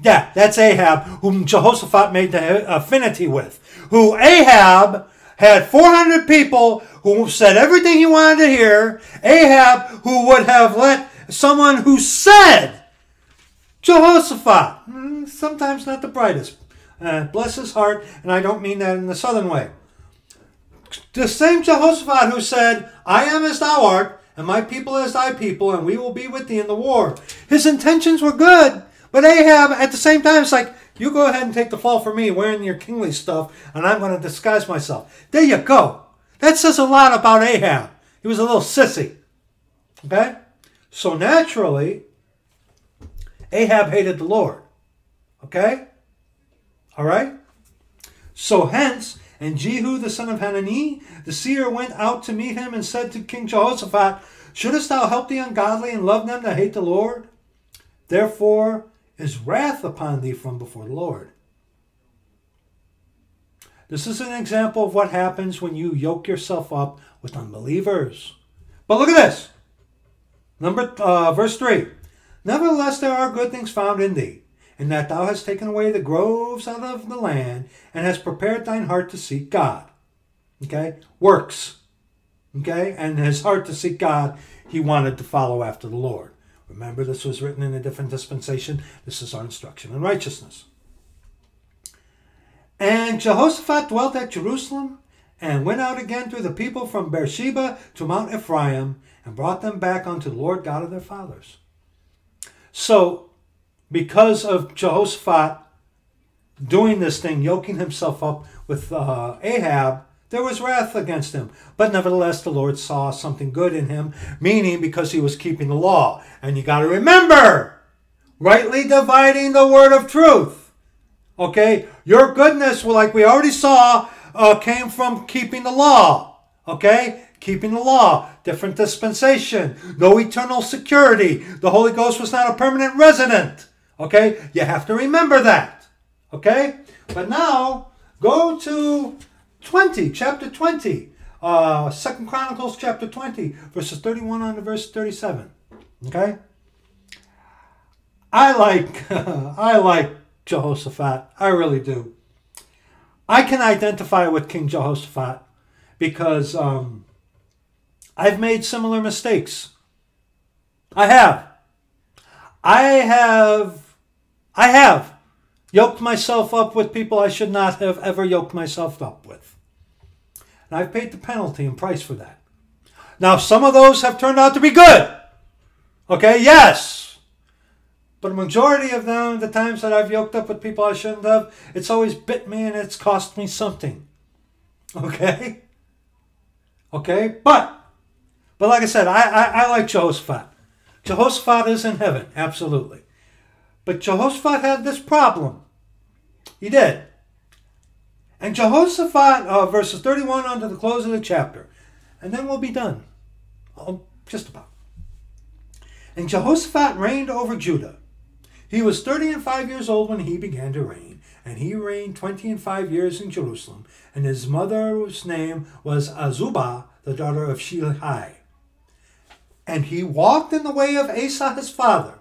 Yeah, that's Ahab, whom Jehoshaphat made the affinity with. Who Ahab had 400 people who said everything he wanted to hear. Ahab, who would have let someone who said, Jehoshaphat, hmm, sometimes not the brightest, uh, bless his heart, and I don't mean that in the southern way. The same Jehoshaphat who said, I am as thou art, and my people as thy people, and we will be with thee in the war. His intentions were good, but Ahab, at the same time, it's like, You go ahead and take the fall for me wearing your kingly stuff, and I'm going to disguise myself. There you go. That says a lot about Ahab. He was a little sissy. Okay? So naturally, Ahab hated the Lord. Okay? All right? So hence, and Jehu the son of Hanani, the seer, went out to meet him and said to King Jehoshaphat, Shouldest thou help the ungodly and love them that hate the Lord? Therefore is wrath upon thee from before the Lord. This is an example of what happens when you yoke yourself up with unbelievers. But look at this. Number uh, verse three. Nevertheless, there are good things found in thee, in that thou hast taken away the groves out of the land, and hast prepared thine heart to seek God. Okay, works. Okay, and his heart to seek God, he wanted to follow after the Lord. Remember, this was written in a different dispensation. This is our instruction in righteousness. And Jehoshaphat dwelt at Jerusalem and went out again through the people from Beersheba to Mount Ephraim and brought them back unto the Lord God of their fathers. So, because of Jehoshaphat doing this thing, yoking himself up with uh, Ahab, there was wrath against him. But nevertheless, the Lord saw something good in him, meaning because he was keeping the law. And you got to remember, rightly dividing the word of truth. Okay? Your goodness, like we already saw, uh, came from keeping the law. Okay? Keeping the law. Different dispensation. No eternal security. The Holy Ghost was not a permanent resident. Okay? You have to remember that. Okay? But now, go to 20, chapter 20. Uh, Second Chronicles chapter 20, verses 31 on to verse 37. Okay? I like I like Jehoshaphat. I really do. I can identify with King Jehoshaphat because um, I've made similar mistakes. I have. I have. I have yoked myself up with people I should not have ever yoked myself up with. And I've paid the penalty and price for that. Now, some of those have turned out to be good. Okay, yes. But a majority of them, the times that I've yoked up with people I shouldn't have, it's always bit me and it's cost me something. Okay? Okay? But, but like I said, I, I, I like Jehoshaphat. Jehoshaphat is in heaven, absolutely. But Jehoshaphat had this problem. He did. And Jehoshaphat, uh, verses 31 on to the close of the chapter. And then we'll be done. Oh, just about. And Jehoshaphat reigned over Judah. He was thirty and five years old when he began to reign, and he reigned twenty and five years in Jerusalem. And his mother's name was Azubah, the daughter of Shilhi. And he walked in the way of Asa his father,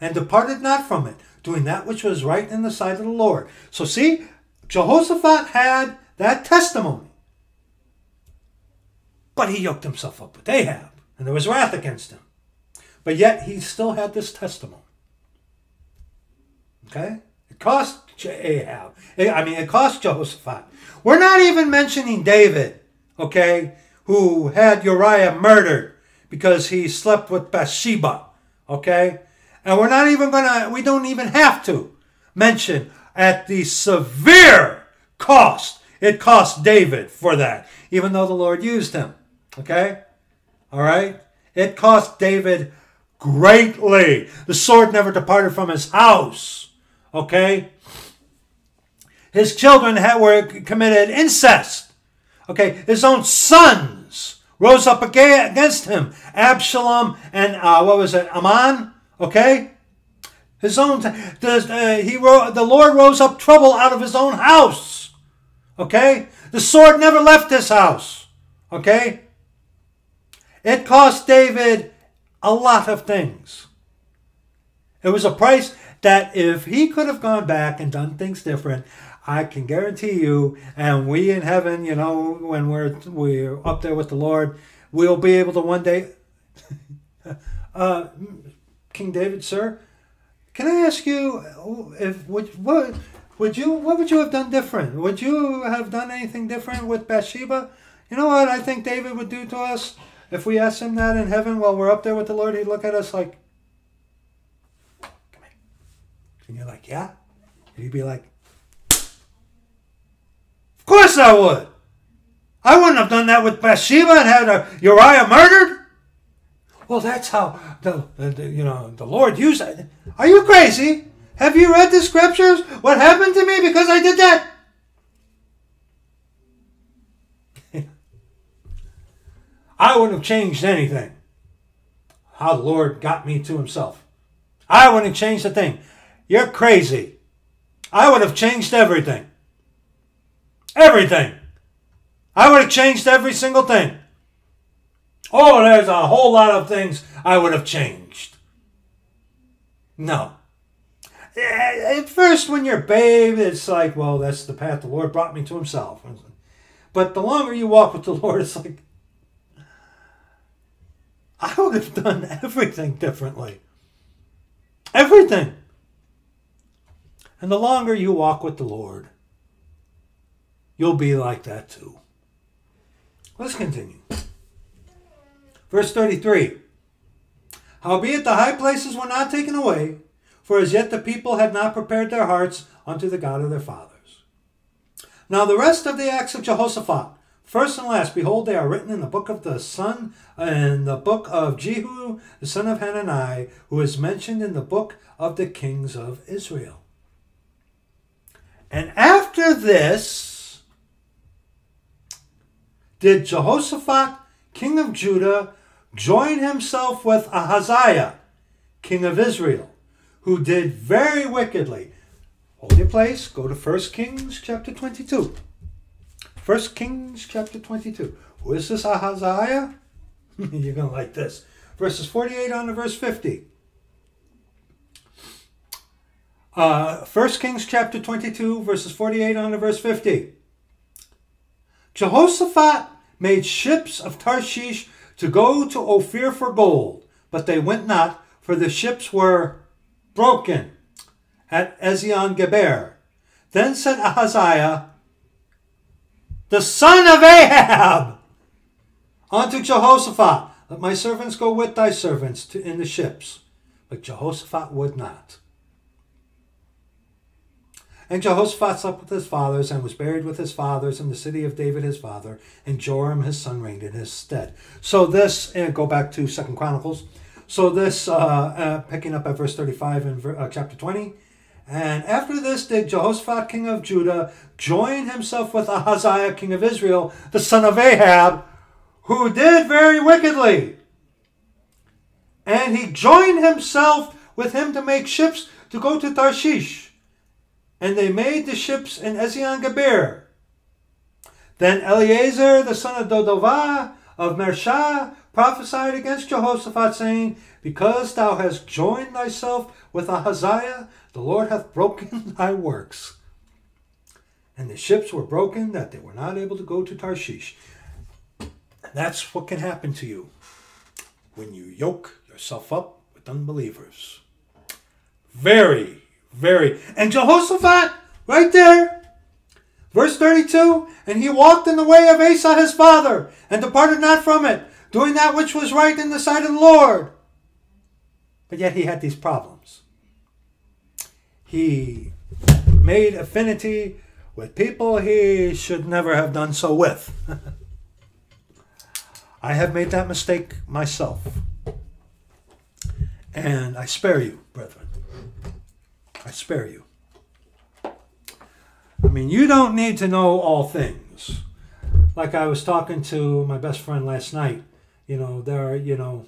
and departed not from it, doing that which was right in the sight of the Lord. So see, Jehoshaphat had that testimony. But he yoked himself up with Ahab, and there was wrath against him. But yet he still had this testimony. Okay? It cost Ahab. Eh, I mean, it cost Jehoshaphat. We're not even mentioning David, okay, who had Uriah murdered because he slept with Bathsheba, okay? And we're not even gonna, we don't even have to mention at the severe cost it cost David for that, even though the Lord used him. Okay? All right? It cost David greatly. The sword never departed from his house. Okay? His children had, were committed incest. Okay? His own sons rose up against him. Absalom and uh, what was it? Amnon. Okay? His own, uh, he the Lord rose up trouble out of his own house. Okay? The sword never left his house. Okay? It cost David a lot of things. It was a price that if he could have gone back and done things different, I can guarantee you, and we in heaven, you know, when we're we're up there with the Lord, we'll be able to one day. uh, King David, sir, can I ask you if would what would you what would you have done different? Would you have done anything different with Bathsheba? You know what I think David would do to us if we asked him that in heaven while we're up there with the Lord. He'd look at us like, "Come here," and you're like, "Yeah, He'd be like, Of course I would. I wouldn't have done that with Bathsheba and had uh, Uriah murdered. Well, that's how the, the you know the Lord used it. Are you crazy? Have you read the scriptures? What happened to me because I did that? I wouldn't have changed anything. How the Lord got me to Himself. I wouldn't have changed a thing. You're crazy. I would have changed everything. Everything. I would have changed every single thing. Oh, there's a whole lot of things I would have changed. No. Eh, at first, when you're a babe, it's like, well, that's the path the Lord brought me to Himself. But the longer you walk with the Lord, it's like, I would have done everything differently. Everything. And the longer you walk with the Lord, you'll be like that too. Let's continue. Verse 33 Howbeit the high places were not taken away, for as yet the people had not prepared their hearts unto the God of their fathers. Now the rest of the acts of Jehoshaphat, first and last, behold, they are written in the book of the son, in the book of Jehu, the son of Hanani, who is mentioned in the book of the kings of Israel. And after this, did Jehoshaphat, king of Judah, join himself with Ahaziah, king of Israel, who did very wickedly. Hold your place, go to 1 Kings chapter 22. 1 Kings chapter 22. Who is this Ahaziah? You're going to like this. Verses 48 on to verse 50. Uh, 1 Kings chapter 22, verses 48 on to verse 50. Jehoshaphat made ships of Tarshish to go to Ophir for gold, but they went not, for the ships were broken at Ezion Geber. Then said Ahaziah, the son of Ahab, unto Jehoshaphat, Let my servants go with thy servants to, in the ships. But Jehoshaphat would not. And Jehoshaphat slept with his fathers and was buried with his fathers in the city of David his father, and Joram his son reigned in his stead. So this, and go back to Second Chronicles. So this, uh, uh, picking up at verse 35 in uh, chapter 20. And after this did Jehoshaphat king of Judah join himself with Ahaziah king of Israel, the son of Ahab, who did very wickedly. And he joined himself with him to make ships to go to Tarshish and they made the ships in Ezion Geber. Then Eleazar, the son of Dodavah of Mareshah, prophesied against Jehoshaphat, saying, Because thou hast joined thyself with Ahaziah, the Lord hath broken thy works. And the ships were broken, that they were not able to go to Tarshish. And that's what can happen to you when you yoke yourself up with unbelievers. Very very. And Jehoshaphat, right there, verse 32 And he walked in the way of Asa his father, and departed not from it, doing that which was right in the sight of the Lord. But yet he had these problems. He made affinity with people he should never have done so with. I have made that mistake myself. And I spare you, brethren. I spare you. I mean, you don't need to know all things. Like I was talking to my best friend last night, you know, there are, you know,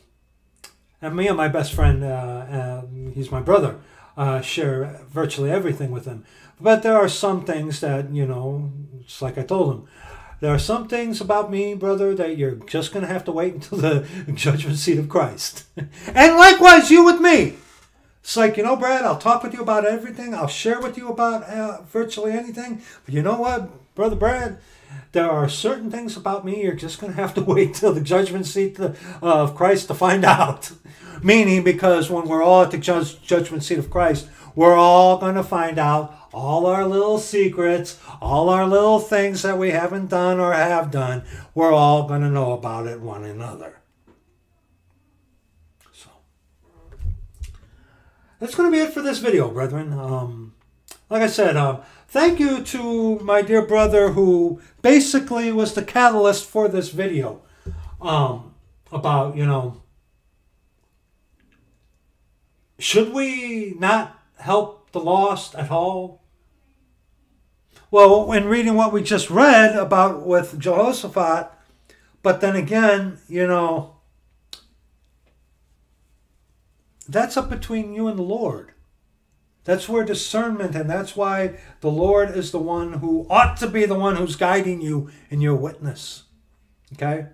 and me and my best friend, uh, uh, he's my brother, uh, share virtually everything with him. But there are some things that, you know, it's like I told him, there are some things about me, brother, that you're just going to have to wait until the judgment seat of Christ. and likewise, you with me. It's like, you know, Brad, I'll talk with you about everything. I'll share with you about uh, virtually anything. But you know what, Brother Brad? There are certain things about me you're just going to have to wait till the judgment seat of Christ to find out. Meaning, because when we're all at the judgment seat of Christ, we're all going to find out all our little secrets, all our little things that we haven't done or have done. We're all going to know about it one another. That's going to be it for this video, brethren. Um, like I said, um, thank you to my dear brother who basically was the catalyst for this video um, about, you know, should we not help the lost at all? Well, when reading what we just read about with Jehoshaphat, but then again, you know, that's up between you and the Lord. That's where discernment, and that's why the Lord is the one who ought to be the one who's guiding you in your witness. Okay?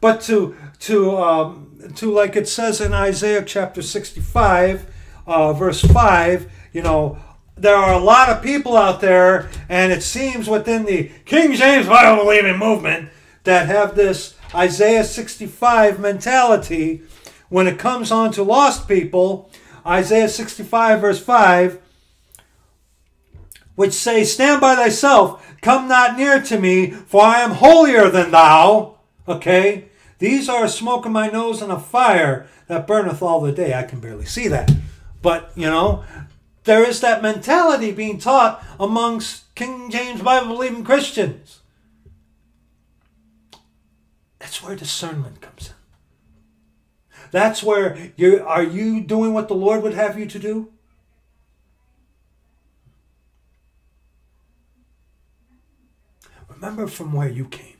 But to to um, to like it says in Isaiah chapter sixty-five, uh, verse five, you know, there are a lot of people out there, and it seems within the King James Bible believing movement that have this Isaiah sixty-five mentality when it comes on to lost people Isaiah 65, verse 5, which say, Stand by thyself, come not near to me, for I am holier than thou. Okay? These are a smoke in my nose and a fire that burneth all the day. I can barely see that. But, you know, there is that mentality being taught amongst King James Bible believing Christians. That's where discernment comes in. That's where you are you doing what the Lord would have you to do? Remember from where you came.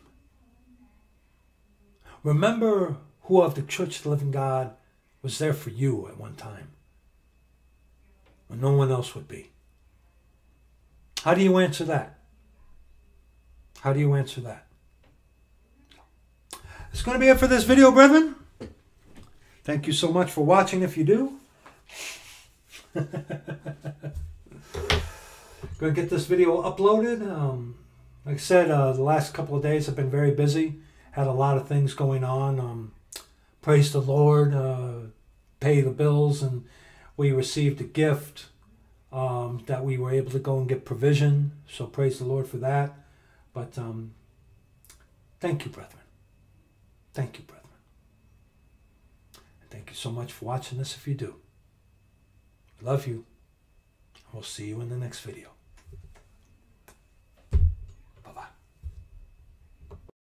Remember who of the church of the living God was there for you at one time when no one else would be. How do you answer that? How do you answer that? It's going to be it for this video, brethren. Thank you so much for watching if you do. To get this video uploaded. Um, like I said, uh, the last couple of days have been very busy. Had a lot of things going on. Um, praise the Lord, uh, pay the bills, and we received a gift um, that we were able to go and get provision. So praise the Lord for that. But um, thank you, brethren. Thank you, brethren. You so much for watching this if you do. Love you. We'll see you in the next video.